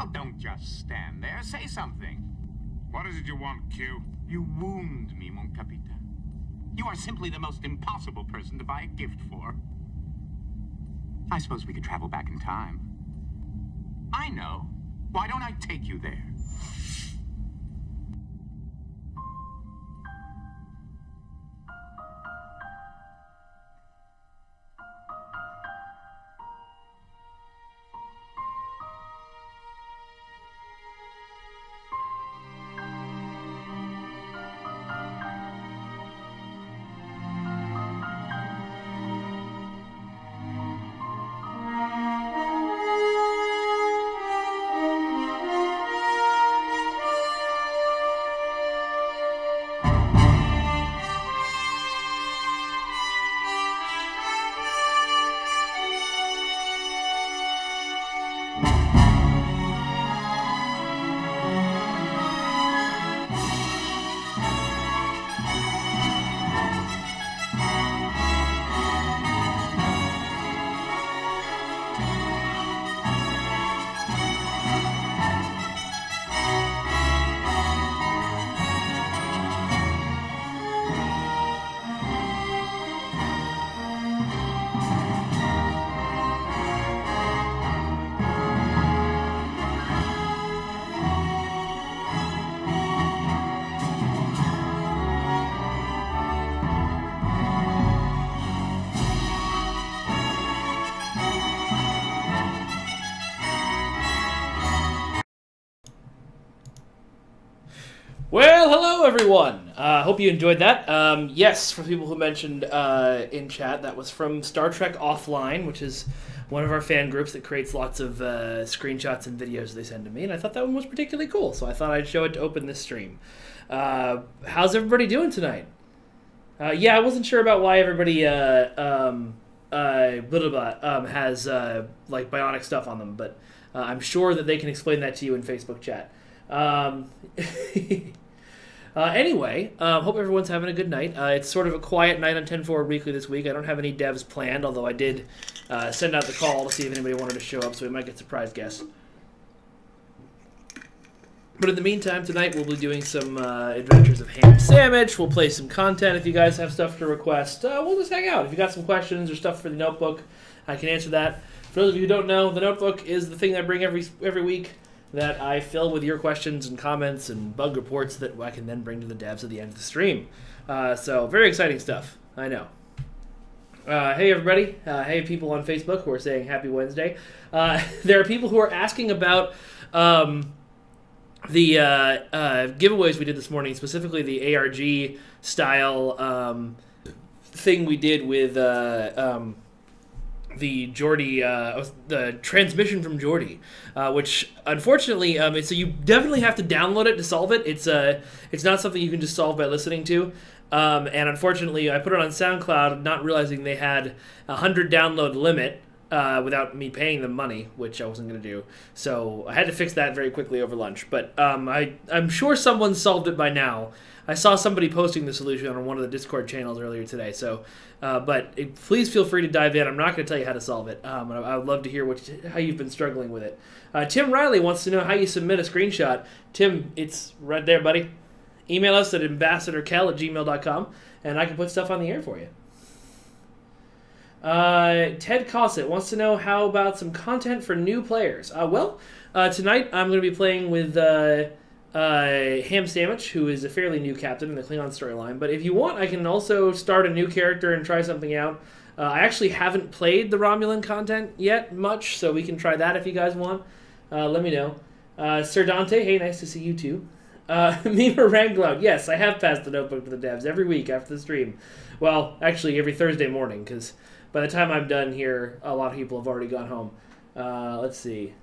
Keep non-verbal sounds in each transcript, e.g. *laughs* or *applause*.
Well, don't just stand there. Say something. What is it you want, Q? You wound me, mon capitaine. You are simply the most impossible person to buy a gift for. I suppose we could travel back in time. I know. Why don't I take you there? Hello everyone. Uh, hope you enjoyed that. Um, yes, for people who mentioned uh, in chat, that was from Star Trek Offline, which is one of our fan groups that creates lots of uh, screenshots and videos they send to me, and I thought that one was particularly cool, so I thought I'd show it to open this stream. Uh, how's everybody doing tonight? Uh, yeah, I wasn't sure about why everybody uh, um, uh, blah, blah, um, has uh, like bionic stuff on them, but I'm sure that they can explain that to you in Facebook chat. Um, *laughs* uh, anyway, uh, hope everyone's having a good night. Uh, it's sort of a quiet night on 10 Forward Weekly this week. I don't have any devs planned, although I did uh, send out the call to see if anybody wanted to show up, so we might get surprise guests. But in the meantime, tonight we'll be doing some uh, Adventures of Ham Sandwich. We'll play some content if you guys have stuff to request. Uh, we'll just hang out. If you got some questions or stuff for the notebook, I can answer that. For those of you who don't know, the notebook is the thing I bring every every week that I fill with your questions and comments and bug reports that I can then bring to the devs at the end of the stream. Uh, so very exciting stuff. I know. Uh, hey everybody! Uh, hey people on Facebook who are saying Happy Wednesday. Uh, *laughs* there are people who are asking about um, the uh, uh, giveaways we did this morning, specifically the ARG style um, thing we did with um, the Geordi, uh, the transmission from Geordi, uh, which unfortunately, um, so you definitely have to download it to solve it. It's uh, it's not something you can just solve by listening to. Um, and unfortunately, I put it on SoundCloud, not realizing they had a hundred download limit uh, without me paying them money, which I wasn't going to do. So I had to fix that very quickly over lunch. But um, I I'm sure someone solved it by now. I saw somebody posting the solution on one of the Discord channels earlier today. So, uh, but please feel free to dive in. I'm not going to tell you how to solve it. Um, I, I would love to hear what how you've been struggling with it. Uh, Tim Riley wants to know how you submit a screenshot. Tim, it's right there, buddy. Email us at ambassadorkael at gmail.com, and I can put stuff on the air for you. Uh, Ted Cossett wants to know how about some content for new players. Uh, well, uh, tonight I'm going to be playing with uh, Ham Sandwich, who is a fairly new captain in the Klingon storyline. But if you want, I can also start a new character and try something out. Uh, I actually haven't played the Romulan content yet much, so we can try that if you guys want. Uh, let me know. Uh, Sir Dante, hey, nice to see you too. Uh, *laughs* Mima Ranglout, yes, I have passed the notebook to the devs every week after the stream. Well, actually, every Thursday morning, because by the time I'm done here, a lot of people have already gone home. Uh, let's see.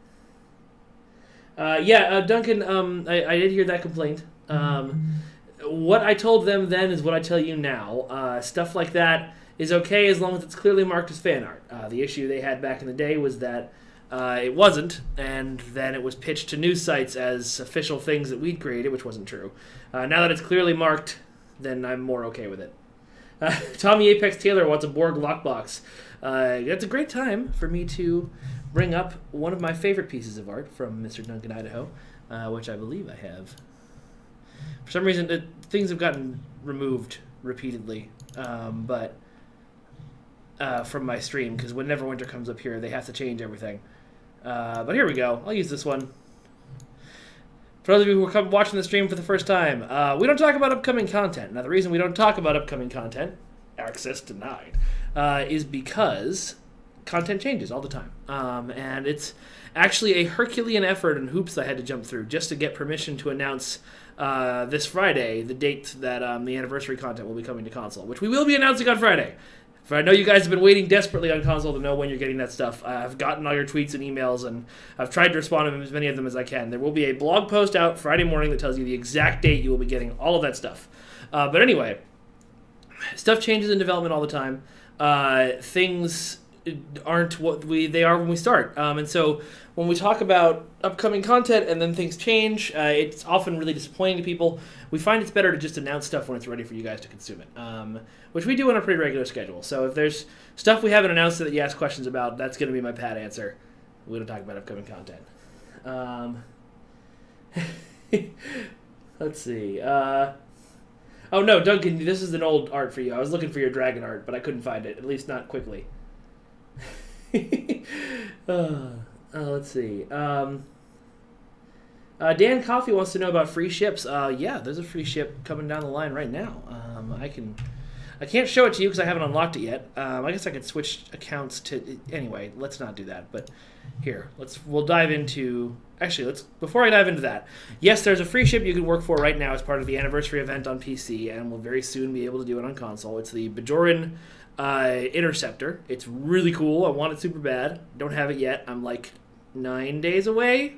Uh, yeah, uh, Duncan, um, I, I did hear that complaint. Um, what I told them then is what I tell you now. Uh, stuff like that is okay as long as it's clearly marked as fan art. Uh, the issue they had back in the day was that uh, it wasn't, and then it was pitched to news sites as official things that we'd created, which wasn't true. Uh, now that it's clearly marked, then I'm more okay with it. *laughs* Tommy Apex Taylor wants a Borg lockbox. That's a great time for me to bring up one of my favorite pieces of art from Mr. Duncan Idaho, uh, which I believe I have. For some reason, it, things have gotten removed repeatedly, um, but uh, from my stream because whenever winter comes up here, they have to change everything. Uh, but here we go. I'll use this one. For those of you who are watching the stream for the first time, uh, we don't talk about upcoming content. Now, the reason we don't talk about upcoming content, access denied, uh, is because content changes all the time. Um, and it's actually a Herculean effort and hoops I had to jump through just to get permission to announce uh, this Friday the date that um, the anniversary content will be coming to console, which we will be announcing on Friday. For I know you guys have been waiting desperately on console to know when you're getting that stuff. I've gotten all your tweets and emails, and I've tried to respond to as many of them as I can. There will be a blog post out Friday morning that tells you the exact date you will be getting all of that stuff. Uh, but anyway, stuff changes in development all the time. Uh, things aren't what we they are when we start. Um, and so when we talk about upcoming content and then things change, uh, it's often really disappointing to people. We find it's better to just announce stuff when it's ready for you guys to consume it, um, which we do on a pretty regular schedule. So if there's stuff we haven't announced that you ask questions about, that's going to be my pat answer. We don't talk about upcoming content. Um, *laughs* let's see. Uh, oh no, Duncan, this is an old art for you. I was looking for your dragon art, but I couldn't find it, at least not quickly. *laughs* uh, let's see. Um, uh, Dan Coffee wants to know about free ships. Uh, yeah, there's a free ship coming down the line right now. Um, I can, I can't show it to you because I haven't unlocked it yet. Um, I guess I could switch accounts to. Anyway, let's not do that. But here, let's we'll dive into. Actually, let's before I dive into that. Yes, there's a free ship you can work for right now as part of the anniversary event on PC, and we'll very soon be able to do it on console. It's the Bajoran uh, Interceptor. It's really cool. I want it super bad. Don't have it yet. I'm like nine days away.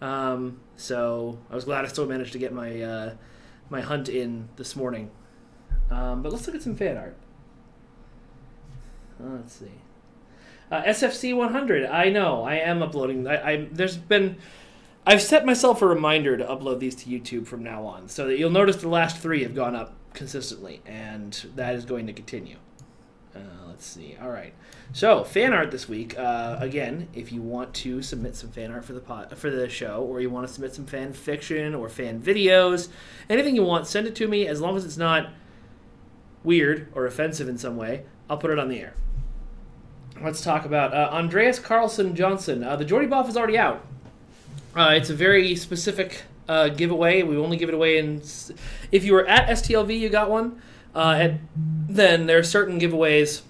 Um, so I was glad I still managed to get my uh, my hunt in this morning. Um, but let's look at some fan art. Uh, let's see. Uh, SFC 100. I know. I am uploading. I, I there's been. I've set myself a reminder to upload these to YouTube from now on, so that you'll notice the last three have gone up consistently, and that is going to continue. Uh, let's see. All right. So fan art this week. Uh, again, if you want to submit some fan art for the pot, for the show, or you want to submit some fan fiction or fan videos, anything you want, send it to me. As long as it's not weird or offensive in some way, I'll put it on the air. Let's talk about uh, Andreas Carlson Johnson. Uh, the Geordi Boff is already out. Uh, it's a very specific uh, giveaway. We only give it away in. If you were at STLV, you got one. Uh, and then there are certain giveaways,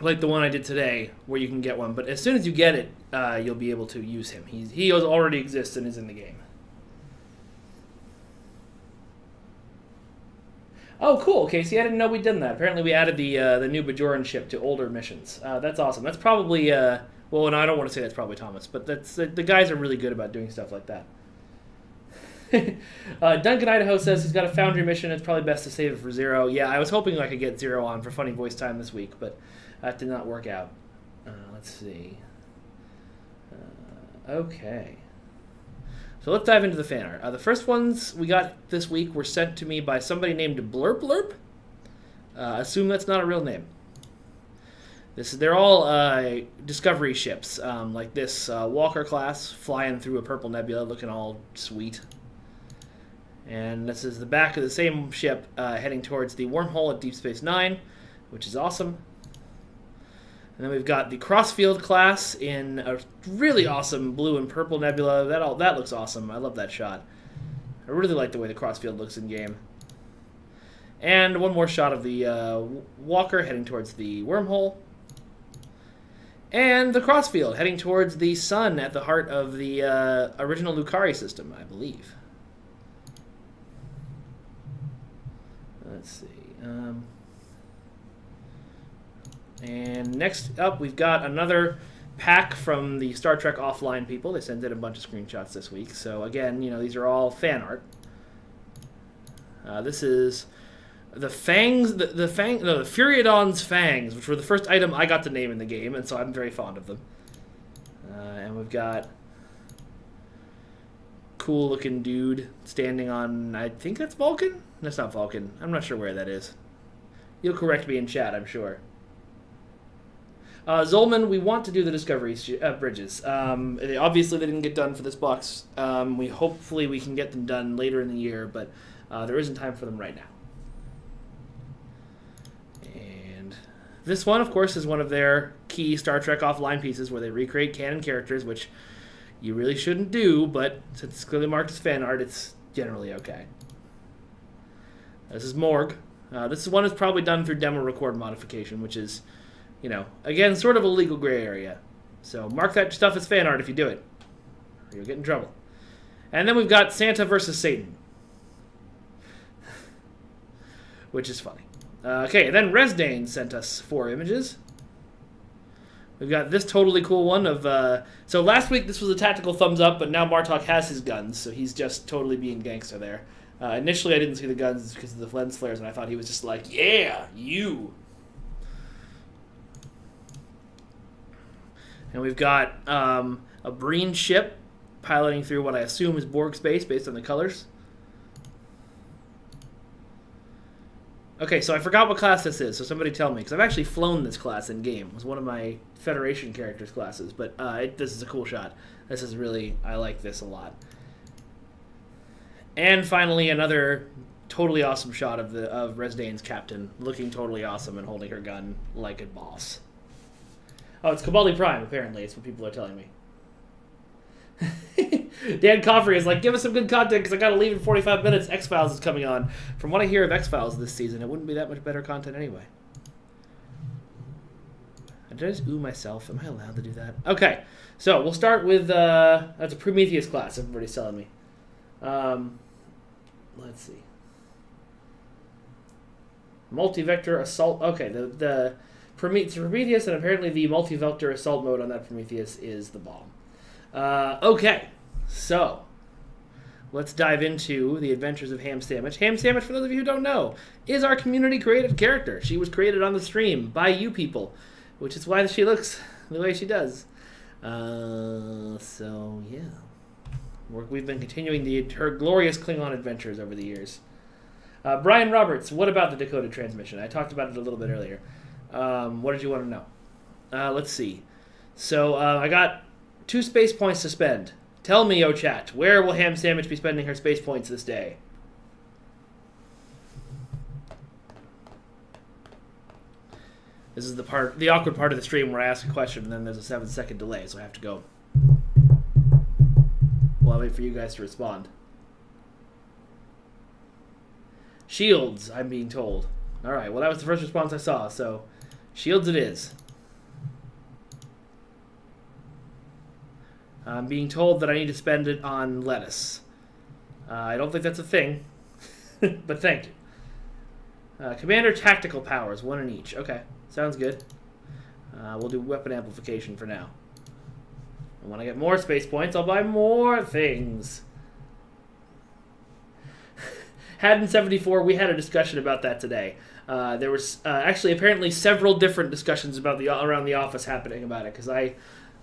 like the one I did today, where you can get one. But as soon as you get it, uh, you'll be able to use him. He's, he already exists and is in the game. Oh, cool, Casey. I didn't know we'd done that. Apparently, we added the uh, the new Bajoran ship to older missions. Uh, that's awesome. That's probably uh, well, and I don't want to say that's probably Thomas, but that's the, the guys are really good about doing stuff like that. *laughs* uh, Duncan Idaho says he's got a Foundry mission. It's probably best to save it for Zero. Yeah, I was hoping I could get Zero on for funny voice time this week, but that did not work out. Uh, let's see. Uh, okay. So let's dive into the fan art. Uh, the first ones we got this week were sent to me by somebody named Blurp Blurp. Uh, assume that's not a real name. This is, they're all uh, discovery ships, um, like this uh, Walker class flying through a purple nebula, looking all sweet. And this is the back of the same ship uh, heading towards the wormhole at Deep Space Nine, which is awesome. And then we've got the Crossfield class in a really awesome blue and purple nebula. That all that looks awesome. I love that shot. I really like the way the Crossfield looks in game. And one more shot of the uh, Walker heading towards the wormhole. And the Crossfield heading towards the sun at the heart of the uh, original Lukari system, I believe. Let's see. Um, and next up, we've got another pack from the Star Trek Offline people. They sent in a bunch of screenshots this week. So again, you know, these are all fan art. Uh, this is the fangs, the, the fang, no, the Furiodon's fangs, which were the first item I got to name in the game, and so I'm very fond of them. Uh, and we've got cool looking dude standing on, I think that's Vulcan. That's not Vulcan. I'm not sure where that is. You'll correct me in chat, I'm sure. Uh, Zolman, we want to do the Discovery uh, bridges. Um, they, obviously, they didn't get done for this box. Um, we hopefully we can get them done later in the year, but uh, there isn't time for them right now. And this one, of course, is one of their key Star Trek offline pieces where they recreate canon characters, which you really shouldn't do, but since it's clearly marked as fan art, it's generally okay. This is Morg. Uh, this is one that's probably done through demo record modification, which is you know, again, sort of a legal gray area. So mark that stuff as fan art if you do it, you'll get in trouble. And then we've got Santa versus Satan, *sighs* which is funny. Uh, okay, then Resdane sent us four images. We've got this totally cool one of. Uh, so last week this was a tactical thumbs up, but now Martok has his guns, so he's just totally being gangster there. Uh, initially, I didn't see the guns because of the lens flares, and I thought he was just like, "Yeah, you." And we've got um, a Breen ship piloting through what I assume is Borg space based on the colors. Okay, so I forgot what class this is, so somebody tell me, because I've actually flown this class in game. It was one of my Federation characters classes, but uh, it, this is a cool shot. This is really, I like this a lot. And finally, another totally awesome shot of the of Resdane's captain, looking totally awesome and holding her gun like a boss. Oh, it's Kobali Prime, apparently. It's what people are telling me. *laughs* Dan Coffrey is like, give us some good content because I got to leave in 45 minutes. X Files is coming on. From what I hear of X Files this season, it wouldn't be that much better content anyway. Did I just ooh myself? Am I allowed to do that? Okay, so we'll start with uh, that's a Prometheus class. Everybody's telling me. Um, let's see. Multi-vector assault. Okay, the the Prometheus, and apparently the multi-vector assault mode on that Prometheus is the bomb. Uh, okay, so let's dive into the adventures of Ham Sandwich. Ham Sandwich, for those of you who don't know, is our community created character. She was created on the stream by you people, which is why she looks the way she does. Uh, so yeah, we have been continuing the her glorious Klingon adventures over the years. Uh, Brian Roberts, what about the Dakota transmission? I talked about it a little bit earlier. Um, what did you want to know? Uh, let's see. So uh, I got two space points to spend. Tell me, oh chat, where will Ham Sandwich be spending her space points this day? This is the part, the awkward part of the stream where I ask a question and then there's a seven second delay, so I have to go. Well, I'll wait for you guys to respond. Shields, I'm being told. All right. Well, that was the first response I saw. So Shields it is. I'm being told that I need to spend it on lettuce. Uh, I don't think that's a thing, *laughs* but thank you. Uh, Commander Tactical Powers, one in each. Okay, sounds good. Uh, we'll do weapon amplification for now. And when I get more space points, I'll buy more things. *laughs* Haddon 74, we had a discussion about that today. Uh, there was uh, actually apparently several different discussions about the around the office happening about it because I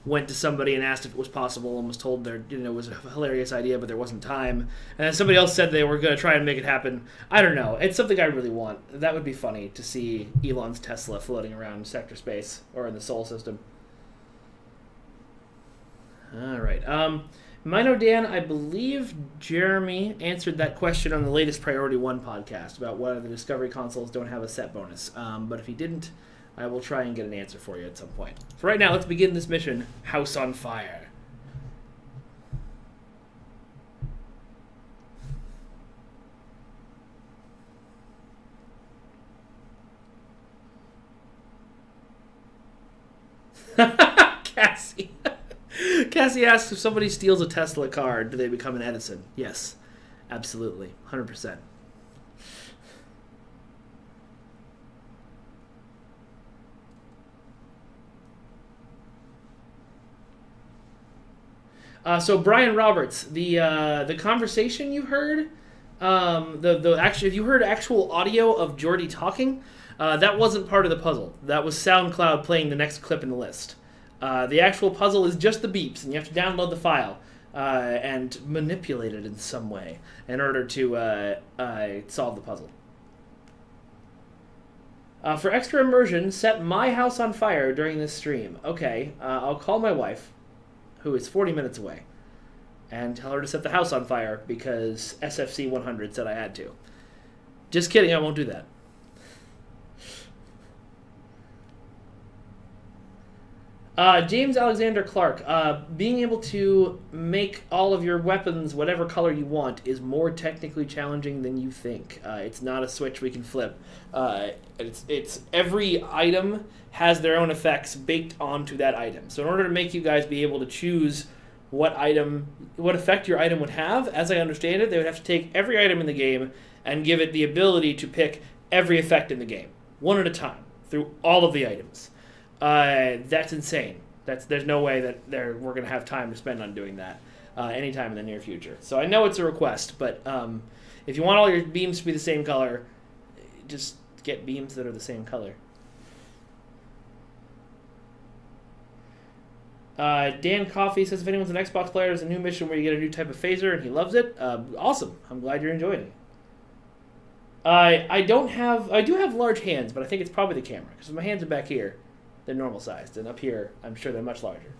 went to somebody and asked if it was possible and was told there you know it was a hilarious idea but there wasn't time. And then somebody else said they were going to try and make it happen. I don't know. It's something i really want. That would be funny to see elon's tesla floating around sector space or in the solar system all right um Mino Dan, I believe Jeremy answered that question on the latest Priority One podcast about whether the Discovery consoles don't have a set bonus. Um, but if he didn't, I will try and get an answer for you at some point. For right now, let's begin this mission House on Fire. *laughs* Cassie. *laughs* Cassie asks if somebody steals a Tesla car, do they become an Edison? Yes, absolutely, hundred percent. Uh, so Brian Roberts, the uh, the conversation you heard, um, the the actually if you heard actual audio of Geordi talking, uh, that wasn't part of the puzzle. That was SoundCloud playing the next clip in the list. Uh, the actual puzzle is just the beeps, and you have to download the file uh, and manipulate it in some way in order to uh, uh solve the puzzle. Uh, for extra immersion, set my house on fire during this stream. Okay, I'll call my wife, who is 40 minutes away, and tell her to set the house on fire because SFC 100 said I had to. Just kidding, I won't do that. Uh, James Alexander Clark, uh, being able to make all of your weapons whatever color you want is more technically challenging than you think. Uh, it's not a switch we can flip. Uh, it's it's every item has their own effects baked onto that item. So in order to make you guys be able to choose what item, what effect your item would have, as I understand it, they would have to take every item in the game and give it the ability to pick every effect in the game, one at a time, through all of the items. Uh, that's insane. That's there's no way that we're going to have time to spend on doing that uh, anytime in the near future. So I know it's a request, but um, if you want all your beams to be the same color, just get beams that are the same color. Uh, Dan Coffee says if anyone's an Xbox player, there's a new mission where you get a new type of phaser, and he loves it. Uh, awesome! I'm glad you're enjoying it. I I don't have I do have large hands, but I think it's probably the camera because my hands are back here they're normal sized. And up here, I'm sure they're much larger.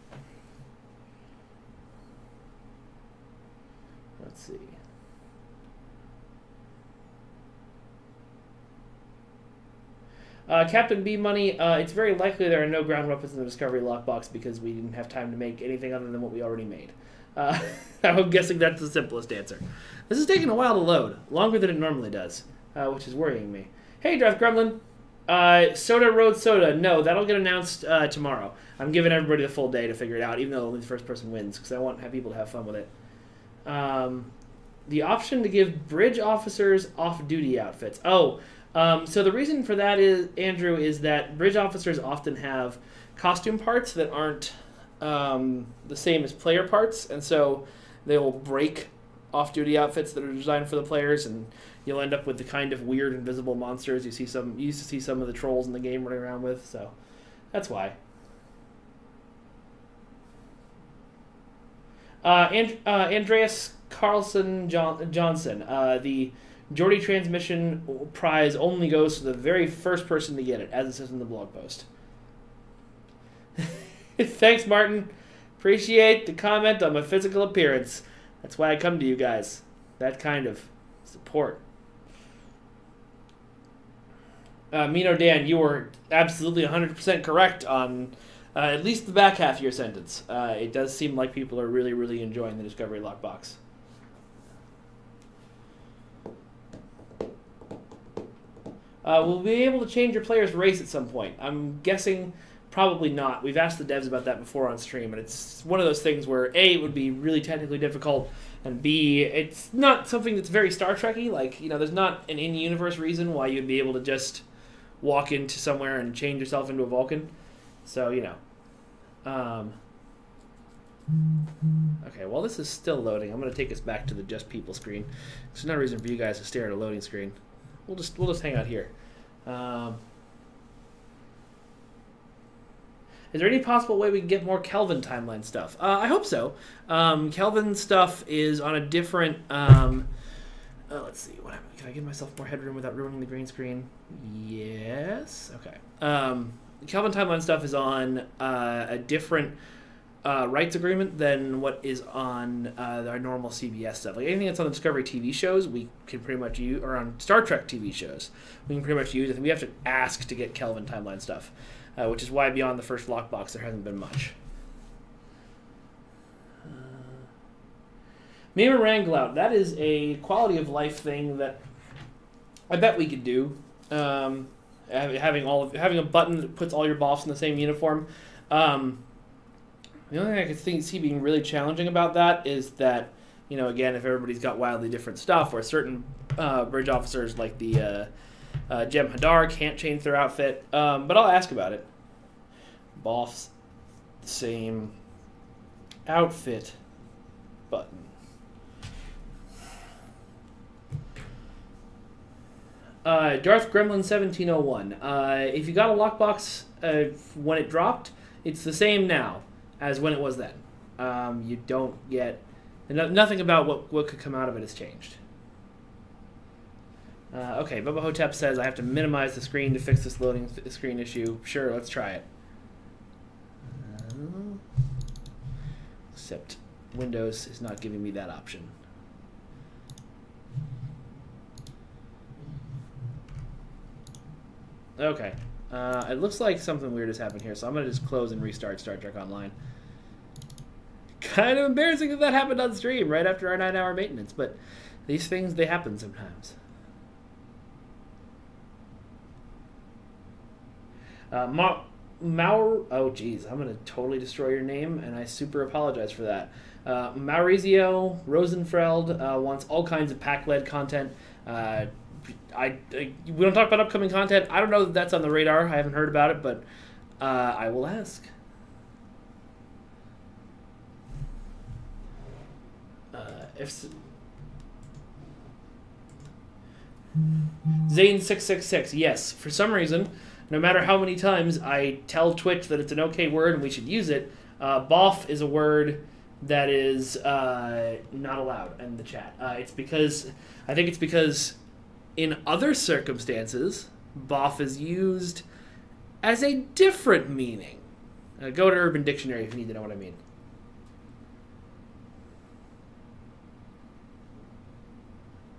Let's see. Uh, Captain B Money, uh, it's very likely there are no ground weapons in the Discovery lockbox because we didn't have time to make anything other than what we already made. Uh, *laughs* I'm guessing that's the simplest answer. This is taking a while to load, longer than it normally does, uh, which is worrying me. Hey, Draft Gremlin. Uh, Soda Road Soda. No, that'll get announced uh, tomorrow. I'm giving everybody the full day to figure it out, even though only the first person wins, because I want have people to have fun with it. Um, the option to give bridge officers off-duty outfits. Oh, um, so the reason for that is Andrew is that bridge officers often have costume parts that aren't um, the same as player parts, and so they will break off-duty outfits that are designed for the players and you'll end up with the kind of weird invisible monsters you see some you used to see some of the trolls in the game running around with. So that's why. Uh, and, uh, Andreas Carlson John- Johnson, uh, the Geordi transmission prize only goes to the very first person to get it, as it says in the blog post. *laughs* Thanks, Martin. Appreciate the comment on my physical appearance. That's why I come to you guys. That kind of support. Uh, Mino Dan, you were absolutely 100% correct on uh, at least the back half of your sentence. Uh, it does seem like people are really, really enjoying the Discovery Lockbox. Uh, we'll be able to change your player's race at some point. I'm guessing probably not. We've asked the devs about that before on stream, and it's one of those things where A, it would be really technically difficult, and B, it's not something that's very Star Trekky. Like, you know, there's not an in universe reason why you'd be able to just walk into somewhere and change yourself into a Vulcan. So, you know. Um, okay, well, this is still loading. I'm going to take us back to the just people screen. There's no reason for you guys to stare at a loading screen. We'll just we'll just hang out here. Um, is there any possible way we can get more Kelvin timeline stuff? Uh, I hope so. Um, Kelvin stuff is on a different. Um, uh, let's see. What can I give myself more headroom without ruining the green screen? Yes. Okay. Um, Kelvin Timeline stuff is on uh, a different uh, rights agreement than what is on uh, our normal CBS stuff. Like anything that's on the Discovery TV shows, we can pretty much use, or on Star Trek TV shows, we can pretty much use it. We have to ask to get Kelvin Timeline stuff, uh, which is why beyond the first lockbox there hasn't been much. Uh, Ranglout, that is a quality of life thing that I bet we could do. Um, having all of, having a button that puts all your boffs in the same uniform. Um, the only thing I could think see being really challenging about that is that you know again if everybody's got wildly different stuff, where certain uh, bridge officers like the uh, uh, Jem'Hadar can't change their outfit. Um, but I'll ask about it. Boff, same outfit button. Uh, Darth Gremlin 1701. Uh, if you got a lockbox uh, when it dropped, it's the same now as when it was then. Um, you don't get. No, nothing about what, what could come out of it has changed. Uh, okay, Bubba Hotep says I have to minimize the screen to fix this loading screen issue. Sure, let's try it. Uh, except Windows is not giving me that option. Okay. Uh, it looks like something weird has happened here, so I'm going to just close and restart Star Trek Online. Kind of embarrassing that that happened on stream right after our nine hour maintenance, but these things, they happen sometimes. Uh, Ma- oh, geez, I'm going to totally destroy your name, and I super apologize for that. Uh, Maurizio Rosenfeld uh, wants all kinds of pack led content. Uh, I, I we don't talk about upcoming content. I don't know that that's on the radar. I haven't heard about it, but uh, I will ask. Uh, if Zane six six six, yes. For some reason, no matter how many times I tell Twitch that it's an okay word and we should use it, uh, "boff" is a word that is uh, not allowed in the chat. Uh, it's because I think it's because in other circumstances, boff is used as a different meaning. Uh, go to Urban Dictionary if you need to know what I mean.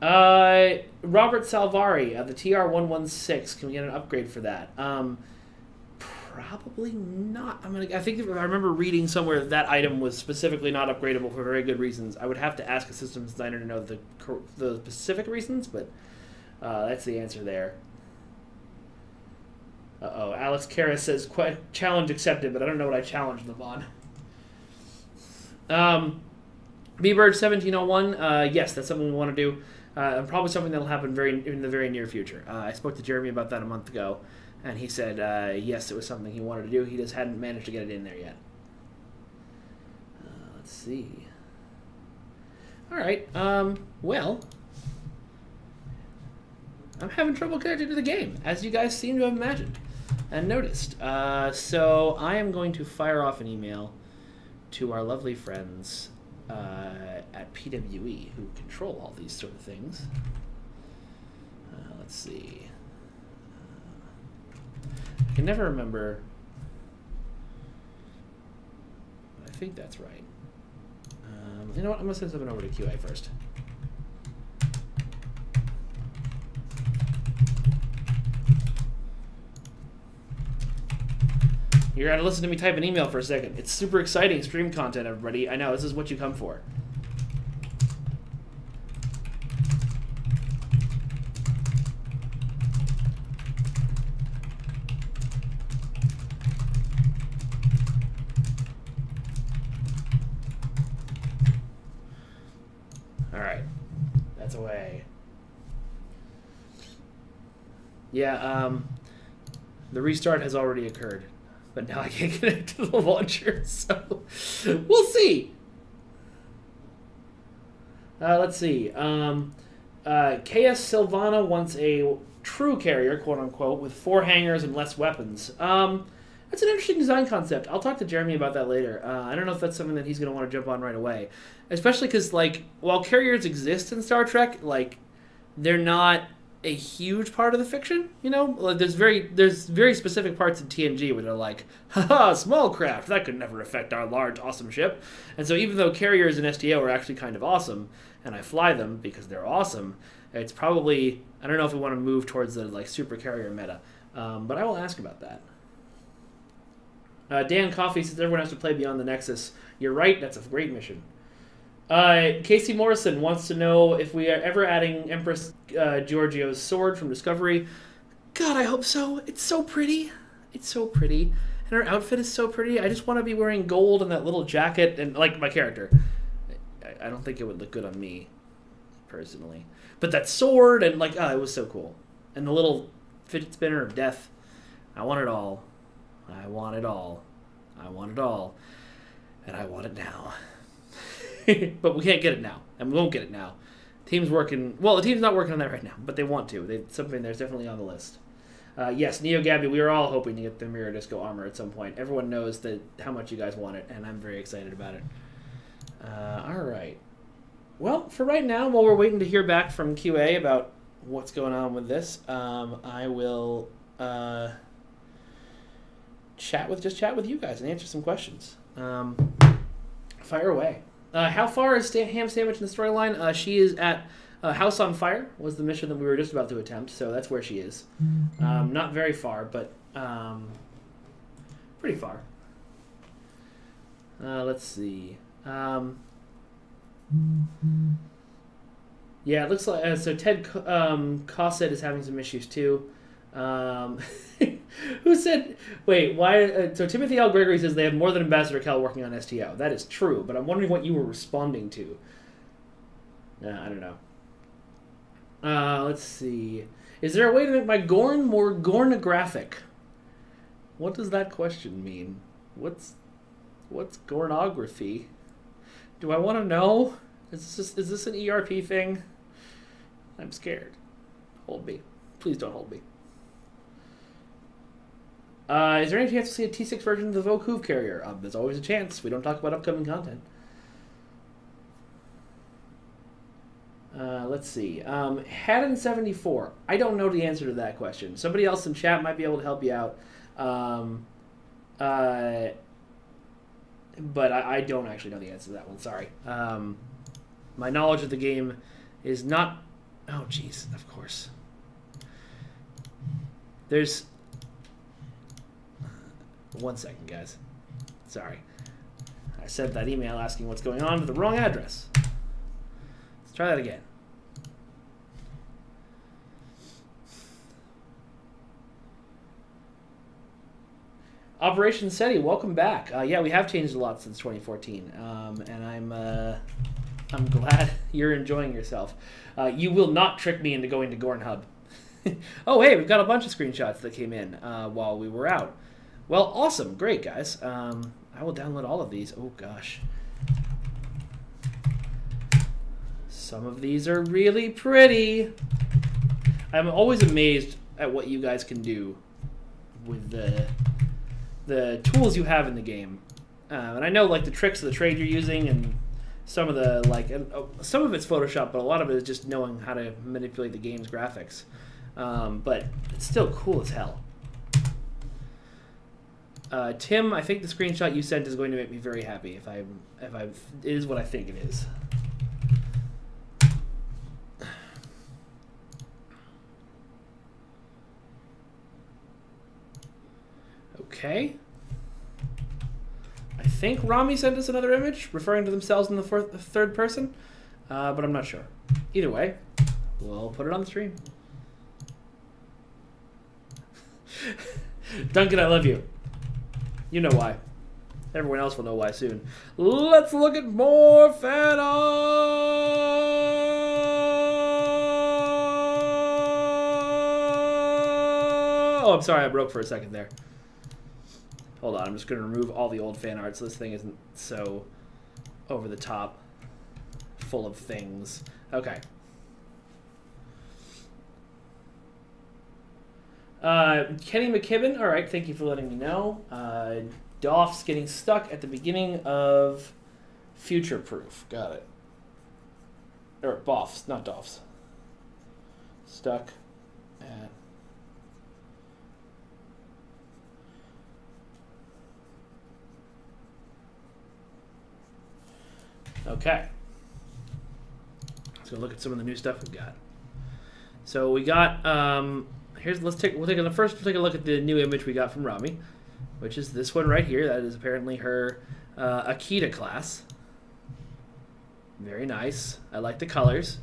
Uh, Robert Salvari of the TR116. Can we get an upgrade for that? Um, probably not. I'm gonna. I think I remember reading somewhere that that item was specifically not upgradable for very good reasons. I would have to ask a systems designer to know the the specific reasons, but uh, that's the answer there. Uh oh, Alex Karras says challenge accepted, but I don't know what I challenged them on. Um, Bird seventeen oh one. Uh, yes, that's something we want to do. Uh, and probably something that'll happen very in the very near future. Uh, I spoke to Jeremy about that a month ago, and he said uh, yes, it was something he wanted to do. He just hadn't managed to get it in there yet. Let's see. All right. Um, well, I'm having trouble connecting to the game, as you guys seem to have imagined and noticed. Uh, so I am going to fire off an email to our lovely friends uh, at PWE who control all these sort of things. Uh, let's see. Uh, I can never remember. I think that's right. Um, you know what? I'm gonna send something over to QA first. You're gonna listen to me type an email for a second. It's super exciting stream content, everybody. I know this is what you come for. All right, that's away. Yeah, um, the restart has already occurred but now I can't *laughs* connect to the launcher, so *laughs* we'll see. Uh, let's see. Um, uh, KS Silvana wants a true carrier, quote unquote, with four hangars and less weapons. Um, that's an interesting design concept. I'll talk to Jeremy about that later. Uh, I don't know if that's something that he's going to want to jump on right away, especially because, like, while carriers exist in Star Trek, like, they're not a huge part of the fiction. You know, like there's very there's very specific parts in TNG where they're like, haha, small craft that could never affect our large awesome ship. And so even though carriers in STO are actually kind of awesome, and I fly them because they're awesome, it's probably I don't know if we want to move towards the like super carrier meta, um, but I will ask about that. Uh, Dan Coffee says everyone has to play Beyond the Nexus. You're right. That's a great mission. Uh, Casey Morrison wants to know if we are ever adding Empress uh, Georgiou's sword from Discovery. God, I hope so. It's so pretty. It's so pretty. And her outfit is so pretty. I just want to be wearing gold and that little jacket and like my character. I, I don't think it would look good on me, personally. But that sword and like, oh, it was so cool. And the little fidget spinner of death. I want it all. I want it all. I want it all. And I want it now. *laughs* but we can't get it now, and we won't get it now. Team's working. Well, the team's not working on that right now, but they want to. They something there's definitely on the list. Uh, yes, Neo Gabby, we are all hoping to get the Mirror Disco armor at some point. Everyone knows that how much you guys want it, and I'm very excited about it. Uh, all right. Well, for right now, while we're waiting to hear back from QA about what's going on with this, um, I will uh, chat with just chat with you guys and answer some questions. Um, fire away. Uh, how far is Ham Sandwich in the storyline? Uh, she is at uh, House on Fire. Was the mission that we were just about to attempt, so that's where she is. Um, not very far, but um, pretty far. Uh, let's see. Um, yeah, it looks like uh, so. Ted um, Cosset is having some issues too. Um, *laughs* who said? Wait, why? Uh, so Timothy L. Gregory says they have more than Ambassador Kael working on STO. That is true, but I'm wondering what you were responding to. Nah, I don't know. Uh, let's see. Is there a way to make my Gorn more Gornographic? What does that question mean? What's what's Gornography? Do I want to know? Is this is this an ERP thing? I'm scared. Hold me. Please don't hold me. Uh, is there any chance to see a T6 version of the Vokuv carrier? Um, there's always a chance. We don't talk about upcoming content. Uh, let's see. Um, Haddon74. I don't know the answer to that question. Somebody else in chat might be able to help you out. Um, uh, but I, I don't actually know the answer to that one. Sorry. Um, my knowledge of the game is not. Oh, jeez. Of course. There's. One second, guys. Sorry. I sent that email asking what's going on to the wrong address. Let's try that again. Operation SETI, welcome back. Uh, yeah, we have changed a lot since 2014, um, and I'm uh, I'm glad *laughs* you're enjoying yourself. Uh, you will not trick me into going to Gorn Hub. *laughs* oh, hey, we've got a bunch of screenshots that came in uh, while we were out. Well, awesome, great guys. Um, I will download all of these. Oh gosh, some of these are really pretty. I'm always amazed at what you guys can do with the the tools you have in the game. Um, and I know like the tricks of the trade you're using and some of the like uh, some of it's Photoshop, but a lot of it is just knowing how to manipulate the game's graphics. Um, but it's still cool as hell. Uh, Tim, I think the screenshot you sent is going to make me very happy if I if I it is what I think it is. Okay. I think Rami sent us another image referring to themselves in the fourth, third person, uh, but I'm not sure. Either way, we'll put it on the stream. *laughs* Duncan, I love you. You know why. Everyone else will know why soon. Let's look at more fan art. Oh, I'm sorry, I broke for a second there. Hold on, I'm just going to remove all the old fan art so this thing isn't so over the top, full of things. Okay. Uh, Kenny McKibben, all right, thank you for letting me know. Uh, Doff's getting stuck at the beginning of Future Proof. Got it. Or Boffs, not Doffs. Stuck at. Okay. Let's go look at some of the new stuff we've got. So we got um, here's let's take we'll take a first we'll take a look at the new image we got from Rami, which is this one right here. That is apparently her uh, Akira class. Very nice. I like the colors.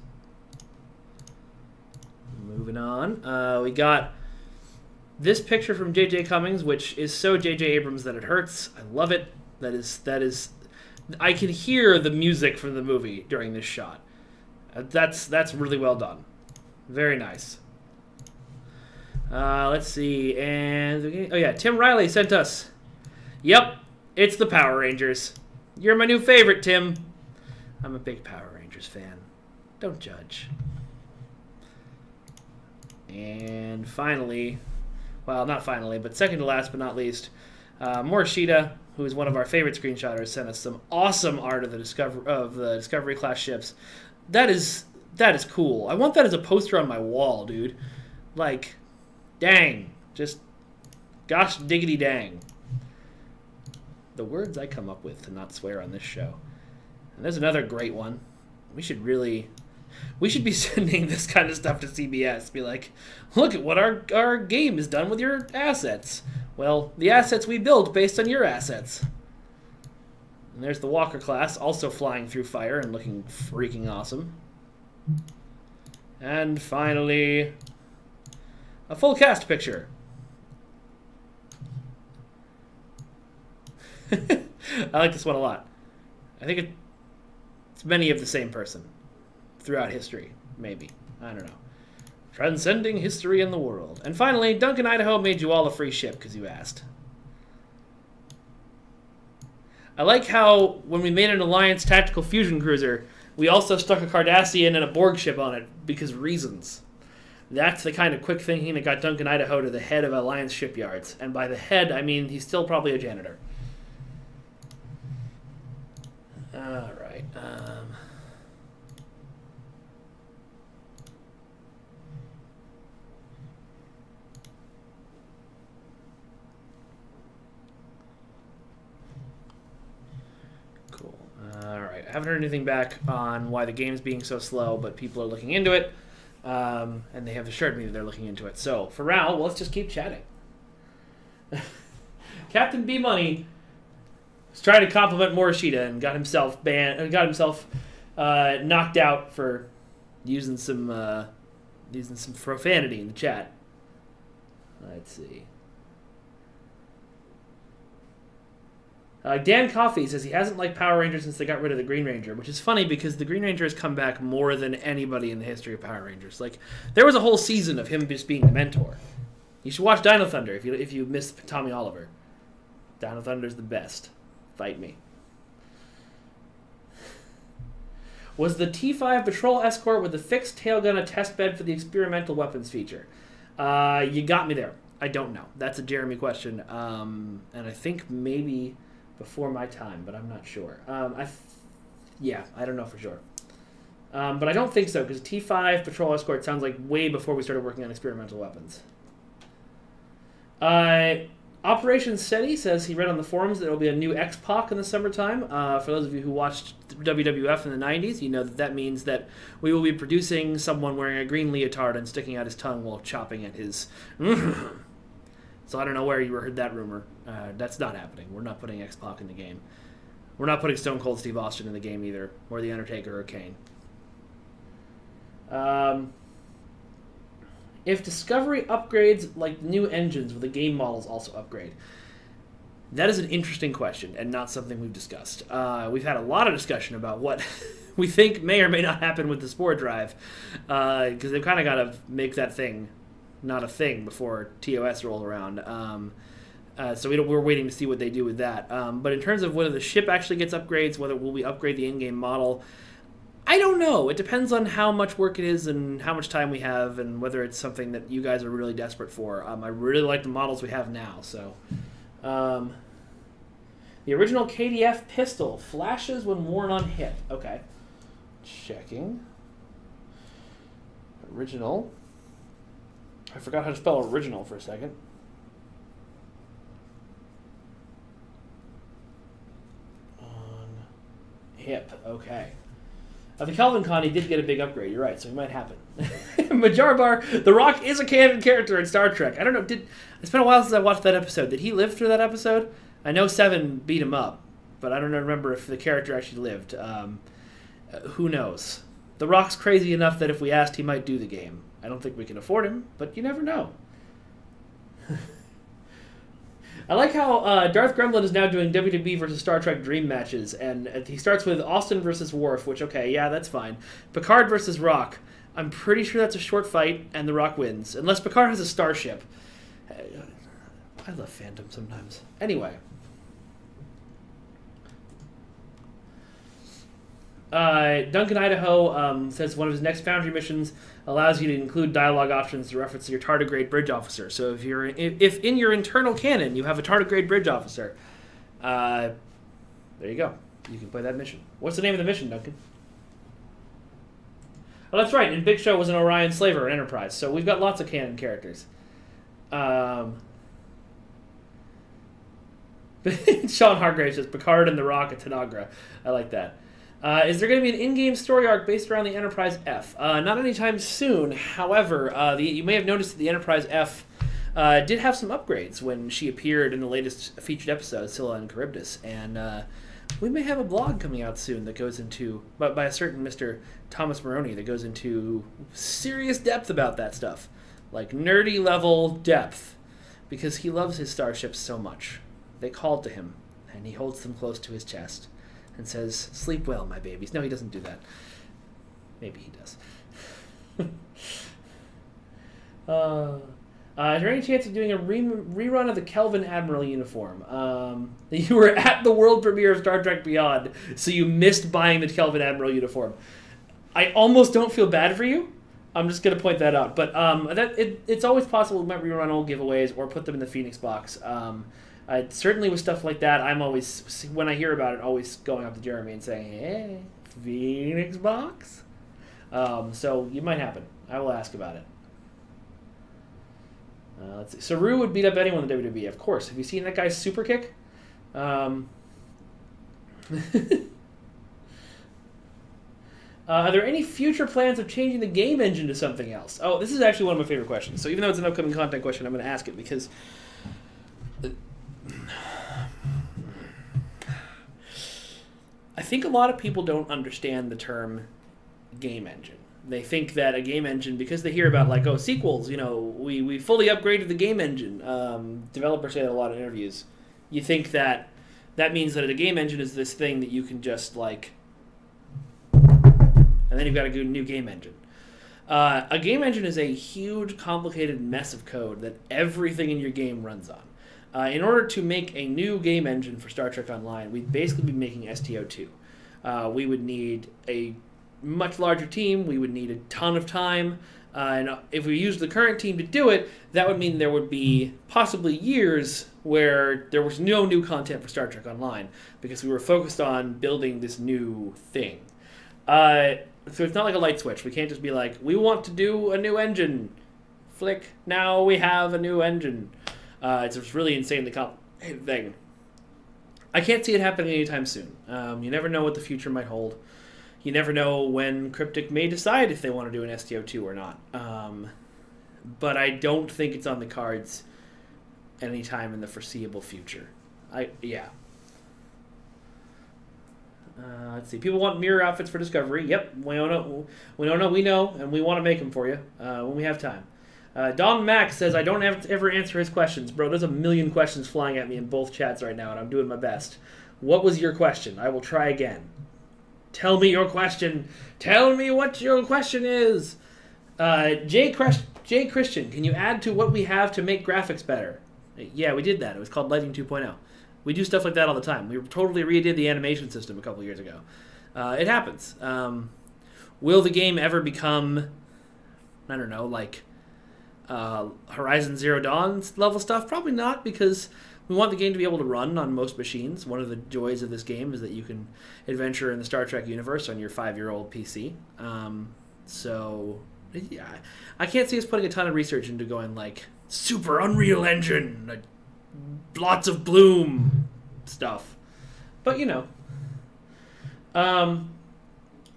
Moving on, uh, we got this picture from J.J. Cummings, which is so J.J. Abrams that it hurts. I love it. That is that is. I can hear the music from the movie during this shot. Uh, that's that's really well done. Very nice. Uh, let's see, and oh yeah, Tim Riley sent us. Yep, it's the Power Rangers. You're my new favorite, Tim. I'm a big Power Rangers fan. Don't judge. And finally, well, not finally, but second to last but not least, uh, Morishita, who is one of our favorite screenshotters, sent us some awesome art of the discover of the Discovery class ships. That is That is cool. I want that as a poster on my wall, dude. Like, dang. Just, gosh diggity dang. The words I come up with to not swear on this show. And there's another great one. We should really, we should be *laughs* sending this kind of stuff to CBS. Be like, look at what our, our game has done with your assets. Well, the assets we built based on your assets. And there's the Walker class, also flying through fire and looking freaking awesome. And finally, a full cast picture. *laughs* I like this one a lot. I think it's many of the same person throughout history, maybe. I don't know. Transcending history in the world. And finally, Duncan Idaho made you all a free ship because you asked. I like how when we made an Alliance tactical fusion cruiser, we also stuck a Cardassian and a Borg ship on it because reasons. That's the kind of quick thinking that got Duncan Idaho to the head of Alliance shipyards. And by the head, I mean he's still probably a janitor. Alright. Um, cool. Alright. I haven't heard anything back on why the game's being so slow, but people are looking into it. Um, and they have assured me that they're looking into it. So, for now, well, let's just keep chatting. *laughs* Captain B Money was trying to compliment Morishita and got himself banned, got himself uh, knocked out for using some uh, using some profanity in the chat. Let's see. Uh, Dan Coffey says he hasn't liked Power Rangers since they got rid of the Green Ranger, which is funny because the Green Ranger has come back more than anybody in the history of Power Rangers. Like there was a whole season of him just being the mentor. You should watch Dino Thunder if you if you missed Tommy Oliver. Dino Thunder's the best. Fight me. Was the T5 patrol escort with the fixed tail gun a test bed for the experimental weapons feature? Uh, you got me there. I don't know. That's a Jeremy question, um, and I think maybe before my time, but I'm not sure. Um, I, yeah, I don't know for sure. Um, but I don't think so because T5 patrol escort sounds like way before we started working on experimental weapons. Uh, Operation SETI says he read on the forums that there will be a new X-Pac in the summertime. Uh, for those of you who watched WWF in the 90s, you know that that means that we will be producing someone wearing a green leotard and sticking out his tongue while chopping at his. *laughs* so I don't know where you heard that rumor. Uh, that's not happening. We're not putting X-Pac in the game. We're not putting Stone Cold Steve Austin in the game either, or The Undertaker or Kane. Um, if Discovery upgrades like new engines, will the game models also upgrade? That is an interesting question and not something we've discussed. Uh, we've had a lot of discussion about what *laughs* we think may or may not happen with the Spore Drive because uh, they've kind of got to make that thing not a thing before TOS roll around. Um, uh, so we are waiting to see what they do with that. Um, but in terms of whether the ship actually gets upgrades, whether will we upgrade the in-game model, I don't know. It depends on how much work it is and how much time we have, and whether it's something that you guys are really desperate for. Um, I really like the models we have now. So, um, the original KDF pistol flashes when worn on hit. Okay, checking. Original. I forgot how to spell original for a second. Hip. Okay. Uh, the Kelvin Connie did get a big upgrade. You're right, so it might happen. *laughs* Majarbar, The Rock is a canon character in Star Trek. I don't know. Did it's been a while since I watched that episode. Did he live through that episode? I know Seven beat him up, but I don't remember if the character actually lived. Um, uh, who knows? The Rock's crazy enough that if we asked, he might do the game. I don't think we can afford him, but you never know. *laughs* I like how uh, Darth Gremlin is now doing WWE versus Star Trek Dream matches, and he starts with Austin versus Worf, which okay, yeah, that's fine. Picard versus Rock. I'm pretty sure that's a short fight, and The Rock wins, unless Picard has a starship. I love Phantom sometimes. Anyway. Uh, Duncan Idaho um, says one of his next Foundry missions allows you to include dialogue options to reference your tardigrade bridge officer. So if you're if, if in your internal canon you have a tardigrade bridge officer, uh, there you go. You can play that mission. What's the name of the mission, Duncan? Oh, that's right. And Big Show was an Orion slaver in Enterprise, so we've got lots of canon characters. Um, *laughs* Sean Hargrave says Picard and the Rock at Tanagra. I like that. Uh, is there going to be an in-game story arc based around the Enterprise F? Uh, not anytime soon. However, uh, the, you may have noticed that the Enterprise F uh, did have some upgrades when she appeared in the latest featured episode, Scylla and Charybdis, and uh, we may have a blog coming out soon that goes into, but by a certain Mister Thomas Marrone, that goes into serious depth about that stuff, like nerdy level depth, because he loves his starships so much. They called to him, and he holds them close to his chest and says, Sleep well, my babies. No, he doesn't do that. Maybe he does. *laughs* uh, uh, is there any chance of doing a re- rerun of the Kelvin Admiral uniform? Um, *laughs* you were at the world premiere of Star Trek Beyond, so you missed buying the Kelvin Admiral uniform. I almost don't feel bad for you. I'm just going to point that out. But um, that it, it's always possible we might rerun old giveaways or put them in the Phoenix box. Um, uh, certainly with stuff like that, I'm always when I hear about it, always going up to Jeremy and saying, "Hey, Phoenix box." Um, so it might happen. I will ask about it. Uh, let's see. Saru would beat up anyone in WWE, of course. Have you seen that guy's super kick? Um, *laughs* uh, are there any future plans of changing the game engine to something else? Oh, this is actually one of my favorite questions. So even though it's an upcoming content question, I'm going to ask it because I think a lot of people don't understand the term game engine. They think that a game engine, because they hear about like oh sequels, you know, we, we fully upgraded the game engine. Um, developers say that a lot of interviews. You think that that means that a game engine is this thing that you can just like, and then you've got a new game engine. Uh, a game engine is a huge, complicated mess of code that everything in your game runs on. Uh, in order to make a new game engine for Star Trek Online, we'd basically be making STO2. Uh, we would need a much larger team. We would need a ton of time. Uh, and if we used the current team to do it, that would mean there would be possibly years where there was no new content for Star Trek Online because we were focused on building this new thing. Uh, so it's not like a light switch. We can't just be like, we want to do a new engine. Flick, now we have a new engine. Uh, it's really insanely complicated thing. I can't see it happening anytime soon. Um, you never know what the future might hold. You never know when Cryptic may decide if they want to do an STO2 or not. Um, but I don't think it's on the cards anytime in the foreseeable future. I yeah. Uh, let's see. People want mirror outfits for Discovery. Yep, we know. We know, and we want to make them for you uh, when we have time. Uh, Don Max says, I don't have to ever answer his questions. Bro, there's a million questions flying at me in both chats right now, and I'm doing my best. What was your question? I will try again. Tell me your question. Tell me what your question is. Uh, Jay, Chris- Jay Christian, can you add to what we have to make graphics better? Yeah, we did that. It was called Lighting 2.0. We do stuff like that all the time. We totally redid the animation system a couple years ago. Uh, it happens. Um, will the game ever become, I don't know, like uh, Horizon Zero Dawn level stuff? Probably not, because we want the game to be able to run on most machines. One of the joys of this game is that you can adventure in the Star Trek universe on your five-year-old PC. Um, so, yeah, I can't see us putting a ton of research into going like super Unreal Engine, like, lots of bloom stuff. But you know, um,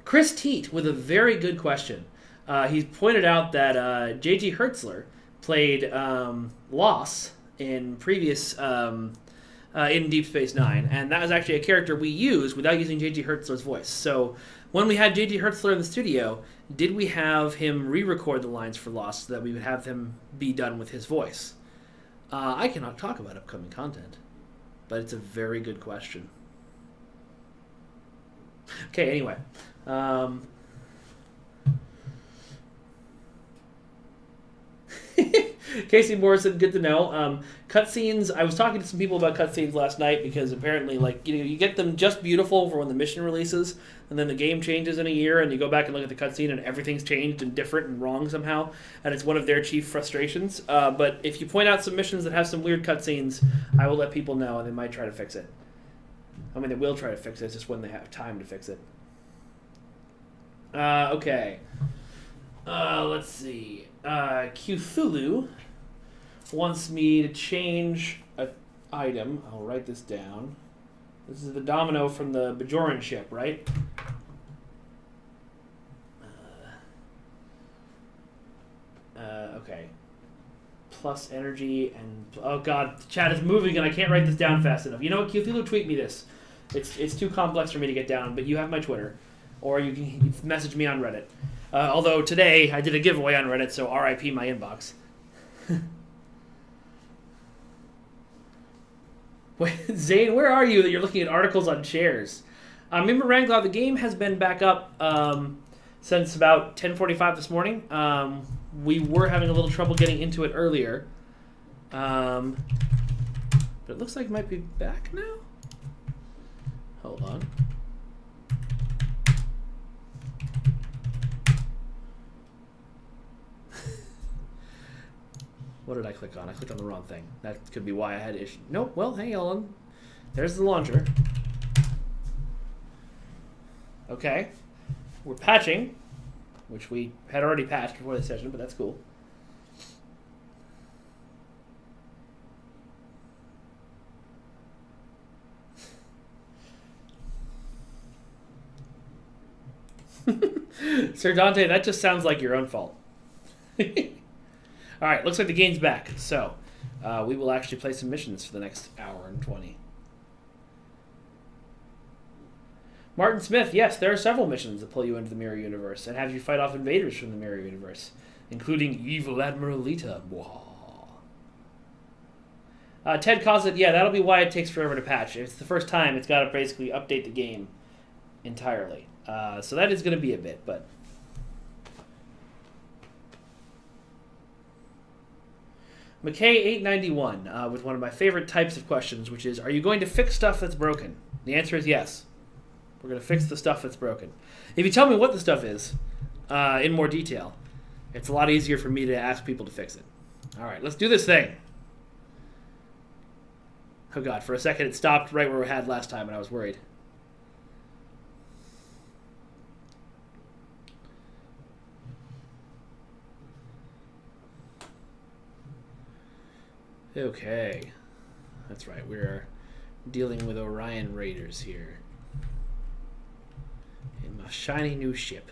Chris Teat with a very good question. Uh, he pointed out that uh, J.G. Hertzler played um, Laas in previous um, uh, in Deep Space Nine, and that was actually a character we used without using J.G. Hertzler's voice. So when we had J.G. Hertzler in the studio, did we have him re-record the lines for Laas so that we would have them be done with his voice? Uh, I cannot talk about upcoming content, but it's a very good question. Okay, anyway. Um, *laughs* Casey Morrison, good to know. Um, cutscenes. I was talking to some people about cutscenes last night because apparently, like you know, you get them just beautiful for when the mission releases, and then the game changes in a year, and you go back and look at the cutscene, and everything's changed and different and wrong somehow, and it's one of their chief frustrations. Uh, but if you point out some missions that have some weird cutscenes, I will let people know, and they might try to fix it. I mean, they will try to fix it. It's just when they have time to fix it. Uh, okay. Uh, let's see. Uh, Cthulhu wants me to change a item. I'll write this down. This is the domino from the Bajoran ship, right? Uh, okay. Plus energy and oh god, the chat is moving and I can't write this down fast enough. You know what? Cthulhu, tweet me this. It's it's too complex for me to get down, but you have my Twitter, or you can message me on Reddit. Uh, although today I did a giveaway on Reddit, so RIP my inbox. *laughs* Wait, Zane, where are you that you're looking at articles on shares? Um, remember, Wrangler, the game has been back up um, since about 10:45 this morning. Um, we were having a little trouble getting into it earlier, um, but it looks like it might be back now. Hold on. What did I click on? I clicked on the wrong thing. That could be why I had issue. Nope. Well, hang on. There's the launcher. Okay. We're patching, which we had already patched before the session, but that's cool. *laughs* Sir Dante, that just sounds like your own fault. *laughs* All right, looks like the game's back. So uh, we will actually play some missions for the next hour and 20. Martin Smith, yes, there are several missions that pull you into the Mirror Universe and have you fight off invaders from the Mirror Universe, including Evil Admiral Leeta. Uh, Ted calls it, yeah, that'll be why it takes forever to patch. If it's the first time, it's got to basically update the game entirely. Uh, so that is going to be a bit, but. McKay891 uh, with one of my favorite types of questions, which is Are you going to fix stuff that's broken? The answer is yes. We're going to fix the stuff that's broken. If you tell me what the stuff is uh, in more detail, it's a lot easier for me to ask people to fix it. All right, let's do this thing. Oh god, for a second it stopped right where we had last time and I was worried. Okay. That's right, we're dealing with Orion Raiders here. In my shiny new ship.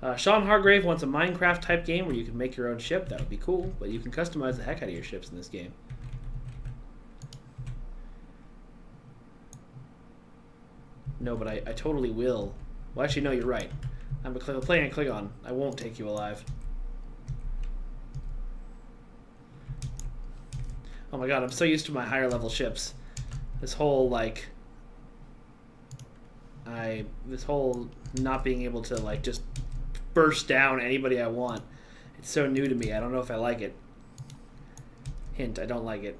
Uh, Sean Hargrave wants a Minecraft type game where you can make your own ship. That would be cool, but you can customize the heck out of your ships in this game. No, but I, I totally will. Well, actually, no, you're right. I'm playing a Klingon. I won't take you alive. Oh my god, I'm so used to my higher level ships. This whole, like... I... This whole not being able to, like, just burst down anybody I want. It's so new to me. I don't know if I like it. Hint, I don't like it.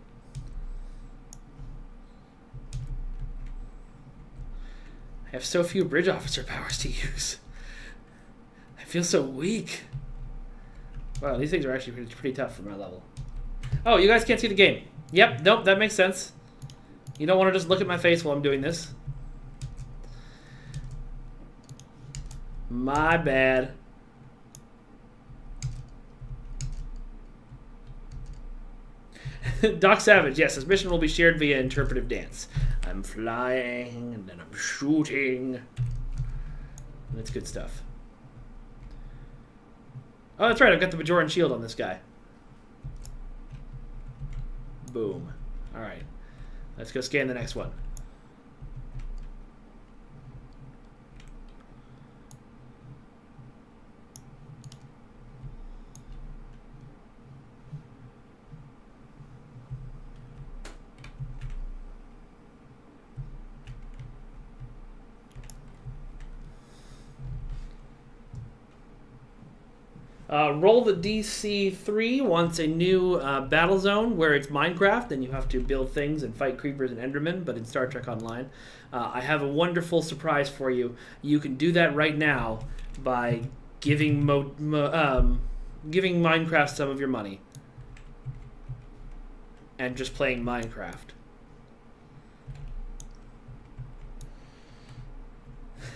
I have so few bridge officer *laughs* powers to use. I feel so weak. Wow, these things are actually pretty, pretty tough for my level. Oh, you guys can't see the game. Yep, nope, that makes sense. You don't want to just look at my face while I'm doing this. My bad. *laughs* Doc Savage, yes, this mission will be shared via interpretive dance. I'm flying, and then I'm shooting. That's good stuff. Oh, that's right, I've got the Bajoran shield on this guy. Boom. Alright. Let's go scan the next one. Uh, roll the DC3 wants a new uh, battle zone where it's Minecraft and you have to build things and fight creepers and Endermen, but in Star Trek Online. Uh, I have a wonderful surprise for you. You can do that right now by giving Mo, Mo, um, giving Minecraft some of your money and just playing Minecraft.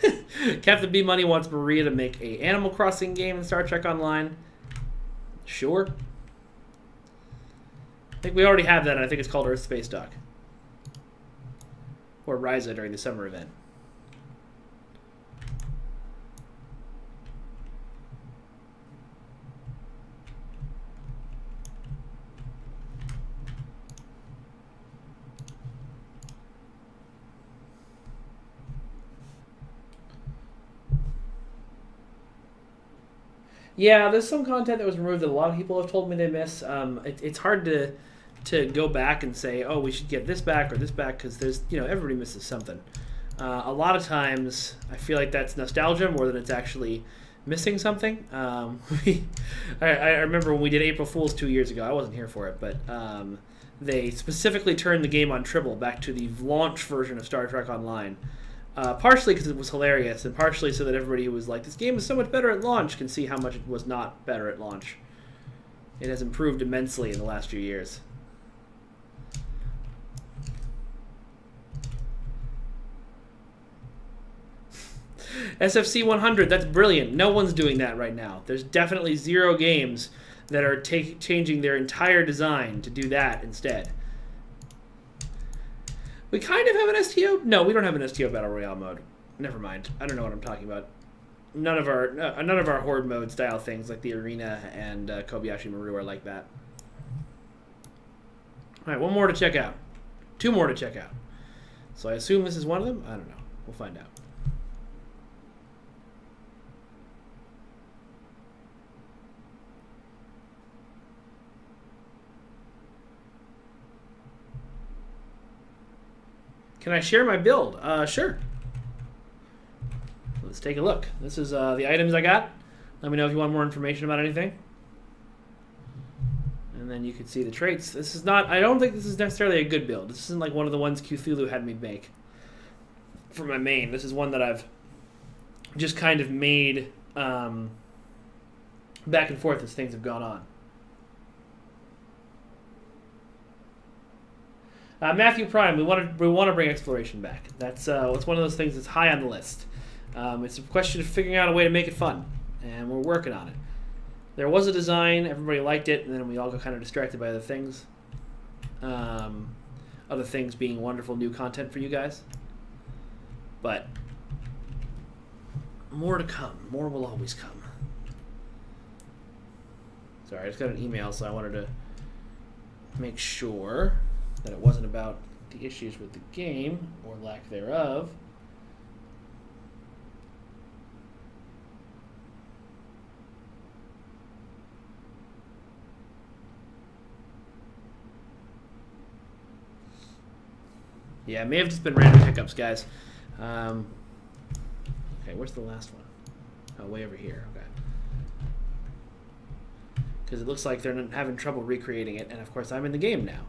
*laughs* Captain B Money wants Maria to make a Animal Crossing game in Star Trek Online. Sure. I think we already have that. I think it's called Earth Space Dock. Or Risa during the summer event. Yeah, there's some content that was removed that a lot of people have told me they miss. Um, it, it's hard to to go back and say, oh, we should get this back or this back because there's you know everybody misses something. Uh, a lot of times, I feel like that's nostalgia more than it's actually missing something. Um, *laughs* I, I, remember when we did April Fools two years ago. I wasn't here for it, but um, they specifically turned the game on Tribble back to the launch version of Star Trek Online uh, partially because it was hilarious, and partially so that everybody who was like, "This game is so much better at launch," can see how much it was not better at launch. It has improved immensely in the last few years. *laughs* SFC 100, that's brilliant. No one's doing that right now. There's definitely zero games that are changing their entire design to do that instead. We kind of have an STO. No, we don't have an STO battle royale mode. Never mind. I don't know what I'm talking about. None of our uh, none of our horde mode style things like the arena and uh, Kobayashi Maru are like that. All right, one more to check out. Two more to check out. So I assume this is one of them. I don't know. We'll find out. Can I share my build? Uh, sure. Let's take a look. This is uh, the items I got. Let me know if you want more information about anything. And then you can see the traits. This is not, I don't think this is necessarily a good build. This isn't like one of the ones Cthulhu had me make for my main. This is one that I've just kind of made um, back and forth as things have gone on. Uh, Matthew Prime, we want to we want to bring exploration back. That's uh, it's one of those things that's high on the list. Um, it's a question of figuring out a way to make it fun, and we're working on it. There was a design, everybody liked it, and then we all got kind of distracted by other things. Um, other things being wonderful new content for you guys. But more to come. More will always come. Sorry, I just got an email, so I wanted to make sure that it wasn't about the issues with the game or lack thereof. Yeah, it may have just been random hiccups, guys. Um, okay, where's the last one? Oh, way over here. Okay. Because it looks like they're having trouble recreating it, and of course I'm in the game now.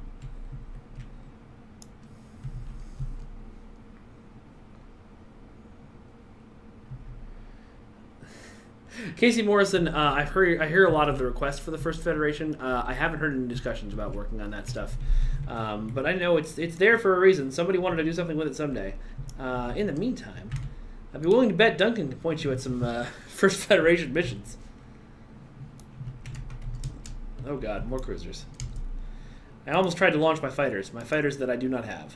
Casey Morrison, uh, I've heard I hear a lot of the requests for the first Federation. Uh, I haven't heard any discussions about working on that stuff, um, but I know it's it's there for a reason. Somebody wanted to do something with it someday. Uh, in the meantime, I'd be willing to bet Duncan can point you at some uh, *laughs* first Federation missions. Oh God, more cruisers. I almost tried to launch my fighters, my fighters that I do not have.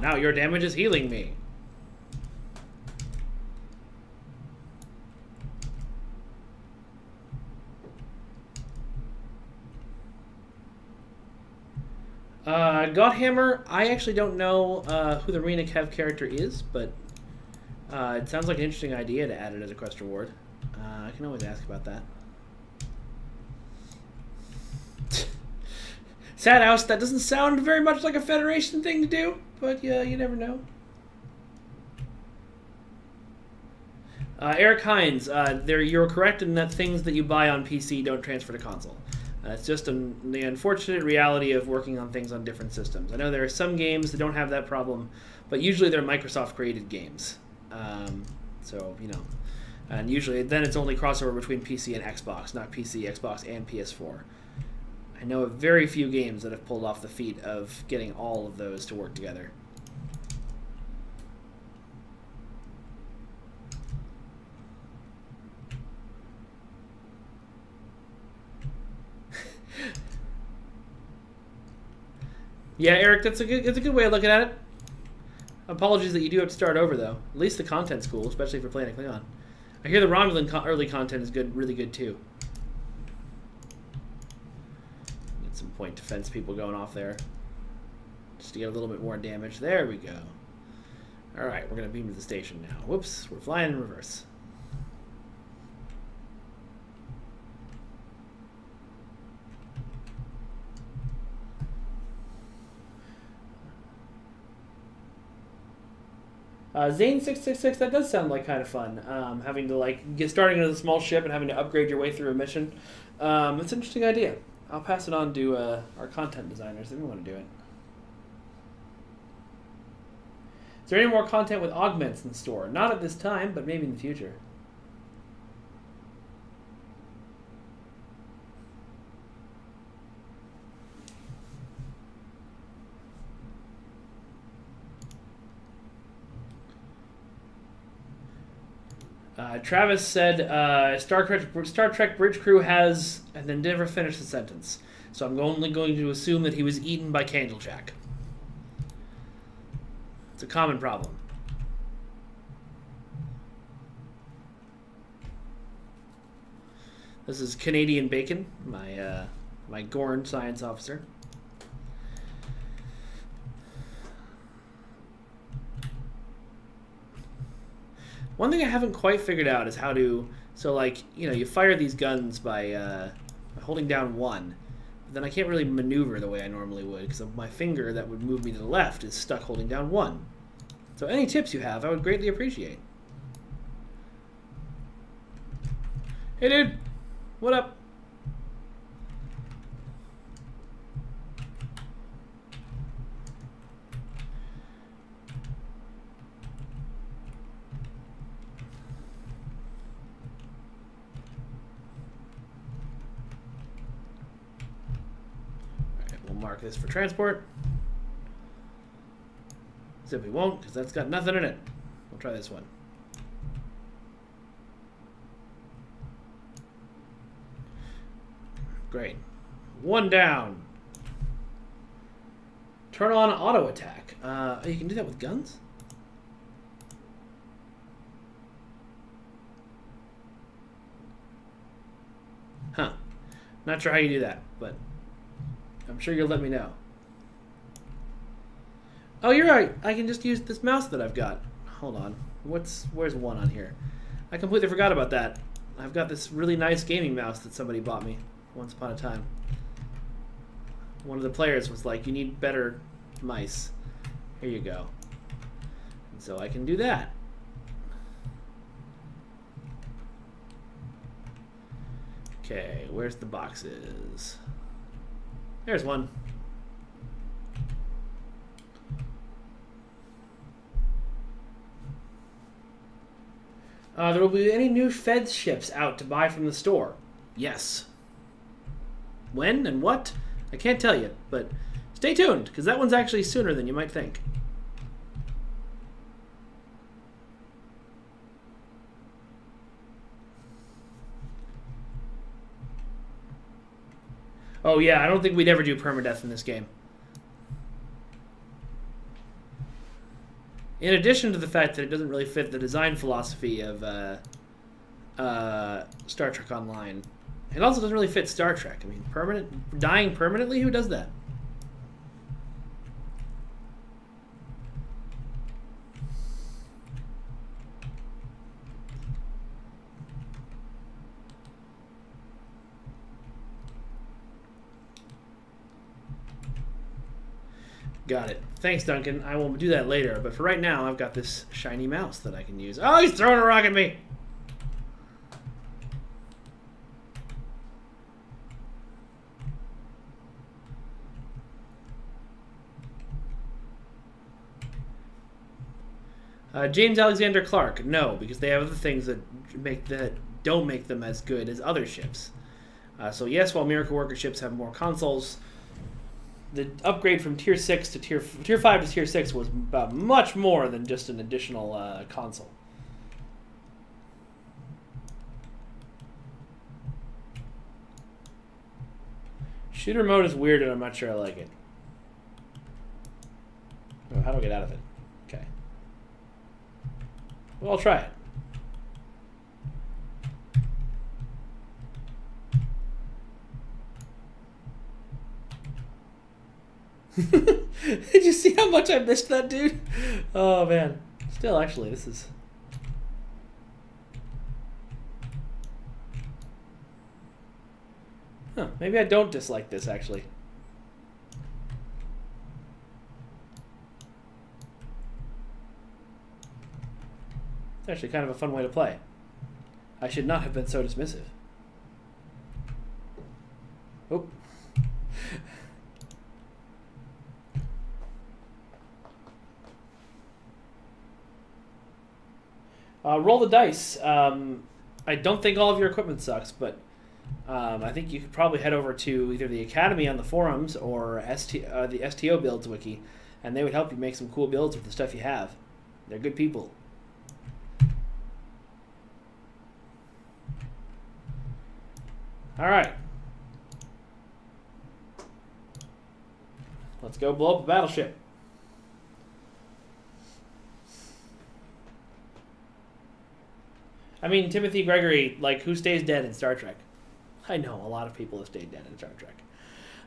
Now your damage is healing me. Uh, Godhammer, I actually don't know uh, who the Rena Kev character is, but uh, it sounds like an interesting idea to add it as a quest reward. Uh, I can always ask about that. *laughs* Sad House, that doesn't sound very much like a Federation thing to do, but yeah, you never know. Uh, Eric Hines, uh, you're correct in that things that you buy on PC don't transfer to console. Uh, it's just an, the unfortunate reality of working on things on different systems. I know there are some games that don't have that problem, but usually they're Microsoft created games. Um, so, you know, And usually, then it's only crossover between PC and Xbox, not PC, Xbox, and PS4. I know of very few games that have pulled off the feat of getting all of those to work together. *laughs* yeah, Eric, that's a good that's a good way of looking at it. Apologies that you do have to start over though. At least the content's cool, especially if you're playing a Klingon. I hear the Romulan co early content is good, really good too. Get some point defense people going off there, just to get a little bit more damage. There we go. All right, we're gonna beam to the station now. Whoops, we're flying in reverse. Uh, Zane six six six. That does sound like kind of fun. Um, having to like get starting as a small ship and having to upgrade your way through a mission. Um, it's an interesting idea. I'll pass it on to uh, our content designers if we want to do it. Is there any more content with augments in store? Not at this time, but maybe in the future. Uh, Travis said uh, Star Trek Star Trek bridge crew has and then never finished the sentence. So I'm only going to assume that he was eaten by Candlejack. It's a common problem. This is Canadian Bacon, my uh, my Gorn science officer. One thing I haven't quite figured out is how to so like you know you fire these guns by, uh, holding down one, but then I can't really maneuver the way I normally would because my finger that would move me to the left is stuck holding down one. So any tips you have, I would greatly appreciate. Hey dude, what up? mark this for transport. Except we won't, because that's got nothing in it. We'll try this one. Great. One down. Turn on auto attack. Uh, you can do that with guns? Huh. Not sure how you do that, but I'm sure you'll let me know. Oh, you're right. I can just use this mouse that I've got. Hold on. What's where's one on here? I completely forgot about that. I've got this really nice gaming mouse that somebody bought me once upon a time. One of the players was like, "You need better mice." Here you go. And so I can do that. Okay, where's the boxes? There's one. Uh, there will be any new Fed ships out to buy from the store. Yes. When and what? I can't tell you, but stay tuned, because that one's actually sooner than you might think. Oh yeah, I don't think we'd ever do permadeath in this game. In addition to the fact that it doesn't really fit the design philosophy of uh, uh, Star Trek Online, it also doesn't really fit Star Trek. I mean, permanent dying permanently. Who does that? Got it. Thanks, Duncan. I will do that later, but for right now, I've got this shiny mouse that I can use. Oh, he's throwing a rock at me! Uh, James Alexander Clark, no, because they have other things that make that don't make them as good as other ships. Uh, so yes, while Miracle Worker ships have more consoles, the upgrade from tier six to tier tier five to tier six was about much more than just an additional uh, console. Shooter mode is weird, and I'm not sure I like it. Oh, how do I get out of it? Okay. Well, I'll try it. *laughs* Did you see how much I missed that dude? Oh man. Still, actually, this is. Huh, maybe I don't dislike this actually. It's actually kind of a fun way to play. I should not have been so dismissive. Oh. Uh, roll the dice. Um, I don't think all of your equipment sucks, but um, I think you could probably head over to either the Academy on the forums or ST, uh, the STO builds wiki, and they would help you make some cool builds with the stuff you have. They're good people. All right. Let's go blow up a battleship. I mean, Timothy Gregory, like, who stays dead in Star Trek? I know a lot of people have stayed dead in Star Trek.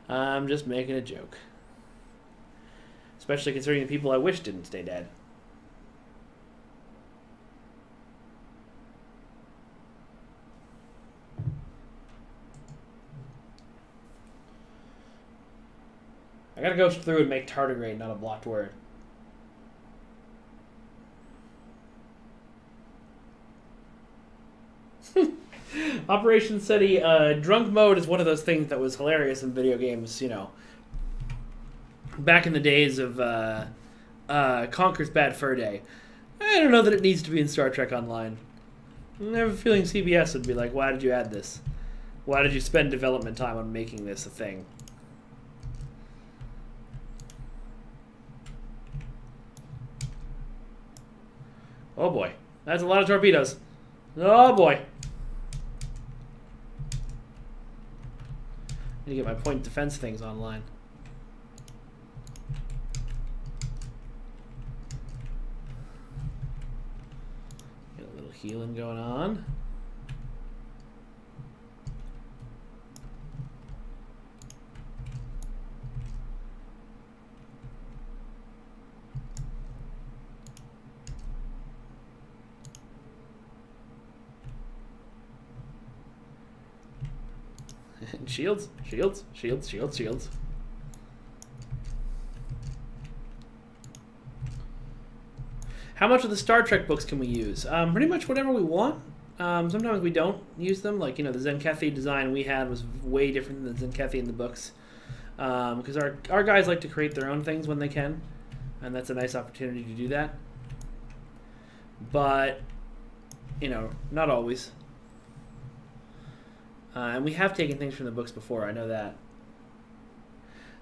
I'm just making a joke. Especially considering the people I wish didn't stay dead. I gotta go through and make tardigrade not a blocked word. Operation SETI, uh, drunk mode is one of those things that was hilarious in video games, you know. Back in the days of uh, uh, Conker's Bad Fur Day. I don't know that it needs to be in Star Trek Online. I have a feeling CBS would be like, why did you add this? Why did you spend development time on making this a thing? Oh boy. That's a lot of torpedoes. Oh boy. Need to get my point defense things online. Get a little healing going on. Shields, shields, shields, shields, shields. How much of the Star Trek books can we use? Um, pretty much whatever we want. Um, sometimes we don't use them. Like, you know, the Tzenkethi design we had was way different than the Tzenkethi in the books. Because um, our, our guys like to create their own things when they can. And that's a nice opportunity to do that. But, you know, not always. Uh, and we have taken things from the books before, I know that.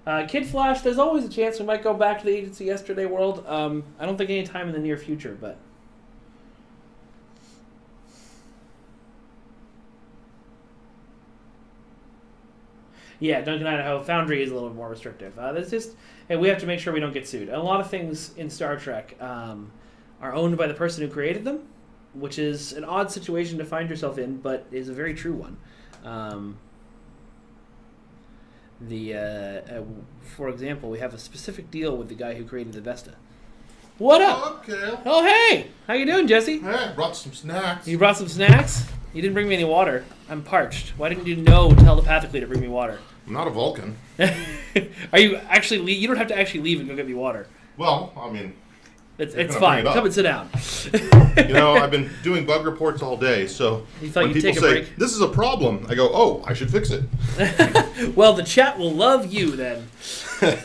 Uh, Kid Flash, there's always a chance we might go back to the Agency Yesterday world. Um, I don't think any time in the near future, but. Yeah, Duncan, Idaho. Foundry is a little more restrictive. Uh, that's just, and we have to make sure we don't get sued. And a lot of things in Star Trek um, are owned by the person who created them, which is an odd situation to find yourself in, but is a very true one. Um, the uh, uh, for example, we have a specific deal with the guy who created the Vesta. What up? Okay. Oh hey, how you doing, Jesse? Hey, I brought some snacks. You brought some snacks. You didn't bring me any water. I'm parched. Why didn't you know telepathically to bring me water? I'm not a Vulcan. *laughs* Are you actually? Le- you don't have to actually leave and go get me water. Well, I mean, It's, it's fine. it. Come and sit down. *laughs* you know, I've been *laughs* doing bug reports all day, so You thought when you'd people take a say break? this is a problem, I go, "Oh, I should fix it." *laughs* well, the chat will love you then. uh,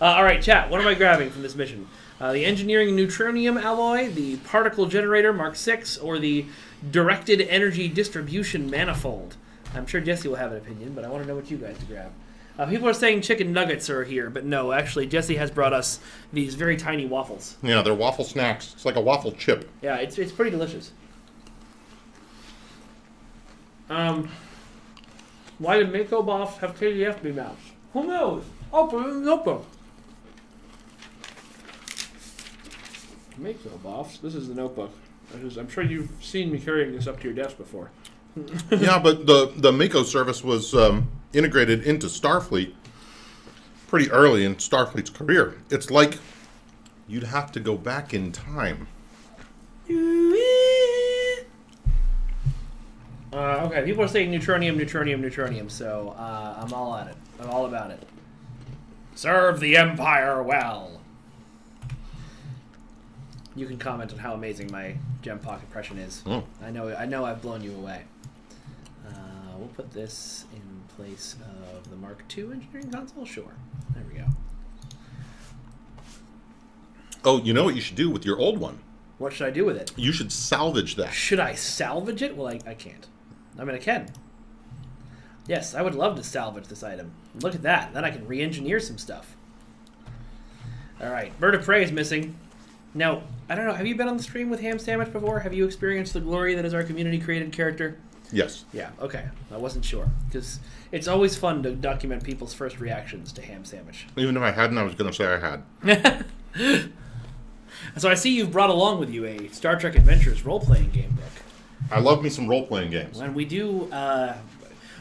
all right, chat. What am I grabbing from this mission? Uh, the engineering neutronium alloy, the particle generator Mark 6, or the directed energy distribution manifold. I'm sure Jesse will have an opinion, but I want to know what you guys grab. Uh, people are saying chicken nuggets are here, but no, actually, Jesse has brought us these very tiny waffles. Yeah, they're waffle snacks. It's like a waffle chip. Yeah, it's, it's pretty delicious. Um, why did MACO Boss have KDF be mouse? Who knows? Open the notebook. MACO Boss. This is the notebook. Is- I'm sure you've seen me carrying this up to your desk before. *laughs* yeah, but the the MACO service was um, integrated into Starfleet pretty early in Starfleet's career. It's like you'd have to go back in time. Uh, okay, people are saying neutronium, neutronium, neutronium, so uh, I'm all at it. I'm all about it. Serve the Empire well. You can comment on how amazing my J'mpok impression is. Oh. I know, I know, I've blown you away. We'll put this in place of the Mark II engineering console. Sure, there we go. Oh, you know what you should do with your old one? What should I do with it? You should salvage that. Should I salvage it? Well, I, I can't. I mean, I can. Yes, I would love to salvage this item. Look at that. Then I can re-engineer some stuff. All right, Bird of Prey is missing. Now, I don't know. Have you been on the stream with Ham Sandwich before? Have you experienced the glory that is our community-created character? Yes. Yeah. Okay. I wasn't sure because it's always fun to document people's first reactions to Ham Sandwich. Even if I hadn't, I was going to say I had. *laughs* So I see you've brought along with you a Star Trek Adventures role-playing game book. I love me some role playing games. And we do, uh,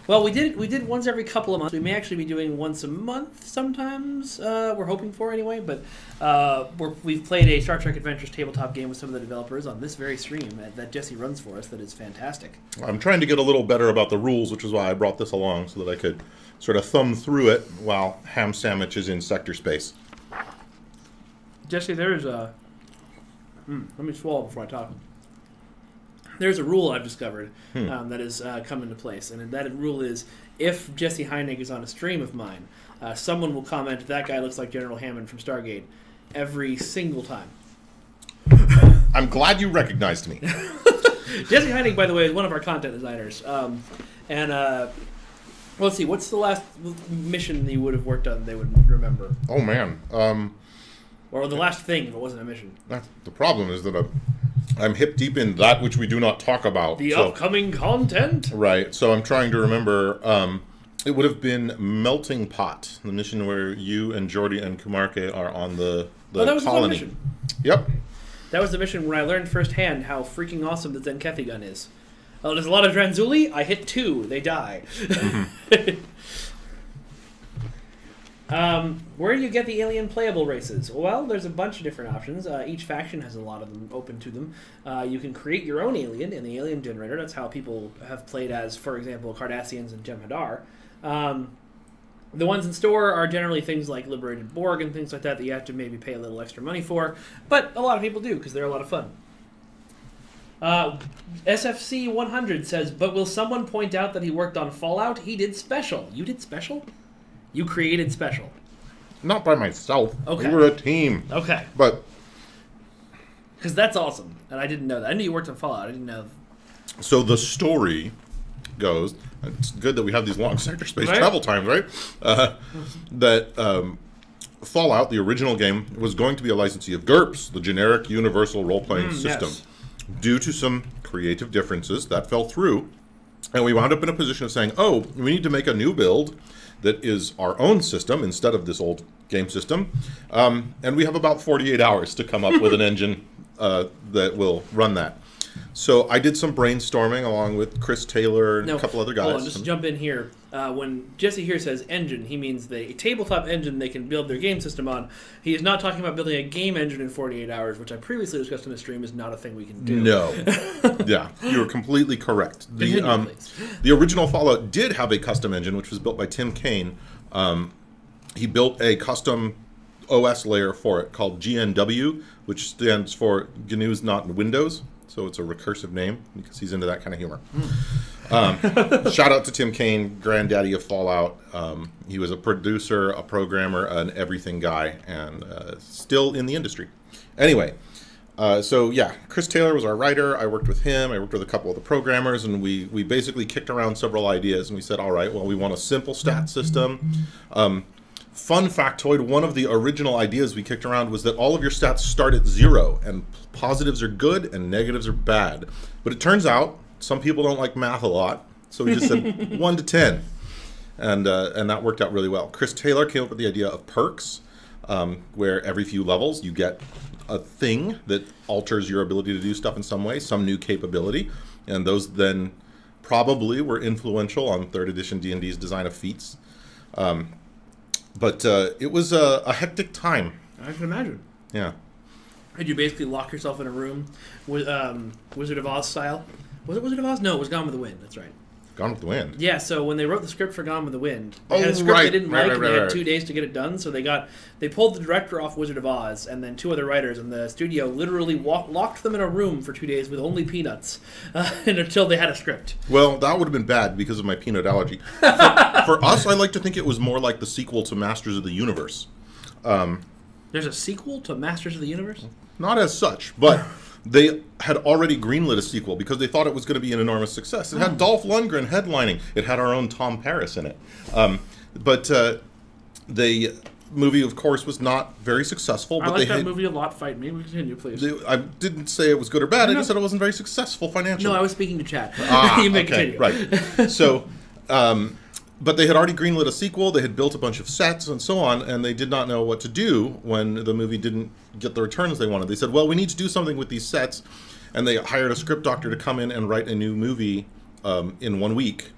well, we did we did once every couple of months. We may actually be doing once a month sometimes. Uh, we're hoping for anyway. But uh, we're, we've played a Star Trek Adventures tabletop game with some of the developers on this very stream that, that Jesse runs for us. That is fantastic. I'm trying to get a little better about the rules, which is why I brought this along so that I could sort of thumb through it while Ham Sandwich is in sector space. Jesse, there's a. Mm, let me swallow before I talk. There's a rule I've discovered um, that has uh, come into place, and that rule is if Jesse Heinig is on a stream of mine, uh, someone will comment that guy looks like General Hammond from Stargate every single time. I'm glad you recognized me. *laughs* Jesse Heinig, by the way, is one of our content designers. Um, and uh, well, let's see, what's the last mission that you would have worked on? They would remember, oh man, um, or the last thing if it wasn't a mission. that's, the problem is that I'm, I'm hip deep in that which we do not talk about. The so- upcoming content. Right. So I'm trying to remember. Um, it would have been Melting Pot, the mission where you and Geordi and Kumarke are on the the Oh, that was colony. mission. Yep. That was the mission where I learned firsthand how freaking awesome the Tzenkethi gun is. Oh, there's a lot of Dranzuli. I hit two. They die. *laughs* um, where do you get the alien playable races? Well, there's a bunch of different options. Uh, each faction has a lot of them open to them. Uh, you can create your own alien in the alien generator. That's how people have played as, for example, Cardassians and Jem'Hadar. Um, the ones in store are generally things like Liberated Borg and things like that that you have to maybe pay a little extra money for, but a lot of people do because they're a lot of fun. Uh, SFC 100 says, but will someone point out that he worked on Fallout? He did Special. You did Special? You created Special. Not by myself. Okay. We were a team. Okay. But Because that's awesome. And I didn't know that. I knew you worked on Fallout. I didn't know. so the story goes. It's good that we have these long sector space Right. travel times, right? Uh, that um, Fallout, the original game, was going to be a licensee of GURPS, the generic universal role playing Mm, system. yes. Due to some creative differences, that fell through. And we wound up in a position of saying, oh, we need to make a new build that is our own system instead of this old game system. Um, and we have about 48 hours to come up with an *laughs* engine uh, that will run that. So I did some brainstorming along with Chris Taylor and No, a couple other Hold guys. on, just jump in here. Uh, when Jesse here says engine, he means the tabletop engine they can build their game system on. He is not talking about building a game engine in 48 hours, which I previously discussed in the stream is not a thing we can do. No. *laughs* yeah, you're completely correct. The um, the original Fallout did have a custom engine, which was built by Tim Cain. Um, he built a custom OS layer for it called GNW, which stands for GNU's Not in Windows. So it's a recursive name because he's into that kind of humor. Um, *laughs* shout out to Tim Cain, granddaddy of Fallout. Um, he was a producer, a programmer, an everything guy, and uh, still in the industry. Anyway, uh, so yeah, Chris Taylor was our writer. I worked with him. I worked with a couple of the programmers, and we we basically kicked around several ideas, and we said, all right, well, we want a simple stat system. Um, fun factoid: one of the original ideas we kicked around was that all of your stats start at zero, and positives are good and negatives are bad. But it turns out some people don't like math a lot, so we just said *laughs* one to ten, and uh, and that worked out really well. Chris Taylor came up with the idea of perks, um, where every few levels you get a thing that alters your ability to do stuff in some way, some new capability, and those then probably were influential on third edition D&D's design of feats. Um, but uh, it was a, a hectic time. I can imagine. Yeah. Did you basically lock yourself in a room with um, Wizard of Oz style? Was it Wizard of Oz? No, it was Gone with the Wind. That's right. Gone with the Wind. Yeah, so when they wrote the script for Gone with the Wind, they had Oh, a script they didn't right, like, right, and they had two days to get it done. So they got they pulled the director off Wizard of Oz, and then two other writers, and the studio literally walk, locked them in a room for two days with only peanuts, uh, *laughs* and until they had a script. Well, that would have been bad because of my peanut allergy. for, *laughs* for us, I like to think it was more like the sequel to Masters of the Universe. There's a sequel to Masters of the Universe. Not as such, but they had already greenlit a sequel because they thought it was going to be an enormous success. It had Dolph Lundgren headlining. It had our own Tom Paris in it. Um, but uh, the movie, of course, was not very successful. I But like they that had, movie a lot. Fight me. We continue, please. they- I didn't say it was good or bad. I No. just said it wasn't very successful financially. no, I was speaking to Chad. Ah, *laughs* you may okay, continue. right. So, um, but they had already greenlit a sequel. They had built a bunch of sets and so on, and they did not know what to do when the movie didn't get the returns they wanted. They said, "Well, we need to do something with these sets," and they hired a script doctor to come in and write a new movie um, in one week,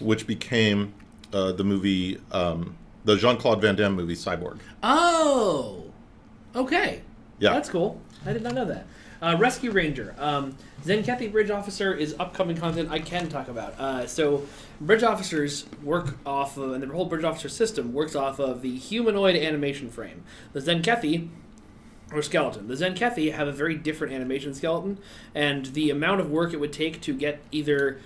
which became uh, the movie, um, the Jean Claude Van Damme movie, Cyborg. Oh, okay. Yeah. that's cool. I did not know that. Uh, Rescue Ranger. Um, Tzenkethi Bridge Officer is upcoming content I can talk about. Uh, so, bridge officers work off of, and the whole bridge officer system works off of the humanoid animation frame. The Tzenkethi, or skeleton. The Tzenkethi have a very different animation skeleton, and the amount of work it would take to get either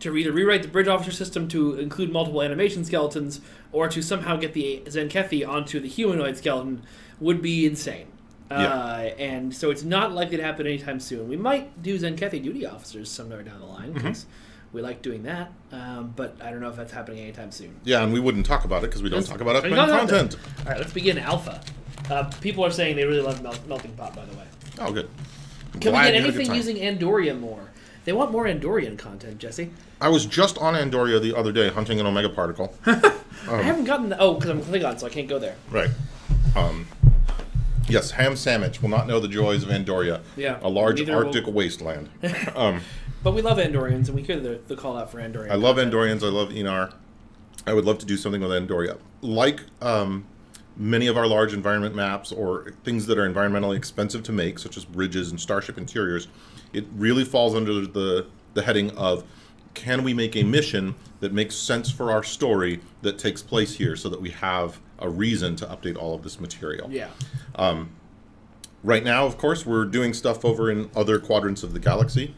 to either rewrite the bridge officer system to include multiple animation skeletons, or to somehow get the Tzenkethi onto the humanoid skeleton would be insane. Yeah. Uh, and so it's not likely to happen anytime soon. We might do Tzenkethi duty officers somewhere down the line because we like doing that, um, but I don't know if that's happening anytime soon. Yeah, and we wouldn't talk about it because we don't Let's- talk about upcoming content. All right, let's begin alpha. Uh, people are saying they really love Mel- Melting Pot, by the way. Oh, good. Can we get you had a good anything using Andoria more? They want more Andorian content, Jesse. I was just on Andoria the other day hunting an Omega particle. *laughs* I haven't gotten the, oh because I'm Klingon, so I can't go there. Right. Um, yes, Ham Sandwich will not know the joys of Andoria, Yeah, a large neither will- Arctic wasteland. *laughs* um, But we love Andorians, and we hear the, the call out for Andorians. I love. Andorians. I love Enar. I would love to do something with Andoria. Like um, many of our large environment maps or things that are environmentally expensive to make, such as bridges and starship interiors, it really falls under the, the heading of can we make a mission that makes sense for our story that takes place here so that we have a reason to update all of this material? Yeah. Right now, of course, we're doing stuff over in other quadrants of the galaxy.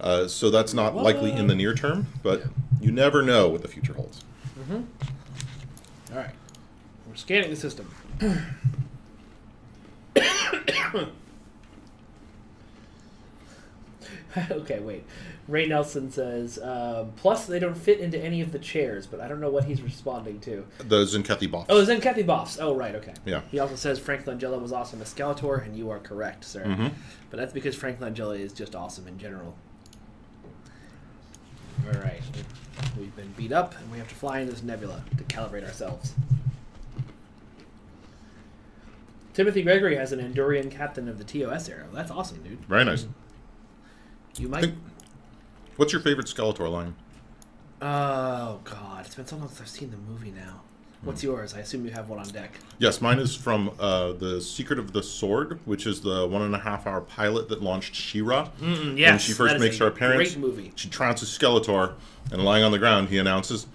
Uh, so that's not likely in the near term, but you never know what the future holds. All right. We're scanning the system. *coughs* *coughs* okay, wait. Ray Nelson says, um, plus they don't fit into any of the chairs, but I don't know what he's responding to. The Tzenkethi Boff. Oh, the Tzenkethi Boffs. Oh, right, okay. Yeah. He also says Frank Langella was awesome as Skeletor, and you are correct, sir. Mm-hmm. But that's because Frank Langella is just awesome in general. All right. We've been beat up, and we have to fly into this nebula to calibrate ourselves. Timothy Gregory has an Andorian captain of the TOS era. That's awesome, dude. Very nice. You might. Think- What's your favorite Skeletor line? Oh God, it's been so long since I've seen the movie now. What's yours? I assume you have one on deck. Yes, mine is from uh, the Secret of the Sword, which is the one and a half hour pilot that launched She-Ra. when yes, she first that is makes a her appearance, great movie. she trounces Skeletor, and lying on the ground, he announces,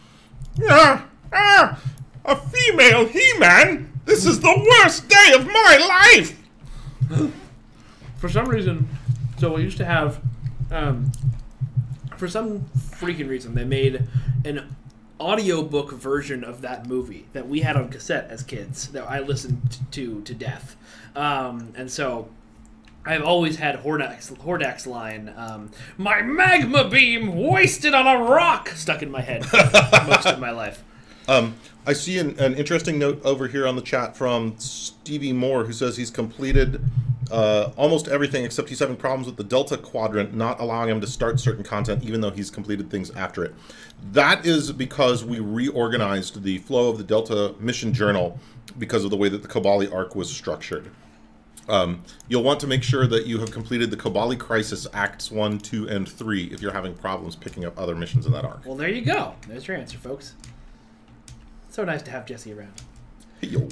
"Ah, ah, a female He-Man. This is the worst day of my life." *gasps* For some reason, so we used to have Um, for some freaking reason, they made an audiobook version of that movie that we had on cassette as kids that I listened to to death. Um, and so I've always had Hordak's, Hordak's line, um, my magma beam wasted on a rock, stuck in my head *laughs* most of my life. Um, I see an, an interesting note over here on the chat from Stevie Moore, who says he's completed uh, almost everything except he's having problems with the Delta Quadrant not allowing him to start certain content, even though he's completed things after it. That is because we reorganized the flow of the Delta mission journal because of the way that the Kobali arc was structured. Um, you'll want to make sure that you have completed the Kobali Crisis Acts 1, 2, and 3 if you're having problems picking up other missions in that arc. Well, there you go. There's your answer, folks. So nice to have Jesse around. Hey, yo.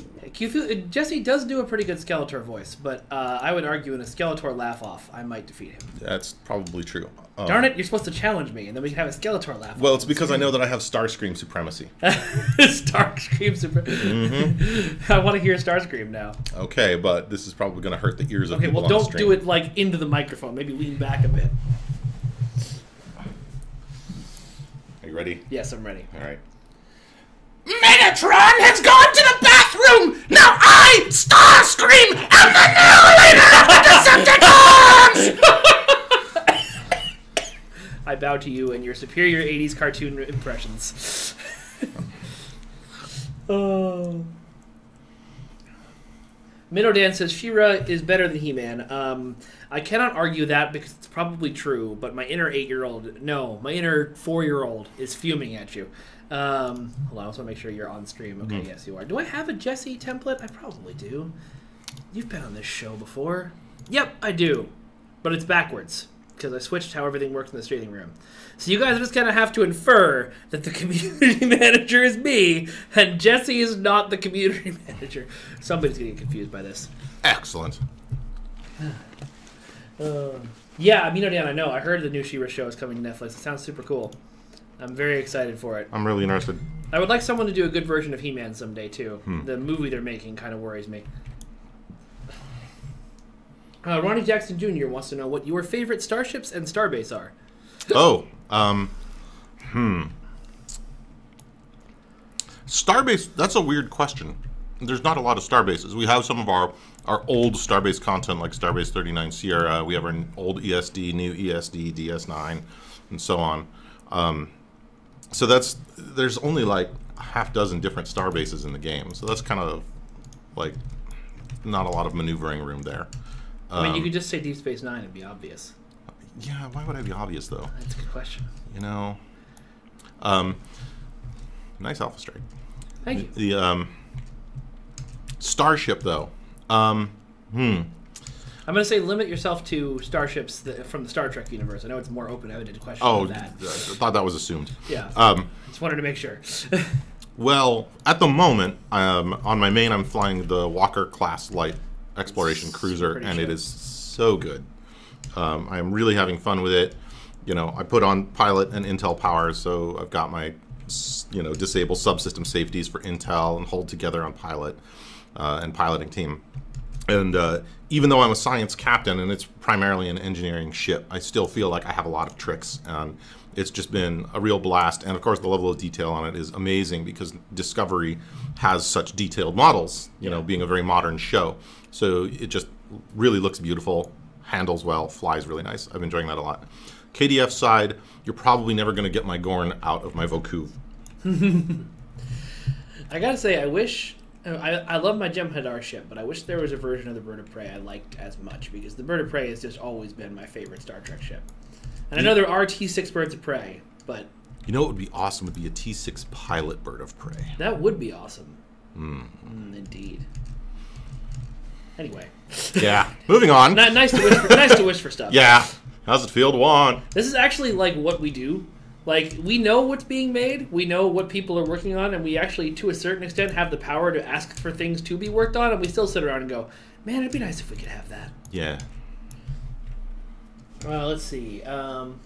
Jesse does do a pretty good Skeletor voice, but uh, I would argue in a Skeletor laugh off, I might defeat him. That's probably true. Um, Darn it, you're supposed to challenge me, and then we can have a Skeletor laugh off Well, it's because I know that I have Starscream supremacy. *laughs* Starscream Super. *laughs* I want to hear Starscream now. Okay, but this is probably going to hurt the ears of Okay, people well, don't do it like into the microphone. Maybe lean back a bit. Are you ready? Yes, I'm ready. All right. Megatron has gone to the bathroom! Now I, Starscream, am the new leader of the Decepticons! *laughs* I bow to you and your superior 80s cartoon impressions. *laughs* oh. Minodan says She-Ra is better than He-Man. Um, I cannot argue that because it's probably true, but my inner eight-year-old, no, my inner four-year-old is fuming at you. Um, hold on, I just want to make sure you're on stream. Okay, yes, you are. Do I have a Jesse template? I probably do. You've been on this show before. Yep, I do, but it's backwards because I switched how everything works in the streaming room. So you guys just kind of have to infer that the *laughs* community manager is me and Jesse is not the community *laughs* manager. Somebody's getting confused by this. Excellent. *sighs* Uh, yeah, I mean, Dan, I know. I heard the new She-Ra show is coming to Netflix. It sounds super cool. I'm very excited for it. I'm really interested. I would like someone to do a good version of He-Man someday too. The movie they're making kind of worries me. *sighs* Uh, Ronnie Jackson Jr. wants to know what your favorite starships and starbase are. *laughs* Oh, um, hmm. Starbase, that's a weird question. There's not a lot of starbases. We have some of our, our old starbase content like Starbase 39 Sierra. We have our old ESD, new ESD, DS9, and so on. Um, so that's, there's only like a half dozen different star bases in the game. So that's kind of like not a lot of maneuvering room there. I mean, you Um, could just say Deep Space Nine and be obvious. Yeah, why would I be obvious though? That's a good question. You know, um, nice Alpha Strike. Thank you. The um, Starship though, um, hmm. I'm going to say limit yourself to starships that, from the Star Trek universe. I know it's a more open-ended question Oh, than I thought that was assumed. Yeah. Um, Just wanted to make sure. *laughs* well, at the moment, um, on my main, I'm flying the Walker class light exploration It's cruiser, and it is so good. Um, I'm really having fun with it. You know, I put on pilot and Intel power, so I've got my, you know, disable subsystem safeties for Intel and hold together on pilot uh, and piloting team. And uh, even though I'm a science captain and it's primarily an engineering ship, I still feel like I have a lot of tricks. And it's just been a real blast. And of course, the level of detail on it is amazing because Discovery has such detailed models, you know, being a very modern show. So it just really looks beautiful, handles well, flies really nice. I've been enjoying that a lot. KDF side, you're probably never going to get my Gorn out of my Vo'Quv. *laughs* I gotta say, I wish. I, I love my Jem'Hadar ship, but I wish there was a version of the Bird of Prey I liked as much because the Bird of Prey has just always been my favorite Star Trek ship. And I know there are T6 Birds of Prey, but You know what would be awesome would be a T6 pilot bird of prey. that would be awesome. Mm, indeed. Anyway, Yeah. Moving on. *laughs* Ni- nice to wish for, nice to wish for stuff. Yeah. How's it feel to want? This is actually like what we do. Like we know what's being made, we know what people are working on, and we actually, to a certain extent, have the power to ask for things to be worked on, and we still sit around and go, "Man, it'd be nice if we could have that." Yeah. Uh, let's see. Um,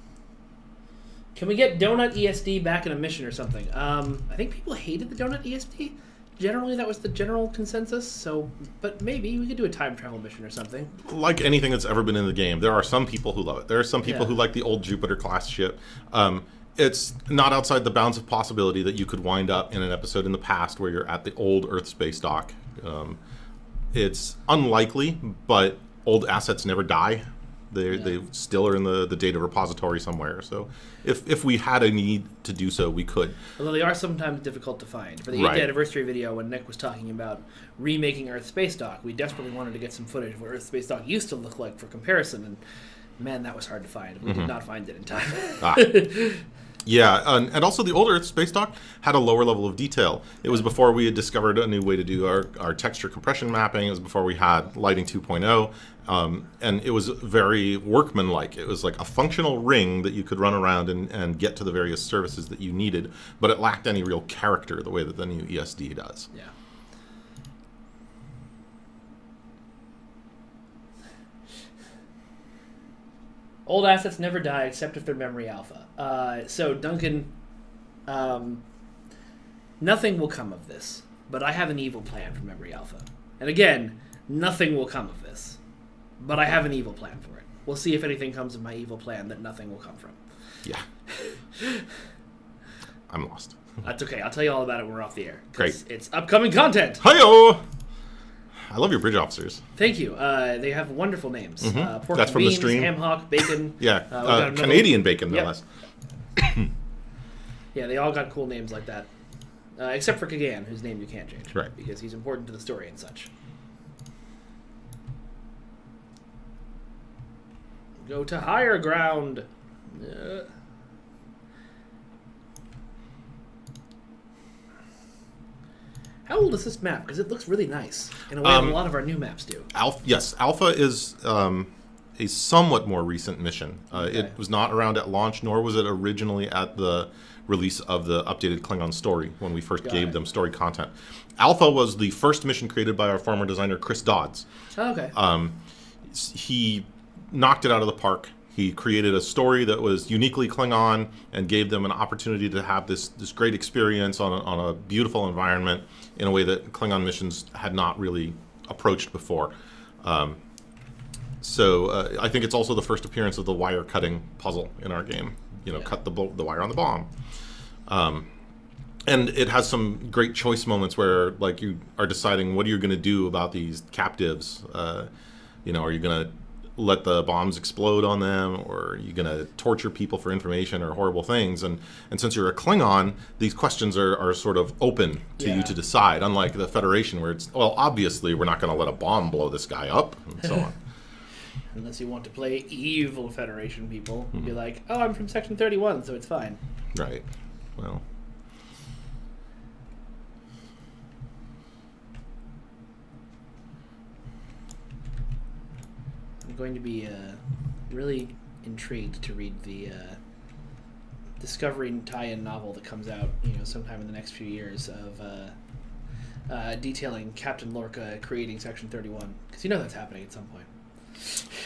can we get Donut ESD back in a mission or something? Um, I think people hated the Donut ESD. generally that was the general consensus. So, but maybe we could do a time travel mission or something. like anything that's ever been in the game, there are some people who love it. There are some people Yeah. who like the old Jupiter class ship. Um, it's not outside the bounds of possibility that you could wind up in an episode in the past where you're at the old Earth space dock. Um, it's unlikely, but old assets never die. They, they still are in the, the data repository somewhere. So if, if we had a need to do so, we could. Although they are sometimes difficult to find. For the Right. 8th anniversary video, when Nick was talking about remaking Earth Space Dock, we desperately wanted to get some footage of what Earth Space Dock used to look like for comparison, and man, that was hard to find. We did not find it in time. Ah. *laughs* Yeah, and, and also the old Earth space dock had a lower level of detail. It was before we had discovered a new way to do our, our texture compression mapping. It was before we had lighting 2.0, um, and it was very workmanlike. It was like a functional ring that you could run around and, and get to the various services that you needed, but it lacked any real character the way that the new ESD does. yeah. Old assets never die except if they're memory alpha. Uh, so, Duncan, um, nothing will come of this, but I have an evil plan for memory alpha. And again, nothing will come of this, but I have an evil plan for it. We'll see if anything comes of my evil plan that nothing will come from. Yeah. *laughs* I'm lost. That's okay. I'll tell you all about it when we're off the air. Great. It's upcoming content. Hi-yo! I love your bridge officers. Thank you. Uh, they have wonderful names. Uh, pork Mm-hmm. That's from the stream. ham hock, bacon. *laughs* Yeah, Uh, uh, Canadian bacon, no Yep. less. Yeah, they all got cool names like that. Uh, except for Kagan, whose name you can't change. Right. Because he's important to the story and such. Go to higher ground. How old is this map? Because it looks really nice in a way that Um, a lot of our new maps do. Alpha, yes, Alpha is um, a somewhat more recent mission. Uh, Okay. It was not around at launch, nor was it originally at the release of the updated Klingon story when we first Got gave it. them story content. Alpha was the first mission created by our former designer Chris Dodds. Oh, okay. Um, he knocked it out of the park. He created a story that was uniquely Klingon and gave them an opportunity to have this this great experience on a, on a beautiful environment in a way that Klingon missions had not really approached before. Um, so uh, I think it's also the first appearance of the wire cutting puzzle in our game. You know, Yeah. cut the the wire on the bomb. Um, and it has some great choice moments where like you are deciding what are you going to do about these captives uh, you know are you going to let the bombs explode on them or you're you going to torture people for information or horrible things and and since you're a klingon these questions are, are sort of open to Yeah. you to decide unlike the federation where it's well obviously we're not going to let a bomb blow this guy up and so on *laughs* Unless you want to play evil Federation people, Mm-hmm. be like, oh, I'm from Section 31, so it's fine. right well going to be uh, really intrigued to read the uh, Discovery tie-in novel that comes out, you know, sometime in the next few years of uh, uh, detailing Captain Lorca creating Section 31, because you know that's happening at some point.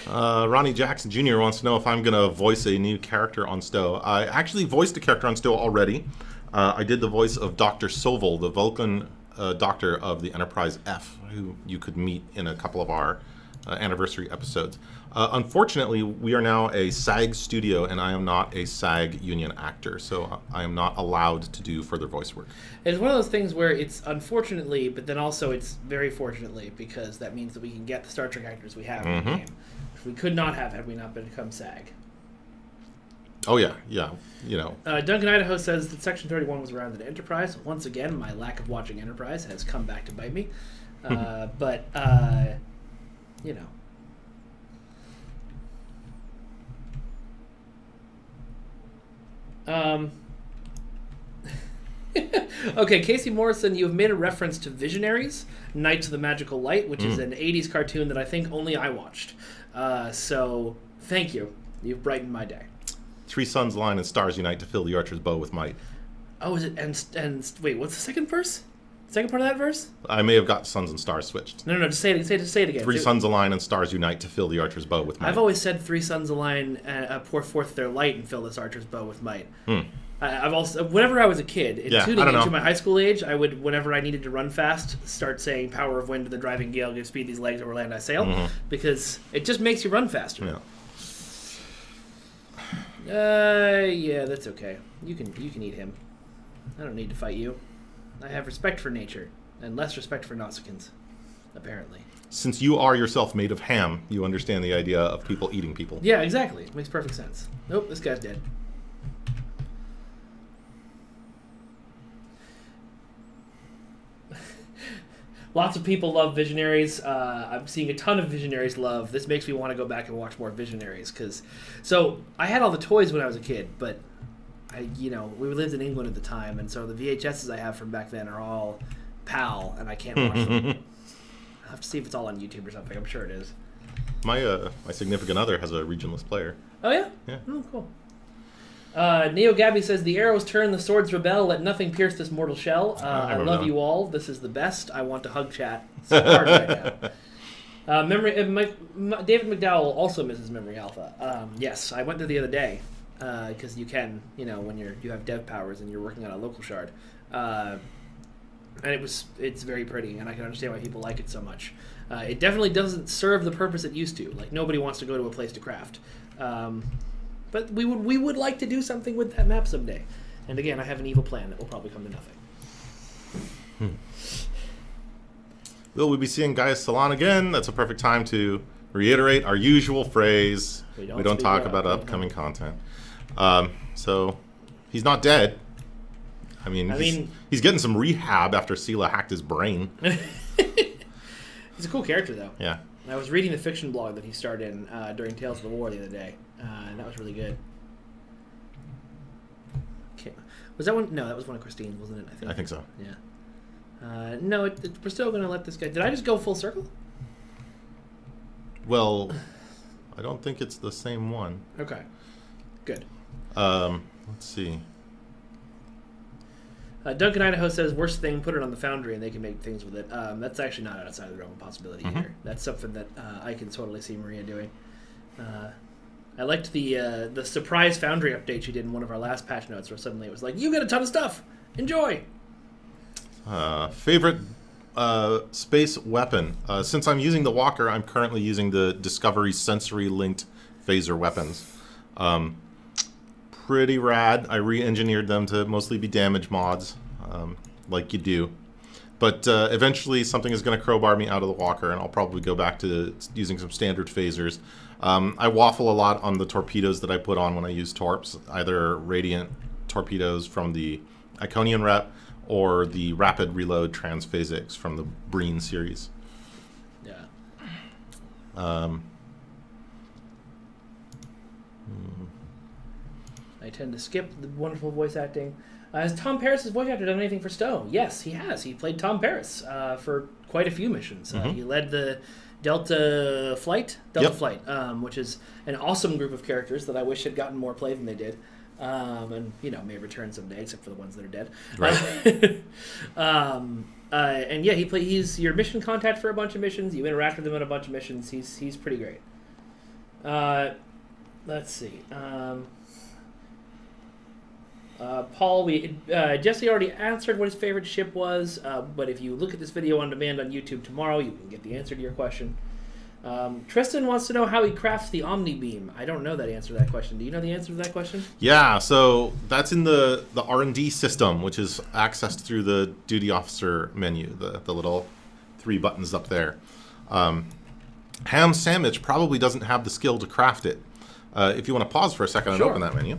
Uh, Ronnie Jackson Jr. wants to know if I'm going to voice a new character on STO. I actually voiced a character on STO already. Uh, I did the voice of Dr. Soval, the Vulcan uh, doctor of the Enterprise F, who you could meet in a couple of our uh, anniversary episodes. Uh, unfortunately, we are now a SAG studio, and I am not a SAG union actor, so I am not allowed to do further voice work. It's one of those things where it's unfortunately, but then also it's very fortunately because that means that we can get the Star Trek actors we have in the Mhm. game, which we could not have had we not become SAG. Oh yeah, yeah, you know, Uh, Duncan Idaho says that Section 31 was around at Enterprise. Once again, my lack of watching Enterprise has come back to bite me. Uh, but, uh, you know. Um. *laughs* okay, Casey Morrison, you have made a reference to Visionaries, Knights of the Magical Light, which is an 80s cartoon that I think only I watched. Uh, so, thank you. You've brightened my day. three suns line and stars unite to fill the archer's bow with might. Oh, is it and and wait? What's the second verse? Second part of that verse? I may have got suns and stars switched. No, no, no. Just say it. Say it. Say it again. Three Say- suns align and stars unite to fill the archer's bow with might. I've always said three suns align, uh, uh, pour forth their light, and fill this archer's bow with might. Hmm. I, I've also whenever I was a kid, in Yeah, tuning into my high school age, I would whenever I needed to run fast, start saying "Power of wind to the driving gale, give speed these legs over land I sail," because it just makes you run faster. Yeah. Uh, yeah, that's okay. You can you can eat him. I don't need to fight you. I have respect for nature and less respect for Nausicaans, apparently. Since you are yourself made of ham, you understand the idea of people eating people. Yeah, exactly. Makes perfect sense. Nope, this guy's dead. *laughs* Lots of people love Visionaries. Uh, I'm seeing a ton of Visionaries love. This makes me want to go back and watch more Visionaries because, so I had all the toys when I was a kid, but I, you know, we lived in England at the time, and so the VHSs I have from back then are all PAL, and I can't watch them. *laughs* I'll have to see if it's all on YouTube or something. I'm sure it is. My uh, my significant other has a regionless player. Oh yeah. Yeah. Oh cool. Uh, Neo Gabby says the arrows turn, the swords rebel. Let nothing pierce this mortal shell. Uh, I I love know. you all. This is the best. I want to hug chat *laughs* so hard right now. Uh, memory. Uh, Mike, M- David McDowell also misses Memory Alpha. Um, yes, I went there the other day because you can, you know, when you're you have dev powers and you're working on a local shard, uh, and it was it's very pretty, and I can understand why people like it so much. Uh, it definitely doesn't serve the purpose it used to. Like nobody wants to go to a place to craft. Um, but we would we would like to do something with that map someday. And again, I have an evil plan that will probably come to nothing. Will we be seeing Gaius Salon again? That's a perfect time to reiterate our usual phrase. We We don't don't, talk about about upcoming content. Um, so he's not dead. I mean, I he's, mean- he's getting some rehab after Sela hacked his brain. *laughs* He's a cool character though. Yeah. I was reading the fiction blog that he starred in uh, during Tales of the War the other day, uh, and that was really good. Okay. Was that one? No, that was one of Christine's, wasn't it? I think. I think so. Yeah. Uh, no, it, it- we're still going to let this guy. Did I just go full circle? Well, I don't think it's the same one. Okay. Good. Um, let's see. Uh, Duncan Idaho says, worst thing, put it on the foundry and they can make things with it. Um, that's actually not outside of the realm of possibility Mhm. either. That's something that uh, I can totally see Maria doing. Uh, I liked the uh, the surprise foundry update she did in one of our last patch notes where suddenly it was like, you get a ton of stuff! Enjoy! Uh, favorite uh, space weapon. Uh, since I'm using the Walker, I'm currently using the Discovery sensory linked phaser weapons. Um, pretty rad. I re engineered them to mostly be damage mods, um, like you do. But uh, eventually, something is going to crowbar me out of the Walker, and I'll probably go back to using some standard phasers. Um, I waffle a lot on the torpedoes that I put on when I use torps, either radiant torpedoes from the Iconian rep or the rapid reload transphasics from the Breen series. Yeah. Um, tend to skip the wonderful voice acting. Uh, has Tom Paris' voice actor done anything for STO? Yes, he has. He played Tom Paris uh, for quite a few missions. Uh, Mhm. he led the Delta Flight, Delta Yep. Flight, um, which is an awesome group of characters that I wish had gotten more play than they did. Um, and you know may return someday, except for the ones that are dead. Right. *laughs* um, uh, and yeah, he play. He's your mission contact for a bunch of missions. You interact with him on a bunch of missions. He's he's pretty great. Uh, let's see. Um, uh, Paul, we uh, Jesse already answered what his favorite ship was, uh, but if you look at this video on demand on YouTube tomorrow, you can get the answer to your question. Um, Tristan wants to know how he crafts the Omni Beam. I don't know that answer to that question. Do you know the answer to that question? Yeah, so that's in the the R and D system, which is accessed through the duty officer menu, the the little three buttons up there. Um, Ham Sandwich probably doesn't have the skill to craft it. Uh, if you want to pause for a second and Sure. open that menu,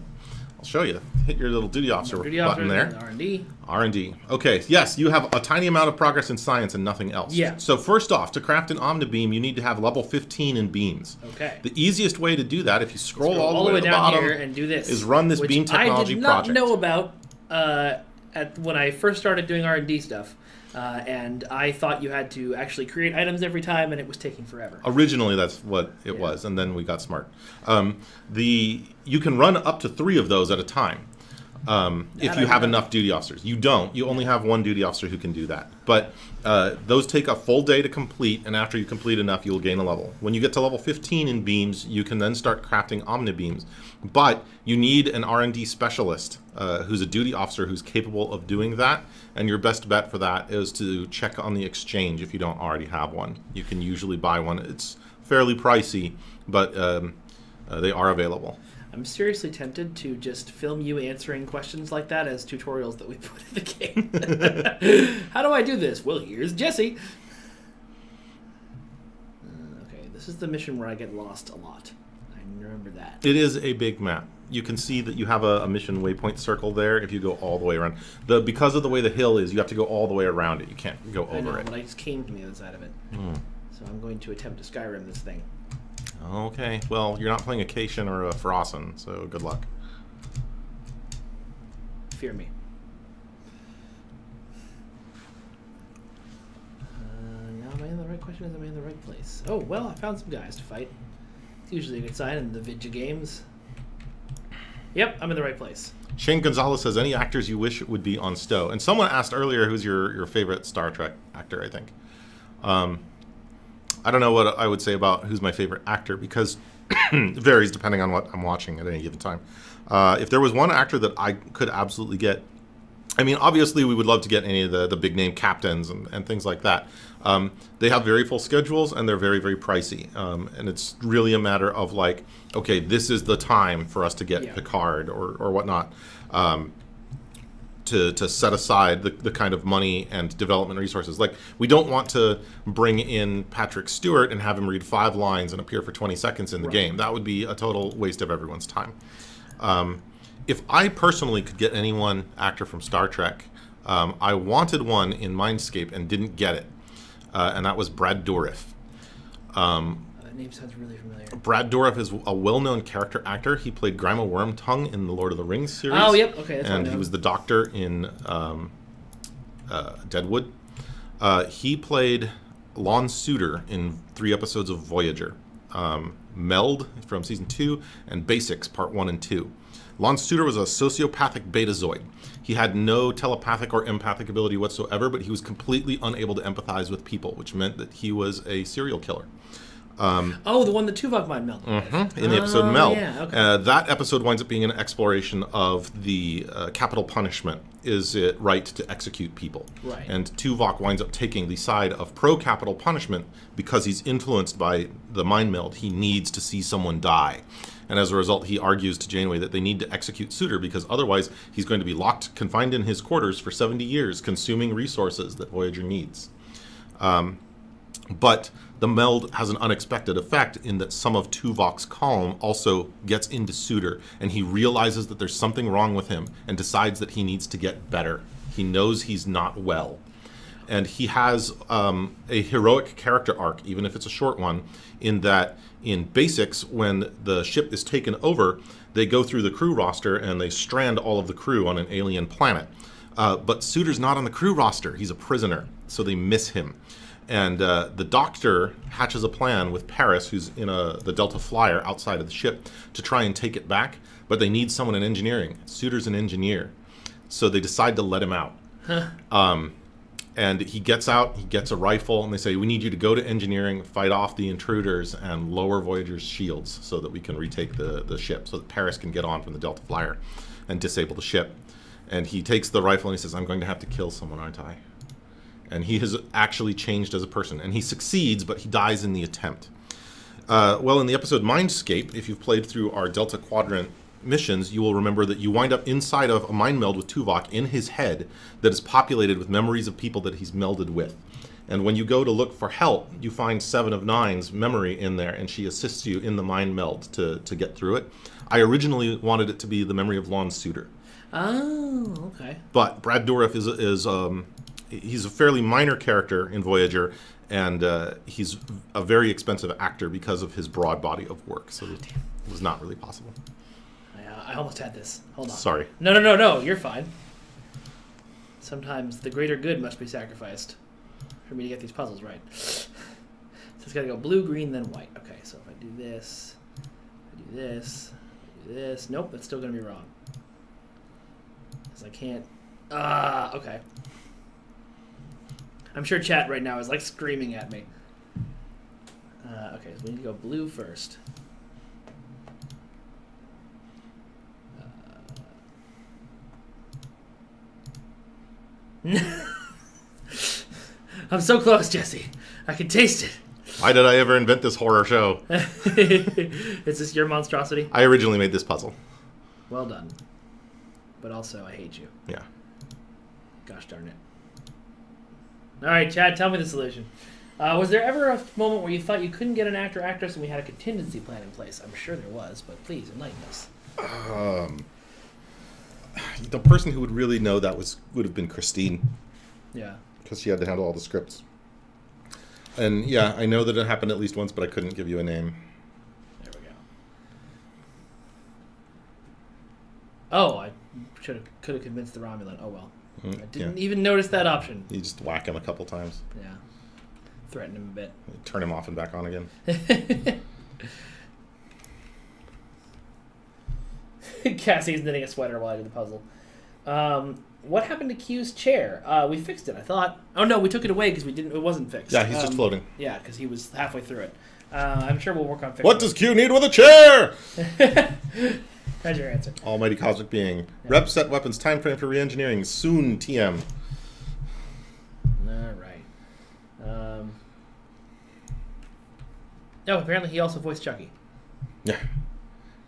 I'll show you. Hit your little duty officer Duty button officer, there. R and D. R and D. Okay, yes, you have a tiny amount of progress in science and nothing else. Yeah. So first off, to craft an Omnibeam, you need to have level 15 in beams. Okay. The easiest way to do that, if you scroll, Scroll all the way, to the down bottom, here and do this. is run this beam technology project. I did not project. know about uh, at when I first started doing R and D stuff, uh, and I thought you had to actually create items every time, and it was taking forever. Originally, that's what it Yeah. was, and then we got smart. Um, the you can run up to three of those at a time. Um, if you have know. enough duty officers. You don't. You only have one duty officer who can do that. But uh, those take a full day to complete, and after you complete enough, you'll gain a level. When you get to level 15 in beams, you can then start crafting omnibeams. But you need an R&D specialist uh, who's a duty officer who's capable of doing that, and your best bet for that is to check on the exchange if you don't already have one. You can usually buy one. It's fairly pricey, but um, uh, they are available. I'm seriously tempted to just film you answering questions like that as tutorials that we *laughs* put in the game. *laughs* How do I do this? Well, here's Jesse. Uh, okay, this is the mission where I get lost a lot. I remember that. It is a big map. You can see that you have a, a mission waypoint circle there if you go all the way around. The because of the way the hill is, you have to go all the way around it. You can't go I know, over it. but I just came from the other side of it. Hmm. So I'm going to attempt to Skyrim this thing. Okay. Well, you're not playing a Caitian or a Ferasan, so good luck. Fear me. Uh, now am I in the right question? Is am I in the right place? Oh well, I found some guys to fight. It's usually a good sign in the Vidya games. Yep, I'm in the right place. Shane Gonzalez says, "Any actors you wish would be on STO?" And someone asked earlier, "Who's your your favorite Star Trek actor?" I think. Um, I don't know what I would say about who's my favorite actor because *clears throat* it varies depending on what I'm watching at any given time. Uh, if there was one actor that I could absolutely get, I mean, obviously we would love to get any of the, the big name captains and, and things like that. Um, they have very full schedules and they're very, very pricey. Um, and it's really a matter of like, okay, this is the time for us to get Yeah. Picard or, or whatnot. Um, to, to set aside the, the kind of money and development resources. Like, we don't want to bring in Patrick Stewart and have him read five lines and appear for 20 seconds in the Right. game. That would be a total waste of everyone's time. Um, if I personally could get anyone actor from Star Trek, um, I wanted one in Mindscape and didn't get it, uh, and that was Brad Dourif. Um, that name sounds really familiar. Brad Dourif is a well-known character actor. He played Grima Wormtongue in the Lord of the Rings series. Oh, yep. Okay, that's and he was the Doctor in um, uh, Deadwood. Uh, he played Lon Suder in three episodes of Voyager. Um, Meld from season two and Basics part one and two. Lon Suder was a sociopathic betazoid. He had no telepathic or empathic ability whatsoever, but he was completely unable to empathize with people, which meant that he was a serial killer. Oh, the one that Tuvok mind melted. with. in the episode Oh, Meld. Yeah, okay. uh, that episode winds up being an exploration of the uh, capital punishment. Is it right to execute people? Right. And Tuvok winds up taking the side of pro capital punishment because he's influenced by the mind meld. He needs to see someone die. And as a result, he argues to Janeway that they need to execute Suder because otherwise he's going to be locked, confined in his quarters for 70 years, consuming resources that Voyager needs. But the meld has an unexpected effect in that some of Tuvok's calm also gets into Suder, and he realizes that there's something wrong with him and decides that he needs to get better. He knows he's not well. And he has um, a heroic character arc, even if it's a short one, in that in Basics, when the ship is taken over, they go through the crew roster and they strand all of the crew on an alien planet. Uh, but Suder's not on the crew roster, he's a prisoner, so they miss him and uh, the doctor hatches a plan with Paris, who's in a the Delta Flyer outside of the ship, to try and take it back. But they need someone in engineering. Suder's an engineer, so they decide to let him out. Um, and he gets out. He gets a rifle, and they say, "We need you to go to engineering, fight off the intruders, and lower Voyager's shields, so that we can retake the the ship, so that Paris can get on from the Delta Flyer, and disable the ship." And he takes the rifle and he says, "I'm going to have to kill someone, aren't I?" And he has actually changed as a person. And he succeeds, but he dies in the attempt. Uh, well, in the episode Mindscape, if you've played through our Delta Quadrant missions, you will remember that you wind up inside of a mind meld with Tuvok in his head that is populated with memories of people that he's melded with. And when you go to look for help, you find Seven of Nine's memory in there, and she assists you in the mind meld to, to get through it. I originally wanted it to be the memory of Lon Suder. Oh, okay. But Brad Dourif is is um, he's a fairly minor character in Voyager, and uh, he's a very expensive actor because of his broad body of work. So it was not really possible. I, uh, I almost had this. Hold on. Sorry. No, no, no, no. You're fine. Sometimes the greater good must be sacrificed for me to get these puzzles right. *laughs* So it's got to go blue, green, then white. Okay, so if I do this, I do this, I do this. Nope, that's still going to be wrong. Because I can't. Ah, okay. I'm sure chat right now is like screaming at me. Uh, okay, so we need to go blue first. Uh, *laughs* I'm so close, Jesse. I can taste it. Why did I ever invent this horror show? *laughs* Is this your monstrosity? I originally made this puzzle. Well done. But also, I hate you. Yeah. Gosh darn it. All right, Chad, tell me the solution. Uh, was there ever a moment where you thought you couldn't get an actor or actress and we had a contingency plan in place? I'm sure there was, but please enlighten us. Um, the person who would really know that was would have been Christine Yeah. because she had to handle all the scripts. And yeah, I know that it happened at least once, but I couldn't give you a name. There we go. Oh, I should have could have convinced the Romulan. Oh well. Mm, I didn't yeah. even notice that option. You just whack him a couple times, Yeah. Threaten him a bit. turn him off and back on again. *laughs* Cassie's knitting a sweater while I do the puzzle. Um, what happened to Q's chair? Uh, we fixed it, I thought. Oh no, we took it away because we didn't. It wasn't fixed. Yeah, he's just Um, floating. Yeah, because he was halfway through it. Uh, I'm sure we'll work on fixing. What does Q need with a chair? *laughs* That's your answer. Almighty cosmic being. Rep set weapons. Time frame for reengineering. Soon. TM. All right. Um, oh, apparently he also voiced Chucky. Yeah.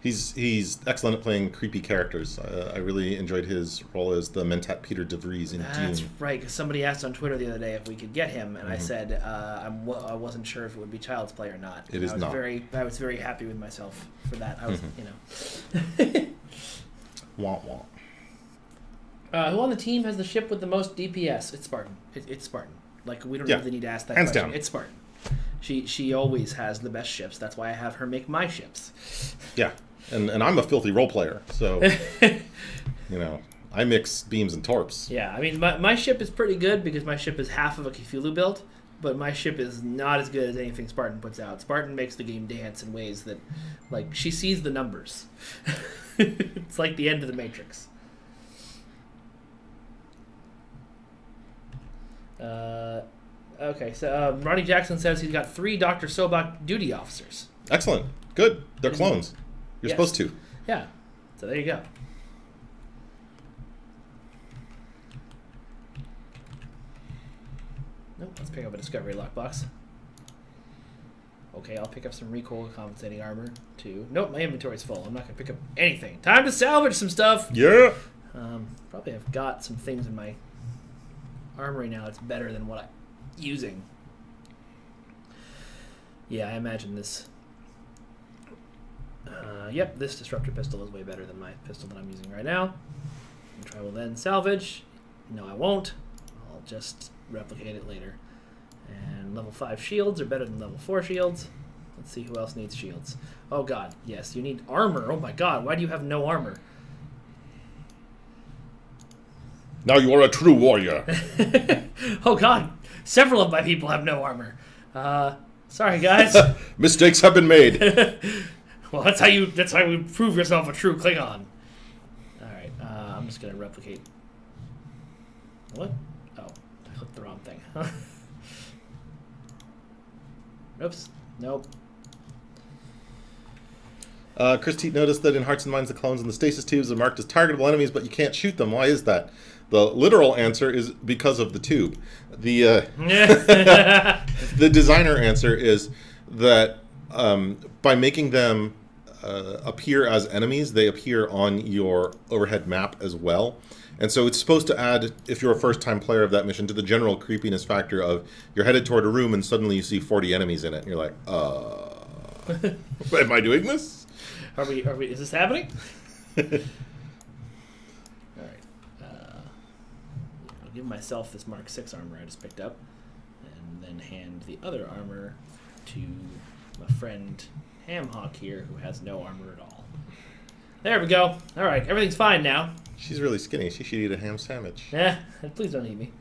He's he's excellent at playing creepy characters. Uh, I really enjoyed his role as the Mentat Piter De Vries in That's Dune. right, because somebody asked on Twitter the other day if we could get him, and I Mhm. said uh, I'm, w- I wasn't sure if it would be Child's Play or not. It is I was not. Very, I was very happy with myself for that. I was, Mhm. you know. *laughs* Wah wah. Uh, who on the team has the ship with the most DPS? It's Spartan. It, it's Spartan. Like we don't Yeah. really need to ask that Hands question. down. It's Spartan. She she always has the best ships. That's why I have her make my ships. Yeah, and and I'm a filthy role player, so *laughs* you know I mix beams and torps. Yeah, I mean my, my ship is pretty good because my ship is half of a Cthulhu build, but my ship is not as good as anything Spartan puts out. Spartan makes the game dance in ways that, like, she sees the numbers. *laughs* it's like the end of the Matrix. Uh, okay, so um, Ronnie Jackson says he's got three Dr. Sobak duty officers. Excellent, good. They're clones. You're Yes. supposed to. Yeah, so there you go. Nope, let's pick up a Discovery lockbox. Okay, I'll pick up some recoil compensating armor too. Nope, my inventory's full. I'm not gonna pick up anything. Time to salvage some stuff. Yeah. Um, probably have got some things in my armory now that's better than what I'm using. Yeah, I imagine this. Uh, yep, this disruptor pistol is way better than my pistol that I'm using right now. Which I will then salvage. No, I won't. I'll just replicate it later. And level 5 shields are better than level 4 shields. Let's see who else needs shields. Oh god, yes, you need armor. Oh my god, why do you have no armor? Now you are a true warrior. *laughs* oh god, several of my people have no armor. Uh, sorry guys. *laughs* Mistakes have been made. *laughs* well, that's how you that's how you prove yourself a true Klingon. All right, uh, I'm just gonna replicate. What? Oh, I clicked the wrong thing. *laughs* Oops. Nope. Uh, Chris Teat noticed that in Hearts and Minds, the clones in the stasis tubes are marked as targetable enemies, but you can't shoot them. Why is that? The literal answer is because of the tube. The uh, *laughs* *laughs* the designer answer is that um, by making them uh, appear as enemies, they appear on your overhead map as well. And so it's supposed to add, if you're a first time player of that mission, to the general creepiness factor of you're headed toward a room and suddenly you see 40 enemies in it. And you're like, uh, *laughs* am I doing this? Are we? Are we? Is this happening? *laughs* All right. Uh, I'll give myself this Mark Six armor I just picked up, and then hand the other armor to my friend Hamhawk here, who has no armor at all. There we go. All right, everything's fine now. She's really skinny. She should eat a ham sandwich. Yeah, *laughs* please don't eat me.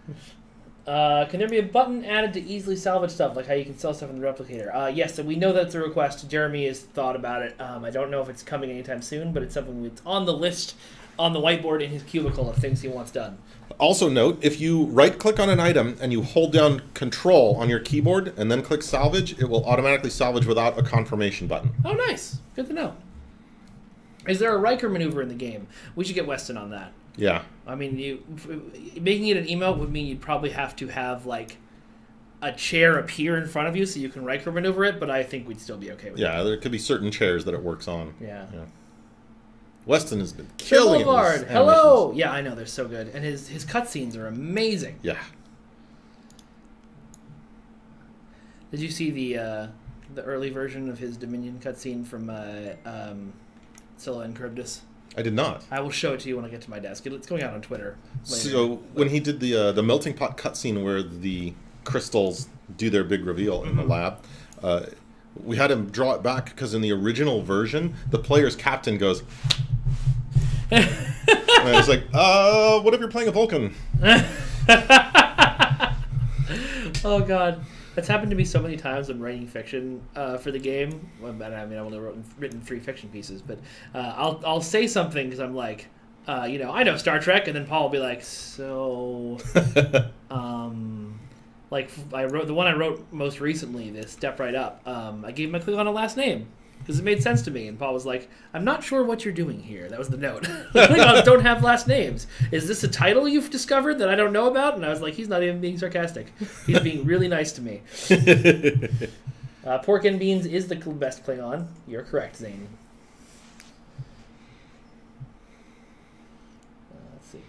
Uh, can there be a button added to easily salvage stuff, like how you can sell stuff in the replicator? Uh, yes, we know that's a request. Jeremy has thought about it. Um, I don't know if it's coming anytime soon, but it's something that's on the list on the whiteboard in his cubicle of things he wants done. Also note, if you right click on an item and you hold down control on your keyboard and then click salvage, it will automatically salvage without a confirmation button. Oh, nice. Good to know. Is there a Riker maneuver in the game? We should get Weston on that. Yeah. I mean, you making it an emote would mean you'd probably have to have like a chair appear in front of you so you can Riker maneuver it, but I think we'd still be okay with Yeah, there could be certain chairs that it works on. Yeah. Yeah. Weston has been killing. Boulevard, his hello. Yeah, I know they're so good, and his his cutscenes are amazing. Yeah. Did you see the uh, the early version of his Dominion cutscene from uh, um, Scylla and Charybdis? I did not. I will show it to you when I get to my desk. It's going out on Twitter. later. So when he did the uh, the melting pot cutscene where the crystals do their big reveal in the lab, uh, we had him draw it back because in the original version, the player's captain goes. And I was like, uh, what if you're playing a Vulcan? *laughs* oh god, that's happened to me so many times when writing fiction uh, for the game. Well, but, I mean, I've only written, written three fiction pieces, but uh, I'll I'll say something because I'm like, uh, you know, I know Star Trek, and then Paul will be like, so, *laughs* um, like I wrote the one I wrote most recently, this Step Right Up. Um, I gave him a click on a last name. Because it made sense to me, and Paul was like, "I'm not sure what you're doing here." That was the note. *laughs* Klingons don't *laughs* have last names. Is this a title you've discovered that I don't know about? And I was like, "He's not even being sarcastic. He's being really nice to me." *laughs* Uh, pork and beans is the best Klingon. You're correct, Zane. Uh, let's see.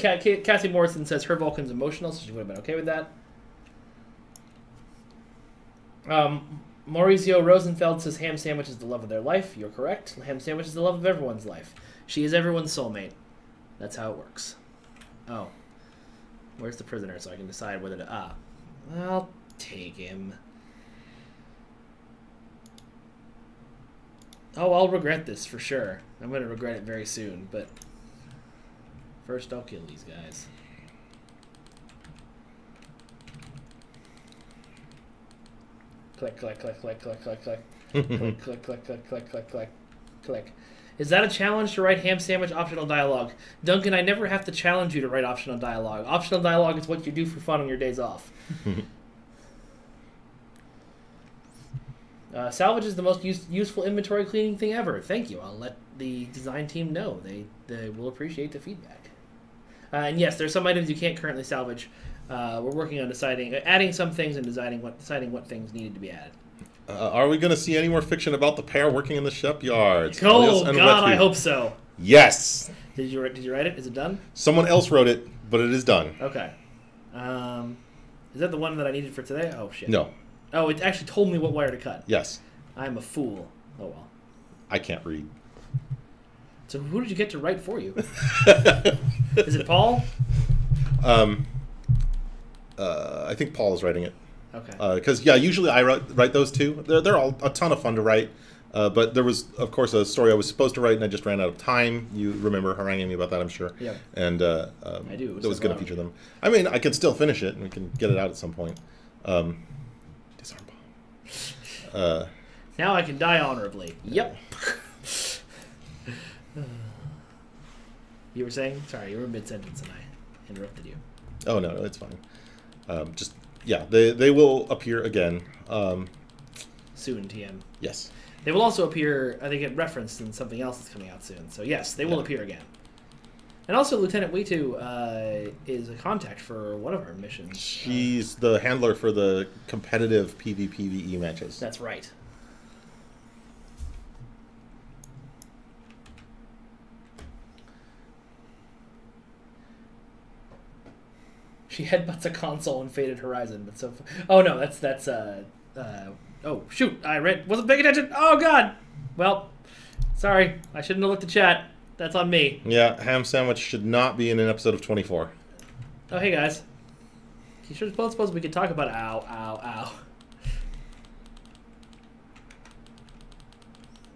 Ca- Ca- Cassie Morrison says her Vulcan's emotional, so she would have been okay with that. Um, Mauricio Rosenfeld says ham sandwich is the love of their life. You're correct. Ham sandwich is the love of everyone's life. She is everyone's soulmate. That's how it works. Oh. Where's the prisoner so I can decide whether to. Ah. I'll take him. Oh, I'll regret this for sure. I'm going to regret it very soon, but. First, I'll kill these guys. Click, click, click, click, click, click, click. click, click, click, click, click, click, click, click. Is that a challenge to write ham sandwich optional dialogue? Duncan, I never have to challenge you to write optional dialogue. Optional dialogue is what you do for fun on your days off. uh, salvage is the most use- useful inventory cleaning thing ever. Thank you. I'll let the design team know. They, they will appreciate the feedback. Uh, and yes, there's some items you can't currently salvage. Uh, we're working on deciding, adding some things and deciding what deciding what things needed to be added. Uh, are we going to see any more fiction about the pair working in the shipyards? Oh God, Wetu. I hope so. Yes. Did you did you write it? Is it done? Someone else wrote it, but it is done. Okay. Um, is that the one that I needed for today? Oh shit. No. Oh, it actually told me what wire to cut. Yes. I'm a fool. Oh well. I can't read. So who did you get to write for you? *laughs* Is it Paul? Um, uh, I think Paul is writing it. Okay. Because, yeah, usually I write, write those too. They're, they're all a ton of fun to write. Uh, but there was, of course, a story I was supposed to write, and I just ran out of time. You remember haranguing me about that, I'm sure. Yeah. And uh, um, I do. It was That was going to feature them. I mean, I can still finish it, and we can get it out at some point. Um, disarm bomb. Uh, now I can die honorably. Yep. you were saying? Sorry, you were mid sentence and I interrupted you. oh no, no, it's fine. Um, just yeah, they they will appear again. Um, Soon, TM. yes. They will also appear, I think, get referenced in something else that's coming out soon. So yes, they will Yeah. appear again. And also, Lieutenant Witu uh, is a contact for one of our missions. Uh, She's the handler for the competitive PvPvE matches. that's right. She headbutts a console in Faded Horizon, but so. Oh no, that's that's uh, uh oh shoot! I read wasn't paying attention. Oh god. Well, sorry, I shouldn't have looked at chat. That's on me. Yeah, ham sandwich should not be in an episode of 24. Oh hey guys. You suppose we could talk about ow ow ow.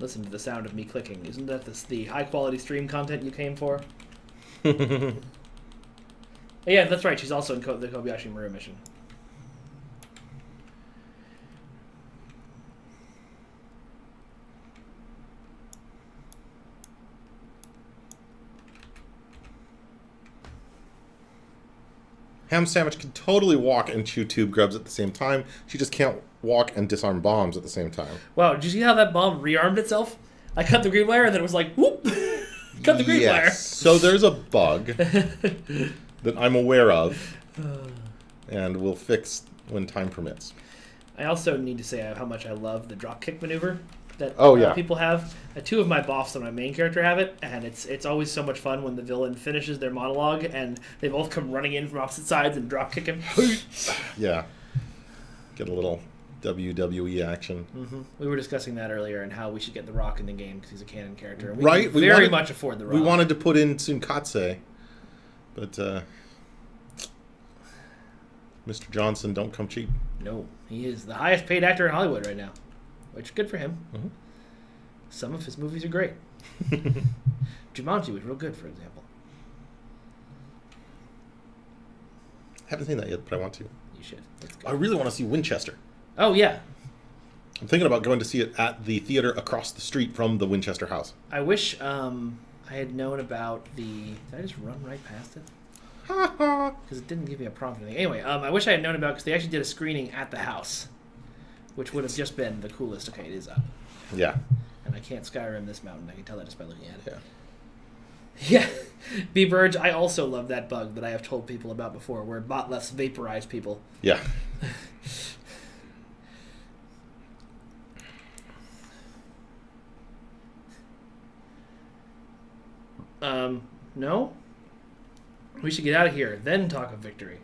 Listen to the sound of me clicking. Isn't that the, the high quality stream content you came for? *laughs* Yeah, that's right. She's also in the Kobayashi Maru mission. Ham Sandwich can totally walk and chew tube grubs at the same time. She just can't walk and disarm bombs at the same time. Wow, did you see how that bomb rearmed itself? I cut the green wire and then it was like, whoop! *laughs* cut the green yes. wire. So there's a bug *laughs* that I'm aware of, *sighs* and we'll fix when time permits. I also need to say how much I love the drop kick maneuver that Oh, uh, yeah. people have. Uh, two of my boffs and my main character have it, and it's it's always so much fun when the villain finishes their monologue and they both come running in from opposite sides and drop kick him. *laughs* Yeah. Get a little WWE action. hmm We were discussing that earlier and how we should get The Rock in the game because he's a canon character. And we Right, can we very wanted- much afford The Rock. We wanted to put in Tsunkatse, but uh, Mr. Johnson, don't come cheap. No, he is the highest paid actor in Hollywood right now, which is good for him. Mhm. Some of his movies are great. *laughs* Jumanji was real good, for example. I haven't seen that yet, but I want to. You should. I really want to see Winchester. Oh yeah, I'm thinking about going to see it at the theater across the street from the Winchester House. I wish um, I had known about the. Did I just run right past it? *laughs* Because it didn't give me a prompt or anything. Anyway, um, I wish I had known about because they actually did a screening at the house, which would have just been the coolest. Okay, it is up, yeah. and I can't Skyrim this mountain. I can tell that just by looking at it. Yeah. *laughs* Yeah, *laughs* B Burge. I also love that bug that I have told people about before, where bat'leths vaporize people. Yeah. Um, no. We should get out of here, then talk of victory.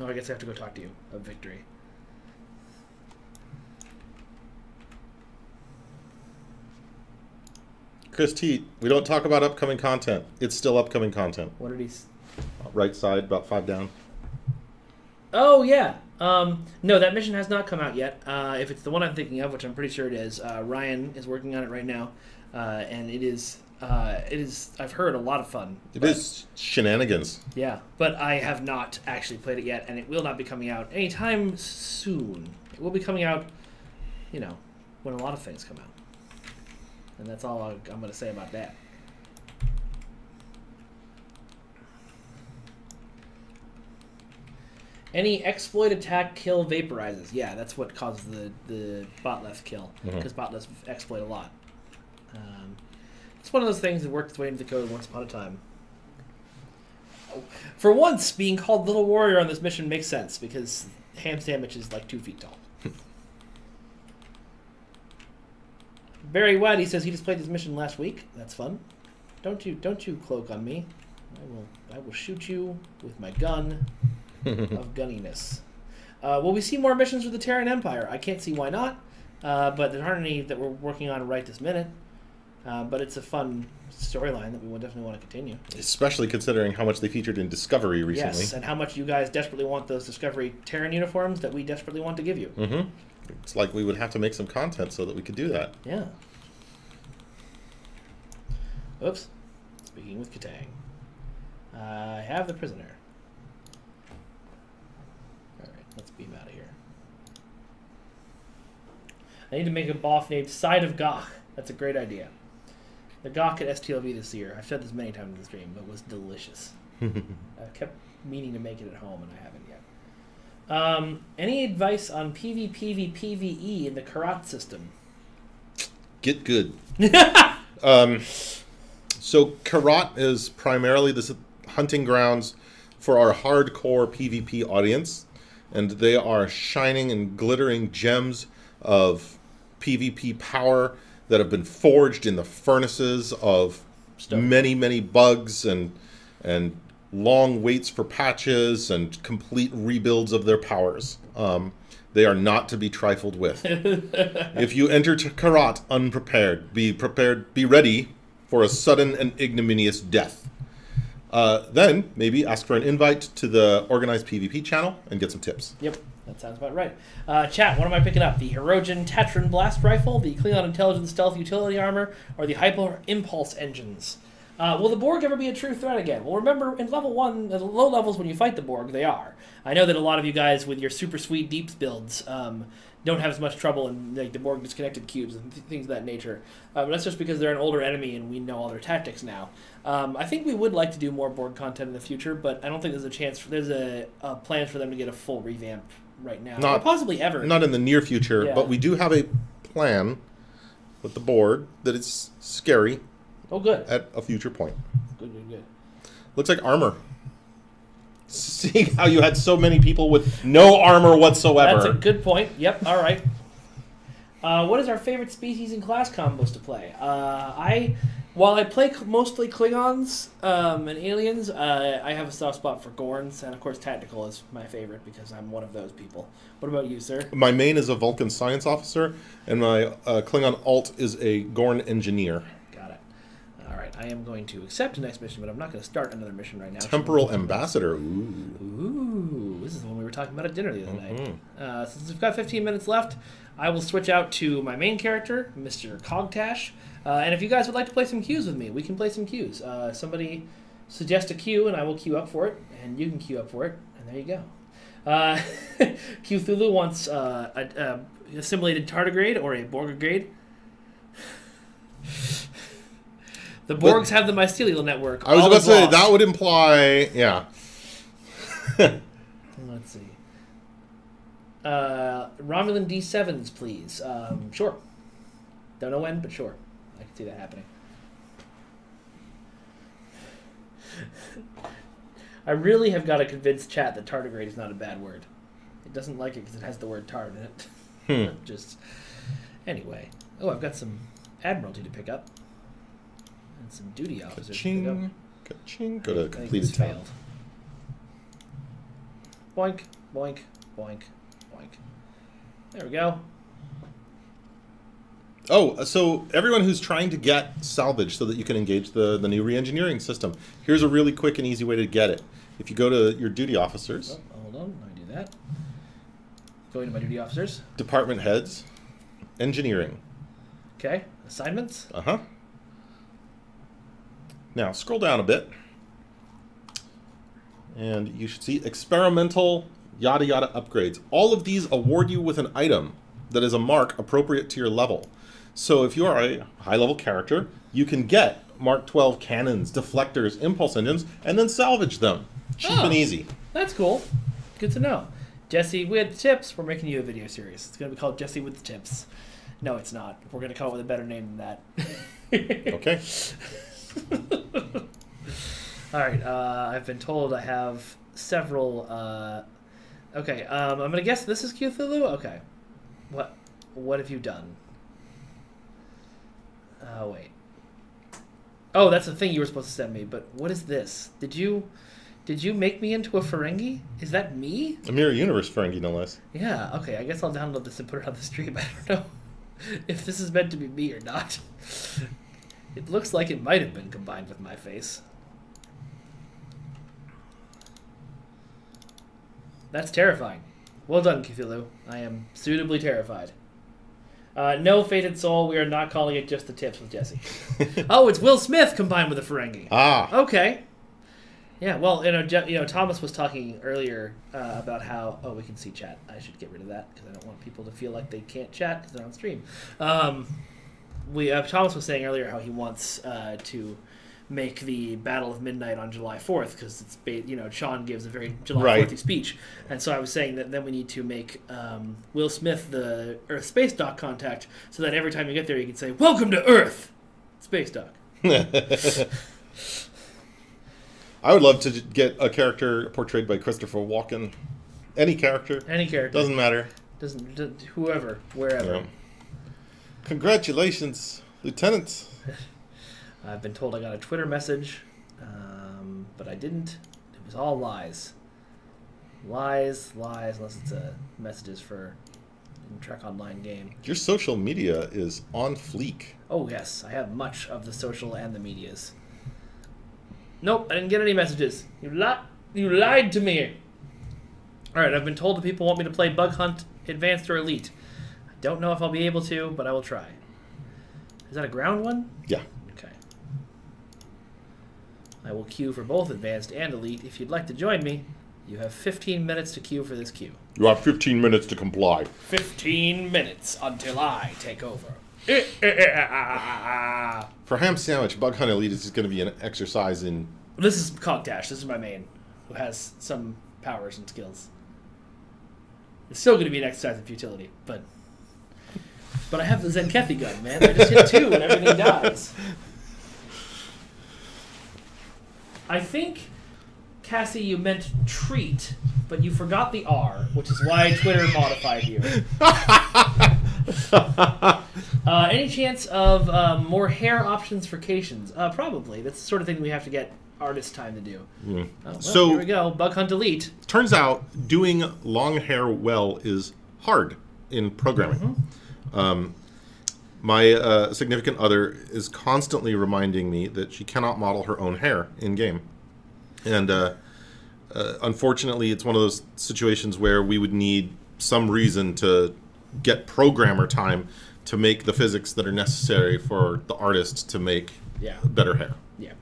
Oh, I guess I have to go talk to you of victory. Chris Teat, we don't talk about upcoming content. It's still upcoming content. What did he? Right side, about five down. oh yeah. Um, no, that mission has not come out yet. Uh, if it's the one I'm thinking of, which I'm pretty sure it is, uh, Ryan is working on it right now, uh, and it is. Uh, it is. I've heard a lot of fun. It but- is shenanigans. Yeah, but I have not actually played it yet, and it will not be coming out anytime soon. It will be coming out, you know, when a lot of things come out. And that's all I'm going to say about that. Any exploit attack kill vaporizes. Yeah, that's what causes the, the bat'leth kill, Mhm. because bat'leths exploit a lot. Um, it's one of those things that worked its way into the code once upon a time. For once, being called Little Warrior on this mission makes sense because Ham Sandwich is like two feet tall. *laughs* Barry White, says he just played this mission last week. That's fun. Don't you don't you cloak on me. I will I will shoot you with my gun *laughs* of gunniness. Uh, will we see more missions with the Terran Empire? I can't see why not. Uh, but there aren't any that we're working on right this minute. Uh, but it's a fun storyline that we will definitely want to continue. Especially considering how much they featured in Discovery recently. Yes, and how much you guys desperately want those Discovery Terran uniforms that we desperately want to give you. Mm-hmm. It's like we would have to make some content so that we could do that. Yeah. Oops. Speaking with Katang. I have the prisoner. Alright, let's beam out of here. I need to make a boff named Side of Gagh. That's a great idea. The Gagh at STLV this year, I've said this many times in the stream, but was delicious. *laughs* I kept meaning to make it at home and I haven't yet. Um, any advice on PvPv PvE E in the Kerrat system? Get good. *laughs* um, so Kerrat is primarily this hunting grounds for our hardcore PvP audience, and they are shining and glittering gems of PvP power that have been forged in the furnaces of many, many bugs and and long waits for patches and complete rebuilds of their powers. Um, they are not to be trifled with. *laughs* if you enter to Kerrat unprepared, be prepared, be ready for a sudden and ignominious death. Uh, then maybe ask for an invite to the organized PvP channel and get some tips. Yep, that sounds about right. Uh, chat, what am I picking up? The Hirogen Tetryon Blast Rifle, the Klingon Intelligence Stealth Utility Armor, or the Hyper Impulse Engines? Uh, will the Borg ever be a true threat again? Well, remember in level one, at the low levels when you fight the Borg, they are. I know that a lot of you guys with your super sweet deeps builds um, don't have as much trouble in like the Borg disconnected cubes and th- things of that nature. Uh, but that's just because they're an older enemy and we know all their tactics now. Um, I think we would like to do more Borg content in the future, but I don't think there's a chance. For, there's a, a for them to get a full revamp right now, Not- or possibly ever. Not in the near future, Yeah. but we do have a plan with the Borg that is scary oh, good. at a future point. Good, good, good. Looks like armor. *laughs* Seeing how you had so many people with no armor whatsoever. That's a good point. Yep. All right. Uh, what is our favorite species and class combos to play? Uh, I, while I play mostly Klingons um, and aliens, uh, I have a soft spot for Gorns, and of course, tactical is my favorite because I'm one of those people. What about you, sir? My main is a Vulcan science officer, and my uh, Klingon alt is a Gorn engineer. All right. I am going to accept the next mission, but I'm not going to start another mission right now. Temporal ambassador. Ooh. Ooh, this is the one we were talking about at dinner the other night. Mhm. Uh, since we've got 15 minutes left, I will switch out to my main character, Mr. Cogtash. Uh, and if you guys would like to play some queues with me, we can play some queues. Uh, somebody suggest a queue, and I will queue up for it, and you can queue up for it, and there you go. Uh, *laughs* Cthulhu wants uh, a, a assimilated tardigrade or a Borgigrade. The Borgs have the mycelial network. I was about to say that would imply, yeah. *laughs* Let's see. Uh, Romulan D7s, please. Um, sure. Don't know when, but sure. I can see that happening. *laughs* I really have got to convince chat that tardigrade is not a bad word. It doesn't like it because it has the word tard in it. Hmm. *laughs* Just anyway. Oh, I've got some admiralty to pick up and some duty officers. to pick up. Ka-ching. Ka-ching. Go to completed failed. Boink, boink, boink, boink. There we go. Oh, so everyone who's trying to get salvage so that you can engage the, the new re-engineering system, here's a really quick and easy way to get it. If you go to your duty officers, Oh, hold on, let me do that. Going to my duty officers. department heads, engineering. Okay, assignments. Uh huh. Now scroll down a bit, and you should see experimental yada yada upgrades. All of these award you with an item that is a mark appropriate to your level. So if you are a high level character, you can get Mark 12 cannons, deflectors, impulse engines, and then salvage them. Cheap Oh. and easy. That's cool. Good to know. Jesse with tips. We're making you a video series. It's going to be called Jesse with the tips. No, it's not. We're going to come up with a better name than that. Okay. *laughs* *laughs* All right. Uh, I've been told I have several. Uh, okay. Um, I'm gonna guess this is Cthulhu. Okay. What? What have you done? Oh wait. Oh, that's the thing you were supposed to send me. But what is this? Did you? Did you make me into a Ferengi? Is that me? A mirror universe Ferengi, no less. Yeah. Okay. I guess I'll download this and put it on the stream. *laughs* I don't know if this is meant to be me or not. It looks like it might have been combined with my face. That's terrifying. Well done, Cthulhu. I am suitably terrified. Uh, no, Fated Soul, we are not calling it just the tips with Jesse. *laughs* oh, it's Will Smith combined with a Ferengi. Ah. Okay. Yeah, well, you know, Je- you know, Thomas was talking earlier uh, about how. Oh, we can see chat. I should get rid of that because I don't want people to feel like they can't chat because they're on stream. Um, we uh, Thomas was saying earlier how he wants uh, to make the Battle of Midnight on July Fourth because it's ba- you know Sean gives a very July Right. Fourthy speech, and so I was saying that then we need to make um, Will Smith the Earth Space Dock contact so that every time you get there you can say "Welcome to Earth, Space Dock." *laughs* *laughs* I would love to get a character portrayed by Christopher Walken. Any character. Any character Doesn't matter. doesn't d- whoever wherever. Yeah. Congratulations, Lieutenant. *laughs* I've been told I got a Twitter message, um, but I didn't. It was all lies. Lies, lies, unless it's a messages for Trek Online game. Your social media is on fleek. Oh yes, I have much of the social and the medias. Nope, I didn't get any messages. You li- you lied to me. All right, I've been told that people want me to play Bug Hunt Advanced or Elite. I don't know if I'll be able to, but I will try. Is that a ground one? Yeah. Okay. I will queue for both advanced and elite. If you'd like to join me, you have 15 minutes to queue for this queue. You have 15 minutes to comply. 15 minutes until I take over. *laughs* For Ham Sandwich, Bug Hunt Elite is going to be an exercise in. This is Cogdash. This is my main, who has some powers and skills. It's still going to be an exercise in futility, but but I have the Tzenkethi gun, man. I just hit two and everything dies. I think, Cassie, you meant treat, but you forgot the R, which is why Twitter modified you. *laughs* uh, any chance of um, more hair options for Caitians? Uh, probably. That's the sort of thing we have to get artist time to do. Oh, well, So- here we go. Bug Hunt Elite. Turns out doing long hair well is hard in programming. Um, my uh, significant other is constantly reminding me that she cannot model her own hair in game. And uh, uh, unfortunately, it's one of those situations where we would need some reason to get programmer time to make the physics that are necessary for the artist to make Yeah. better hair. Yeah.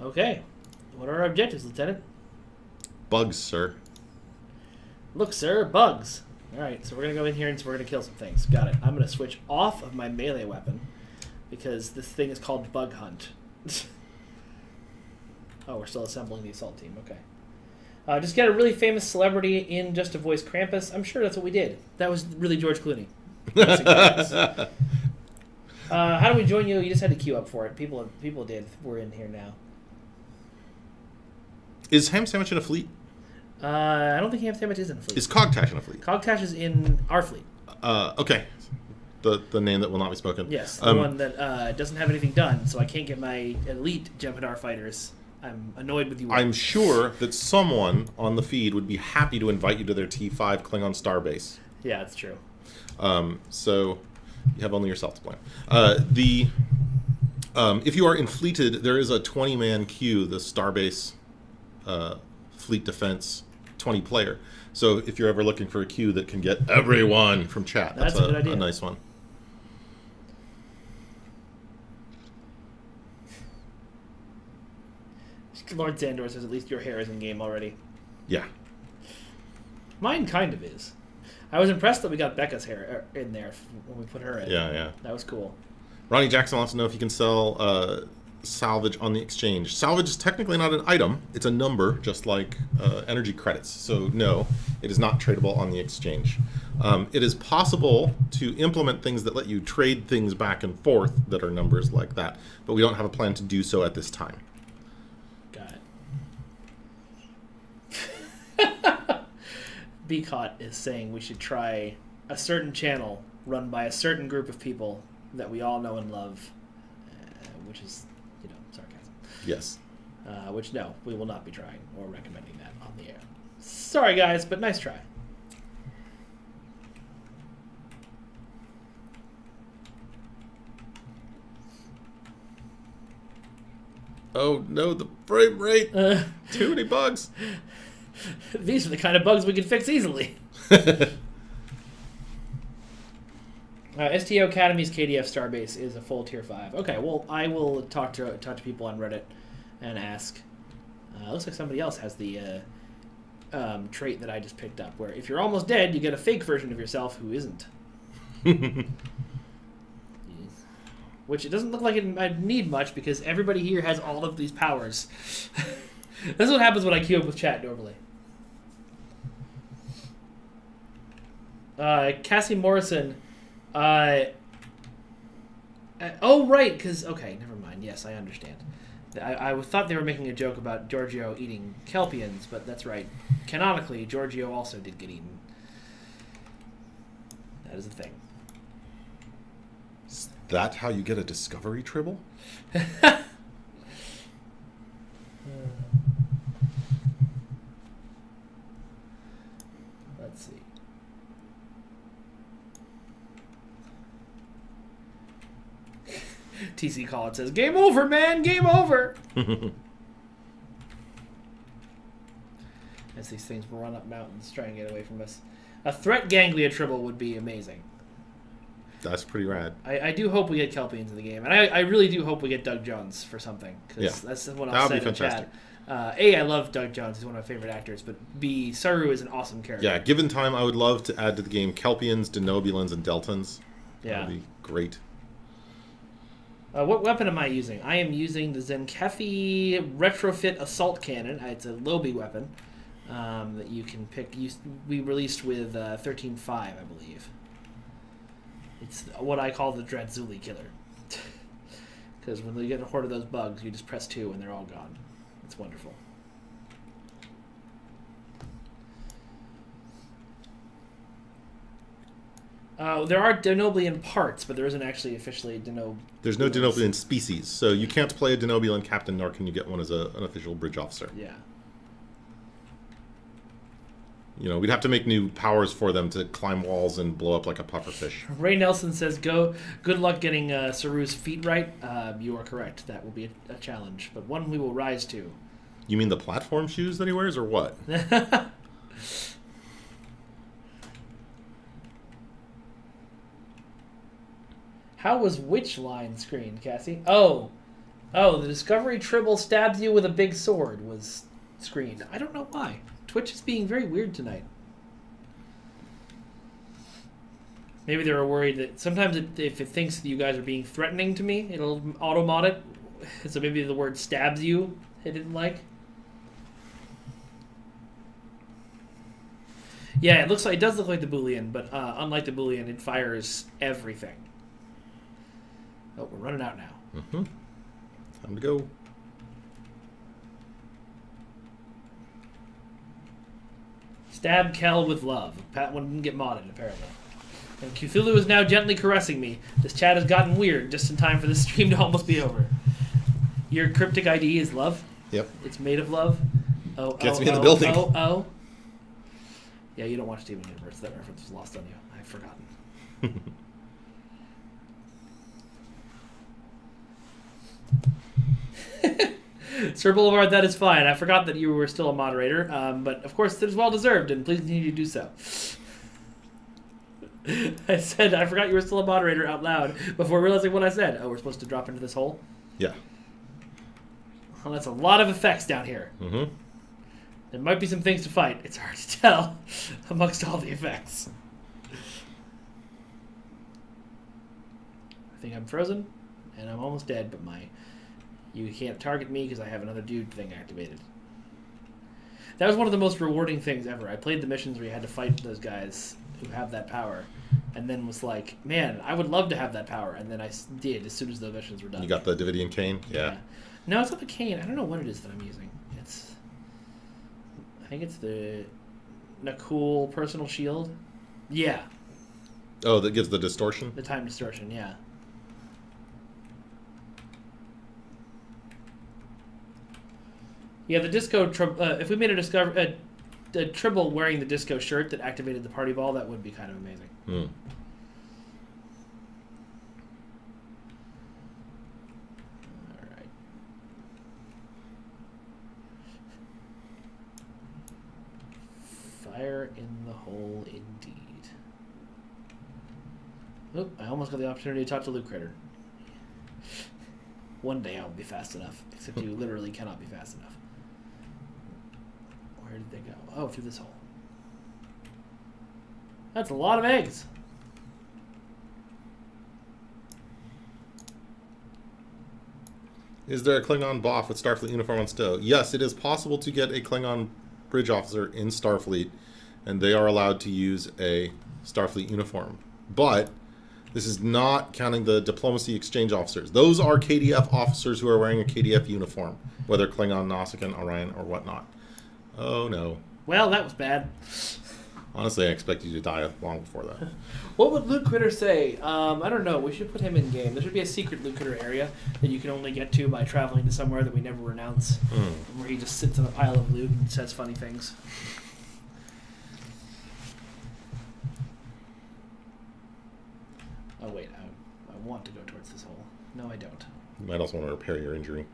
Okay. What are our objectives, Lieutenant? Bugs, sir. Look, sir, bugs. All right, so we're gonna go in here and we're gonna kill some things. Got it. I'm gonna switch off of my melee weapon because this thing is called Bug Hunt. *laughs* oh, we're still assembling the assault team. Okay. Uh, just get a really famous celebrity in just to voice Krampus. I'm sure that's what we did. That was really George Clooney. *laughs* uh, how do we join you? You just had to queue up for it. People, people did. We're in here now. Is Ham Sandwich in a fleet? Uh, I don't think Ham Sandwich is in a fleet. Is Cogtash in a fleet? Cogtash is in our fleet. Uh, okay. The the name that will not be spoken. Yes, the Um, one that uh, doesn't have anything done, so I can't get my elite Jem'Hadar fighters. I'm annoyed with you. I'm sure that someone on the feed would be happy to invite you to their T5 Klingon starbase. yeah, it's true. Um, so you have only yourself to blame. Uh, the um, if you are infleeted, there is a 20 man queue, the starbase uh, fleet defense 20 player. So if you're ever looking for a queue that can get everyone from chat, that's, That's a good idea. a nice one. Lord Sandor says at least your hair is in game already. Yeah. Mine kind of is. I was impressed that we got Becca's hair uh, in there when we put her in. Yeah, yeah. That was cool. Ronnie Jackson wants to know if you can sell uh, salvage on the exchange. Salvage is technically not an item; it's a number, just like uh, energy credits. So no, it is not tradable on the exchange. Um, it is possible to implement things that let you trade things back and forth that are numbers like that, but we don't have a plan to do so at this time. Got it. *laughs* Beacott is saying we should try a certain channel run by a certain group of people that we all know and love, uh, which is. Yes. Uh, which, no, we will not be trying or recommending that on the air. Sorry, guys, but nice try. Oh no, the frame rate! Uh, Too many bugs. *laughs* these are the kind of bugs we can fix easily. *laughs* Uh, STO Academy's KDF Starbase is a full tier five. Okay, well I will talk to talk to people on Reddit and ask. Uh, looks like somebody else has the uh, um, trait that I just picked up, where if you're almost dead, you get a fake version of yourself who isn't. *laughs* Which it doesn't look like it I need much because everybody here has all of these powers. *laughs* This is what happens when I queue up with chat normally. Uh, Cassie Morrison. Uh, uh, oh, right, because okay, never mind. Yes, I understand. I, I thought they were making a joke about Georgiou eating Kelpians, but that's right. Canonically, Georgiou also did get eaten. That is a thing. Is that how you get a discovery tribble? Let's *laughs* *laughs* see. TC Collins says, "Game over, man! Game over." *laughs* As these things run up mountains, try and get away from us. A threat ganglia tribble would be amazing. that's pretty rad. I, I do hope we get Kelpians in the game, and I, I really do hope we get Doug Jones for something. Cause Yeah. that's what I'll say in chat. fantastic. Uh, a, I love Doug Jones; he's one of my favorite actors. But B, Saru is an awesome character. Yeah, given time, I would love to add to the game Kelpians, Denobulans, and Deltans. yeah. Great. Uh, what weapon am I using? I am using the Tzenkethi Retrofit Assault Cannon. Uh, It's a Lobi weapon um, that you can pick. Used, we released with uh, 13.5, I believe. It's what I call the Drantzuli Killer. *laughs* Because when you get a horde of those bugs, you just press 2 and they're all gone. It's wonderful. Uh, there are Denobulan parts, but there isn't actually officially Denob. There's no Denobulan species, so you can't play a Denobulan captain, nor can you get one as a, an official bridge officer. Yeah. You know, we'd have to make new powers for them to climb walls and blow up like a pufferfish. Ray Nelson says, "Go. Good luck getting uh, Saru's feet right." Um, you are correct. That will be a, a challenge, but one we will rise to. You mean the platform shoes that he wears, or what? *laughs* How was which line screened, Cassie? Oh, oh, the Discovery Tribble stabs you with a big sword was screened. I don't know why. Twitch is being very weird tonight. Maybe they were worried that sometimes it, if it thinks that you guys are being threatening to me, it'll auto mod it. So maybe the word stabs you it didn't like. Yeah, it looks like it does look like the Boolean, but uh, unlike the Boolean, it fires everything. Oh, we're running out now. Mm-hmm. Time to go. Stab Kel with love. Pat one didn't get modded, apparently. And Cthulhu is now gently caressing me. This chat has gotten weird just in time for this *laughs* stream to almost be over. Your cryptic ID is love. Yep. It's made of love. Oh, Gets oh, me in the oh, building. Oh, oh. Yeah, you don't watch Steven Universe. That reference was lost on you. I've forgotten. *laughs* *laughs* Sir Boulevard, that is fine. I forgot that you were still a moderator, um, but of course it is well deserved, and please continue to do so. *laughs* I said I forgot you were still a moderator out loud before realizing what I said. Oh, we're supposed to drop into this hole. Yeah. Well, that's a lot of effects down here. Mm-hmm. There might be some things to fight. It's hard to tell *laughs* amongst all the effects. I think I'm frozen, and I'm almost dead, but my you can't target me because I have another dude thing activated. That was one of the most rewarding things ever. I played the missions where you had to fight those guys who have that power, and then was like, man, I would love to have that power, and then I did as soon as the missions were done. You got the Devidian cane? Yeah. No, it's not the cane. I don't know what it is that I'm using. It's. I think it's the Na'kuhl personal shield. Yeah, Oh, that gives the distortion? the time distortion. Yeah. Yeah, the disco. Tri- uh, if we made a discover a, a tribble wearing the disco shirt that activated the party ball, that would be kind of amazing. Hmm. All right. Fire in the hole, indeed. Oop, I almost got the opportunity to talk to Luke Critter. One day I'll be fast enough, except you *laughs* literally cannot be fast enough. Where did they go? Oh, through this hole. That's a lot of eggs. Is there a Klingon Boff with Starfleet uniform on STO? Yes, it is possible to get a Klingon bridge officer in Starfleet, and they are allowed to use a Starfleet uniform. But this is not counting the diplomacy exchange officers. Those are KDF officers who are wearing a KDF uniform, whether Klingon, Nausicaan, Orion, or whatnot. Oh no. Well, that was bad. Honestly, I expect you to die long before that. *laughs* What would Luke Critter say? Um, I don't know. We should put him in game. There should be a secret Luke Critter area that you can only get to by traveling to somewhere that we never announce, Hmm. where he just sits on a pile of loot and says funny things. Oh wait, I, I want to go towards this hole. No, I don't. You might also want to repair your injury.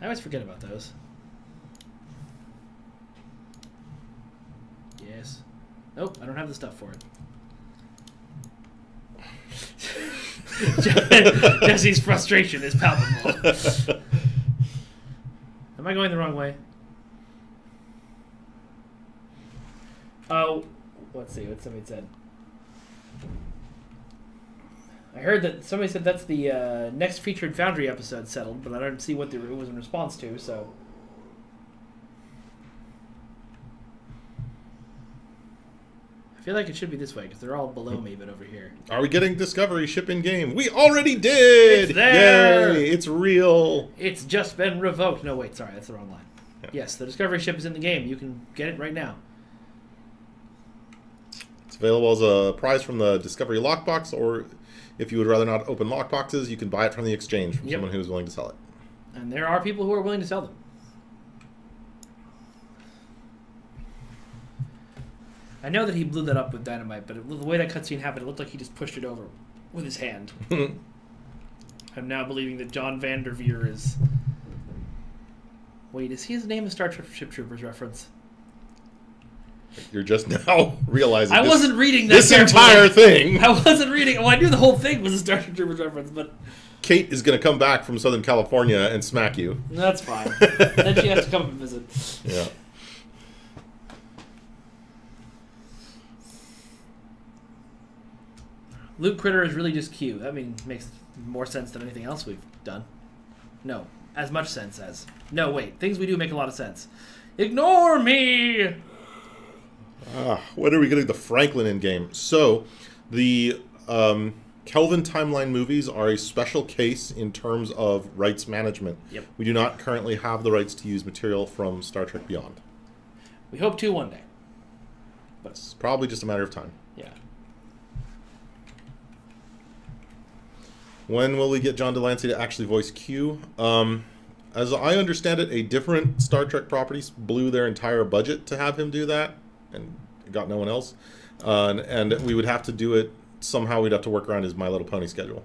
I always forget about those. Yes. Nope, I don't have the stuff for it. *laughs* Jesse's frustration is palpable. Am I going the wrong way? Oh, let's see what somebody said. I heard that somebody said that's the uh, next featured Foundry episode settled, but I don't see what the, it was in response to. So feel like it should be this way because they're all below me, but over here. Are we getting Discovery ship in game? We already did! It's there! Yay! It's real! It's just been revoked. No, wait, sorry, that's the wrong line. Yeah. Yes, the Discovery ship is in the game. You can get it right now. It's available as a prize from the Discovery lockbox, or if you would rather not open lockboxes, you can buy it from the exchange from Yep. someone who is willing to sell it. And there are people who are willing to sell them. I know that he blew that up with dynamite, but it, the way that cutscene happened, it looked like he just pushed it over with his hand. *laughs* I'm now believing that John Vanderveer is. Wait, is he his name a Star Trek Ship Troopers reference? You're just now *laughs* realizing I this, wasn't reading that. this carefully. entire thing. *laughs* I wasn't reading. Well, I knew the whole thing was a Star Trek Troopers reference, but Kate is going to come back from Southern California and smack you. that's fine. then she has to come and visit. Yeah. Luke Critter is really just Q. That mean makes more sense than anything else we've done. No, as much sense as. No, wait. Things we do make a lot of sense. Ignore me. Ah, when are we getting the Franklin in game? So, the um, Kelvin timeline movies are a special case in terms of rights management. Yep. We do not currently have the rights to use material from Star Trek Beyond. We hope to one day. But It's probably just a matter of time. Yeah. When will we get John de Lancie to actually voice Q? Um, as I understand it, a different Star Trek property blew their entire budget to have him do that, and got no one else. Uh, and, and we would have to do it somehow. We'd have to work around his My Little Pony schedule.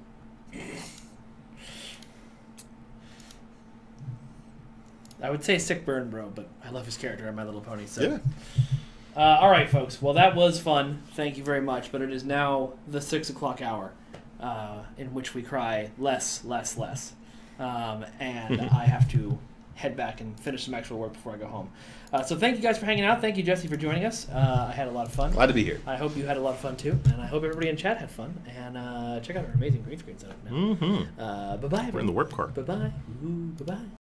I would say sick burn, bro, but I love his character in My Little Pony. So. Yeah. Uh, all right, folks. Well, that was fun. Thank you very much. But it is now the six o'clock hour, uh, in which we cry less, less, less, um, and *laughs* I have to head back and finish some actual work before I go home. Uh, so thank you guys for hanging out. Thank you, Jesse, for joining us. Uh, I had a lot of fun. Glad to be here. I hope you had a lot of fun too, and I hope everybody in chat had fun. And uh, check out our amazing green screen setup now. Mm-hmm. Uh, bye bye. We're in the warp car. Bye bye. Bye bye.